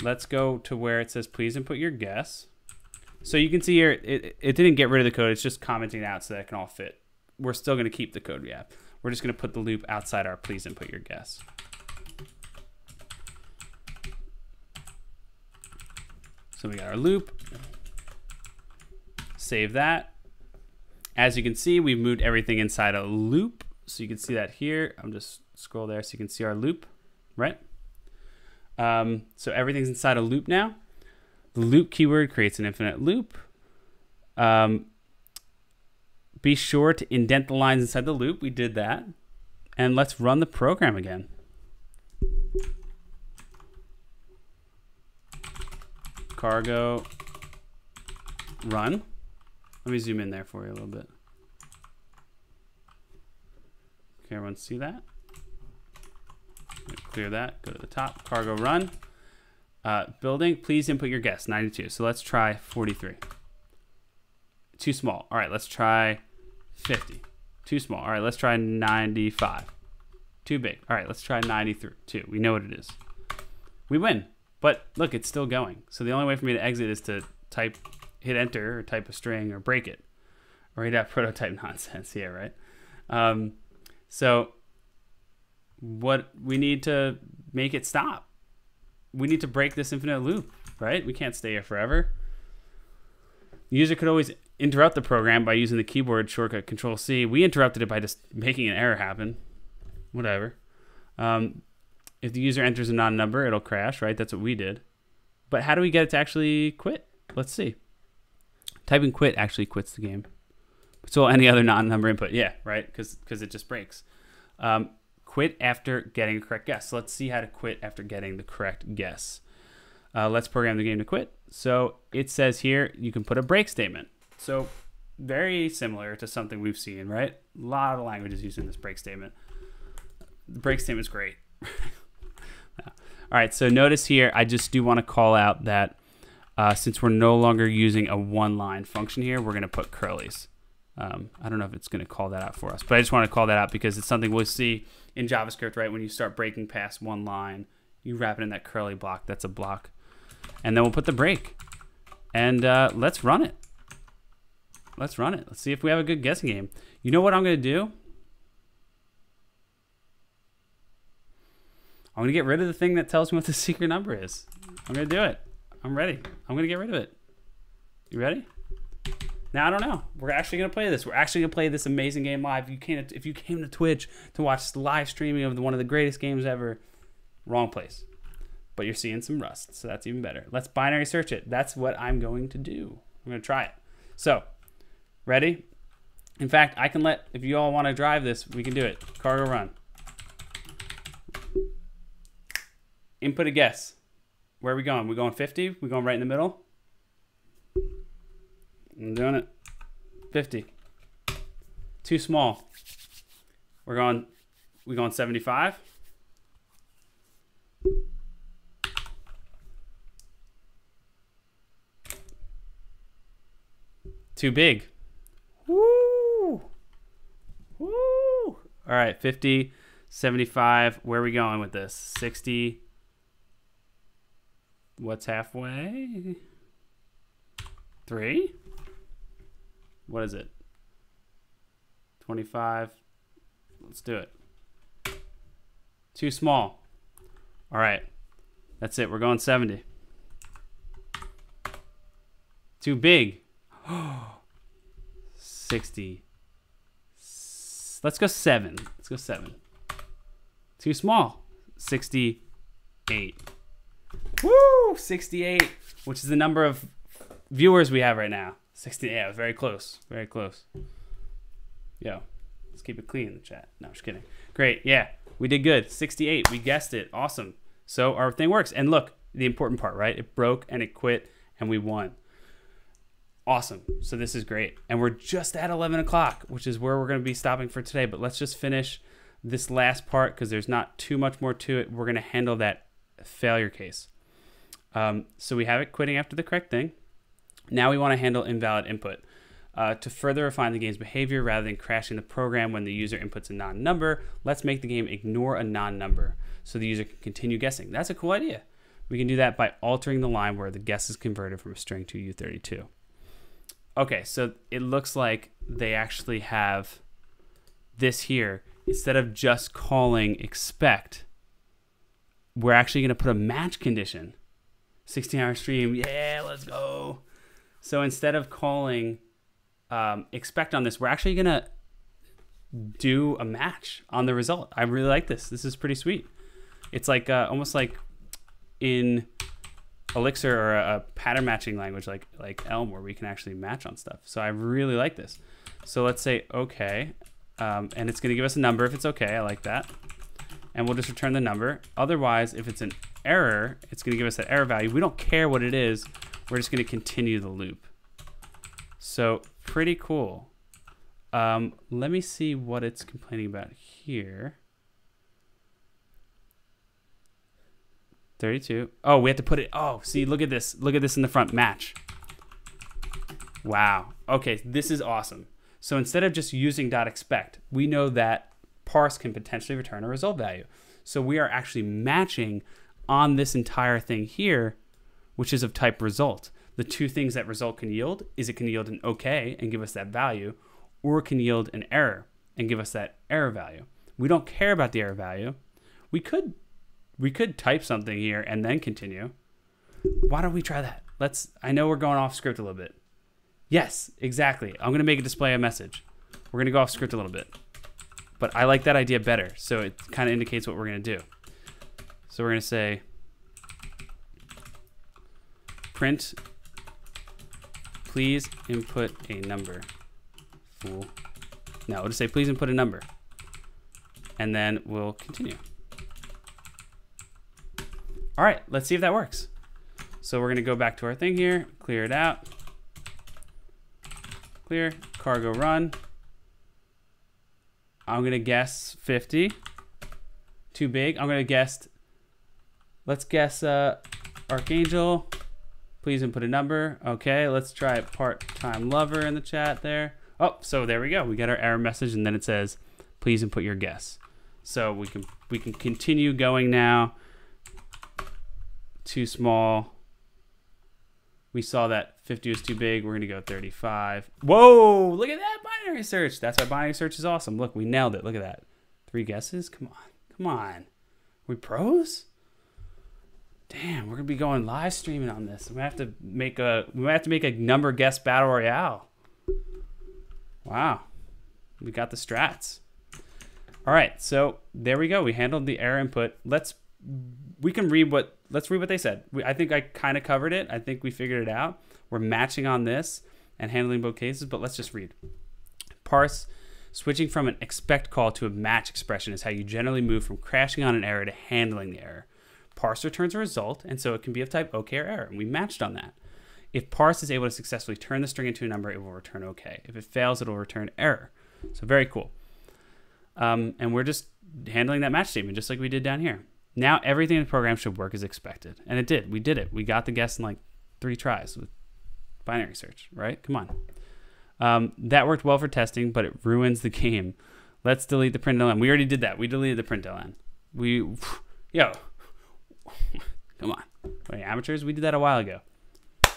let's go to where it says please input your guess. So you can see here, it, it didn't get rid of the code. It's just commenting out so that it can all fit. We're still going to keep the code we have. We're just going to put the loop outside our please input your guess. So we got our loop. Save that. As you can see, we've moved everything inside a loop. So you can see that here. I'm just scroll there so you can see our loop, right? Um, so everything's inside a loop now. The loop keyword creates an infinite loop. Um, be sure to indent the lines inside the loop. We did that. And let's run the program again. Cargo run. Let me zoom in there for you a little bit. Can everyone see that? Clear that. Go to the top. Cargo run. Uh, building. Please input your guess. 92. So let's try 43. Too small. All right, let's try 50. Too small. All right, let's try 95. Too big. All right, let's try 93. Two. We know what it is. We win. But look, it's still going. So the only way for me to exit is to type, hit enter, or type a string, or break it, or hit that prototype nonsense. Yeah, right. Um, so what we need to make it stop. We need to break this infinite loop, right? We can't stay here forever. The user could always interrupt the program by using the keyboard shortcut Control C. We interrupted it by just making an error happen. Whatever. Um, if the user enters a non-number, it'll crash, right? That's what we did. But how do we get it to actually quit? Let's see. Typing quit actually quits the game. So any other non-number input, yeah, right? Because because it just breaks. Um, quit after getting a correct guess. So let's see how to quit after getting the correct guess. Uh, let's program the game to quit. So it says here you can put a break statement. So very similar to something we've seen, right? A lot of languages using this break statement. The break statement is great. All right, so notice here, I just do want to call out that uh, since we're no longer using a one-line function here, we're going to put curlies. Um, I don't know if it's going to call that out for us, but I just want to call that out because it's something we'll see in JavaScript, right? When you start breaking past one line, you wrap it in that curly block. That's a block. And then we'll put the break. And uh, let's run it. Let's run it. Let's see if we have a good guessing game. You know what I'm going to do? I'm going to get rid of the thing that tells me what the secret number is. I'm going to do it. I'm ready. I'm going to get rid of it. You ready? Now I don't know. We're actually gonna play this. We're actually gonna play this amazing game live. You can't if you came to Twitch to watch the live streaming of the, one of the greatest games ever, wrong place. But you're seeing some rust, so that's even better. Let's binary search it. That's what I'm going to do. I'm gonna try it. So, ready? In fact, I can let if you all want to drive this, we can do it. Cargo run. Input a guess. Where are we going? We going 50? We going right in the middle? I'm doing it. 50. Too small. We're going, we going 75. Too big. Woo! Woo! All right, 50, 75. Where are we going with this? 60. What's halfway? Three? What is it? 25. Let's do it. Too small. All right. That's it. We're going 70. Too big. 60. Let's go 7. Let's go 7. Too small. 68. Woo! 68, which is the number of viewers we have right now. 60. Yeah, very close. Very close. Yo, let's keep it clean in the chat. No, just kidding. Great. Yeah, we did good. 68. We guessed it. Awesome. So our thing works. And look, the important part, right? It broke and it quit and we won. Awesome. So this is great. And we're just at 11 o'clock, which is where we're going to be stopping for today. But let's just finish this last part because there's not too much more to it. We're going to handle that failure case. Um, so we have it quitting after the correct thing. Now we want to handle invalid input. Uh, to further refine the game's behavior rather than crashing the program when the user inputs a non-number, let's make the game ignore a non-number so the user can continue guessing. That's a cool idea. We can do that by altering the line where the guess is converted from a string to U32. Okay, so it looks like they actually have this here. Instead of just calling expect, we're actually going to put a match condition. 16 hour stream, yeah, let's go. So instead of calling um, expect on this, we're actually gonna do a match on the result. I really like this. This is pretty sweet. It's like uh, almost like in Elixir or a, a, pattern matching language like like Elm, where we can actually match on stuff. So I really like this. So let's say okay, um, and it's gonna give us a number if it's okay. I like that, and we'll just return the number. Otherwise, if it's an error, it's gonna give us that error value. We don't care what it is. We're just going to continue the loop. So pretty cool. Um, let me see what it's complaining about here. 32. Oh, we have to put it. Oh, see, look at this. Look at this in the front match. Wow. Okay, this is awesome. So instead of just using dot .expect, we know that parse can potentially return a result value. So we are actually matching on this entire thing here which is of type result. The two things that result can yield is it can yield an OK and give us that value, or it can yield an error and give us that error value. We don't care about the error value. We could we could type something here and then continue. Why don't we try that? Let's I know we're going off script a little bit. Yes, exactly. I'm going to make it display a message. We're going to go off script a little bit. But I like that idea better, so it kind of indicates what we're going to do. So we're going to say print. Please input a number. Fool. No just say please input a number. And then we'll continue. All right let's see if that works. So we're going to go back to our thing here clear it out. Clear cargo run. I'm going to guess 50 too big. I'm going to guess let's guess uh, Archangel Please input a number. Okay, let's try part-time lover in the chat there. Oh, so there we go. We got our error message, and then it says, "Please input your guess." So we can we can continue going now. Too small. We saw that 50 was too big. We're gonna go 35. Whoa! Look at that binary search. That's why binary search is awesome. Look, we nailed it. Look at that. Three guesses. Come on, come on. We pros? Damn, we're gonna be going live streaming on this. We have to make a we have to make a number guess battle royale. Wow, we got the strats. All right, so there we go. We handled the error input. Let's we can read what let's read what they said. We, I think I kind of covered it. I think we figured it out. We're matching on this and handling both cases, but let's just read. Parse switching from an expect call to a match expression is how you generally move from crashing on an error to handling the error. Parse returns a result, and so it can be of type OK or error, and we matched on that. If parse is able to successfully turn the string into a number, it will return OK. If it fails, it will return error. So very cool. Um, and we're just handling that match statement just like we did down here. Now everything in the program should work as expected. And it did. We did it. We got the guess in like three tries with binary search, right? Come on. Um, that worked well for testing, but it ruins the game. Let's delete the println. We already did that. We deleted the println. We, yo, come on. Amateurs, we did that a while ago.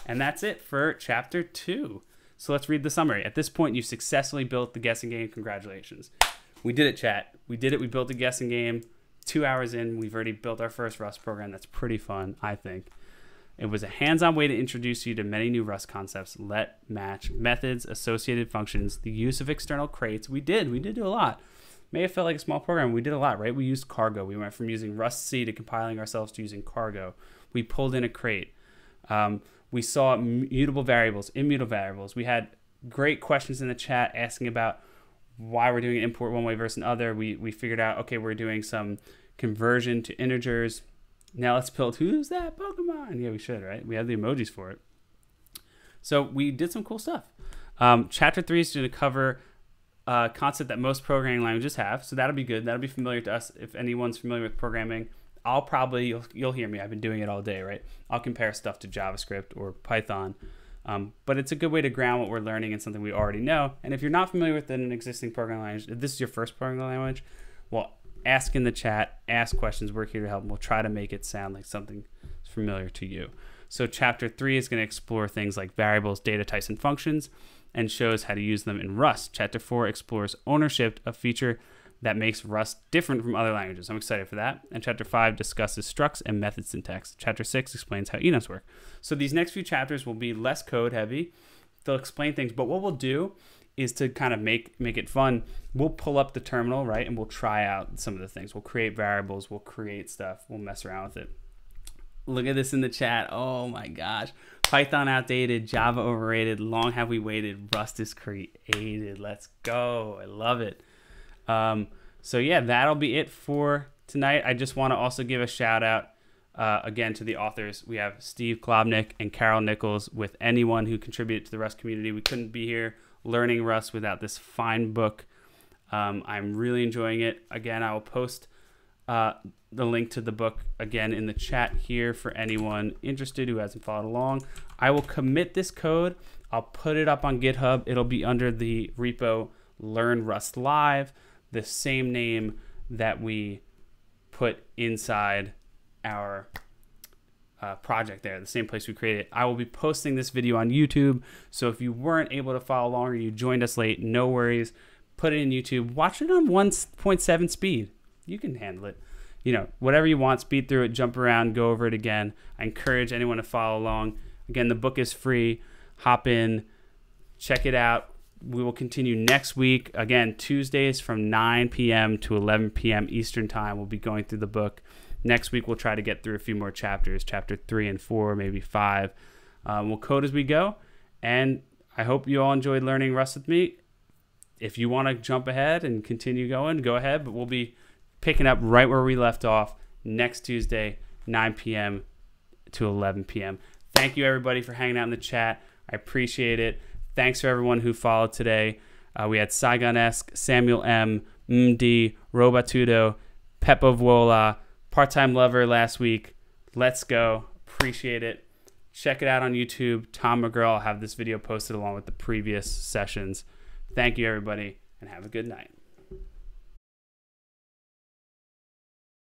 And that's it for chapter two. So let's read the summary. At this point, you successfully built the guessing game. Congratulations. We did it, chat. We did it. We built a guessing game. Two hours in, we've already built our first Rust program. That's pretty fun, I think. It was a hands on way to introduce you to many new Rust concepts let, match, methods, associated functions, the use of external crates. We did, we did do a lot. May have felt like a small program. We did a lot, right? We used cargo. We went from using rustc to compiling ourselves to using cargo. We pulled in a crate. Um, we saw mutable variables, immutable variables. We had great questions in the chat asking about why we're doing import one way versus another. We, we figured out, okay, we're doing some conversion to integers. Now let's build who's that Pokemon? Yeah, we should, right? We have the emojis for it. So we did some cool stuff. Um, chapter three is going to cover a concept that most programming languages have. So that'll be good. That'll be familiar to us. If anyone's familiar with programming, I'll probably, you'll, you'll hear me. I've been doing it all day, right? I'll compare stuff to JavaScript or Python. Um, but it's a good way to ground what we're learning in something we already know. And if you're not familiar with an existing programming language, if this is your first programming language, well, ask in the chat, ask questions. We're here to help. And we'll try to make it sound like something familiar to you. So, chapter three is going to explore things like variables, data types, and functions and shows how to use them in Rust. Chapter four explores ownership, a feature that makes Rust different from other languages. I'm excited for that. And chapter five discusses structs and method syntax. Chapter six explains how enums work. So, these next few chapters will be less code heavy. They'll explain things, but what we'll do is to kind of make make it fun. We'll pull up the terminal, right, and we'll try out some of the things. We'll create variables, we'll create stuff, we'll mess around with it. Look at this in the chat. Oh my gosh. Python outdated, Java overrated, long have we waited, Rust is created. Let's go. I love it. Um, so yeah, that'll be it for tonight. I just want to also give a shout out uh, again to the authors. We have Steve Klabnik and Carol Nichols with anyone who contributed to the Rust community. We couldn't be here learning Rust without this fine book. Um, I'm really enjoying it. Again, I will post uh, the link to the book again in the chat here for anyone interested who hasn't followed along. I will commit this code. I'll put it up on GitHub. It'll be under the repo Learn Rust Live, the same name that we put inside our uh, project there, the same place we created. I will be posting this video on YouTube. So if you weren't able to follow along or you joined us late, no worries. Put it in YouTube. Watch it on 1.7 speed. You can handle it. You know, whatever you want, speed through it, jump around, go over it again. I encourage anyone to follow along. Again, the book is free. Hop in, check it out. We will continue next week. Again, Tuesdays from 9 p.m. to 11 p.m. Eastern Time. We'll be going through the book. Next week, we'll try to get through a few more chapters, chapter three and four, maybe five. Um, we'll code as we go. And I hope you all enjoyed learning Rust with me. If you want to jump ahead and continue going, go ahead. But we'll be picking up right where we left off next Tuesday, 9 p.m. to 11 p.m. Thank you, everybody, for hanging out in the chat. I appreciate it. Thanks for everyone who followed today. Uh, we had Saigon Esque, Samuel M, MD, Robatudo, Peppo Vola, Part Time Lover last week. Let's go. Appreciate it. Check it out on YouTube. Tom McGurl will have this video posted along with the previous sessions. Thank you, everybody, and have a good night.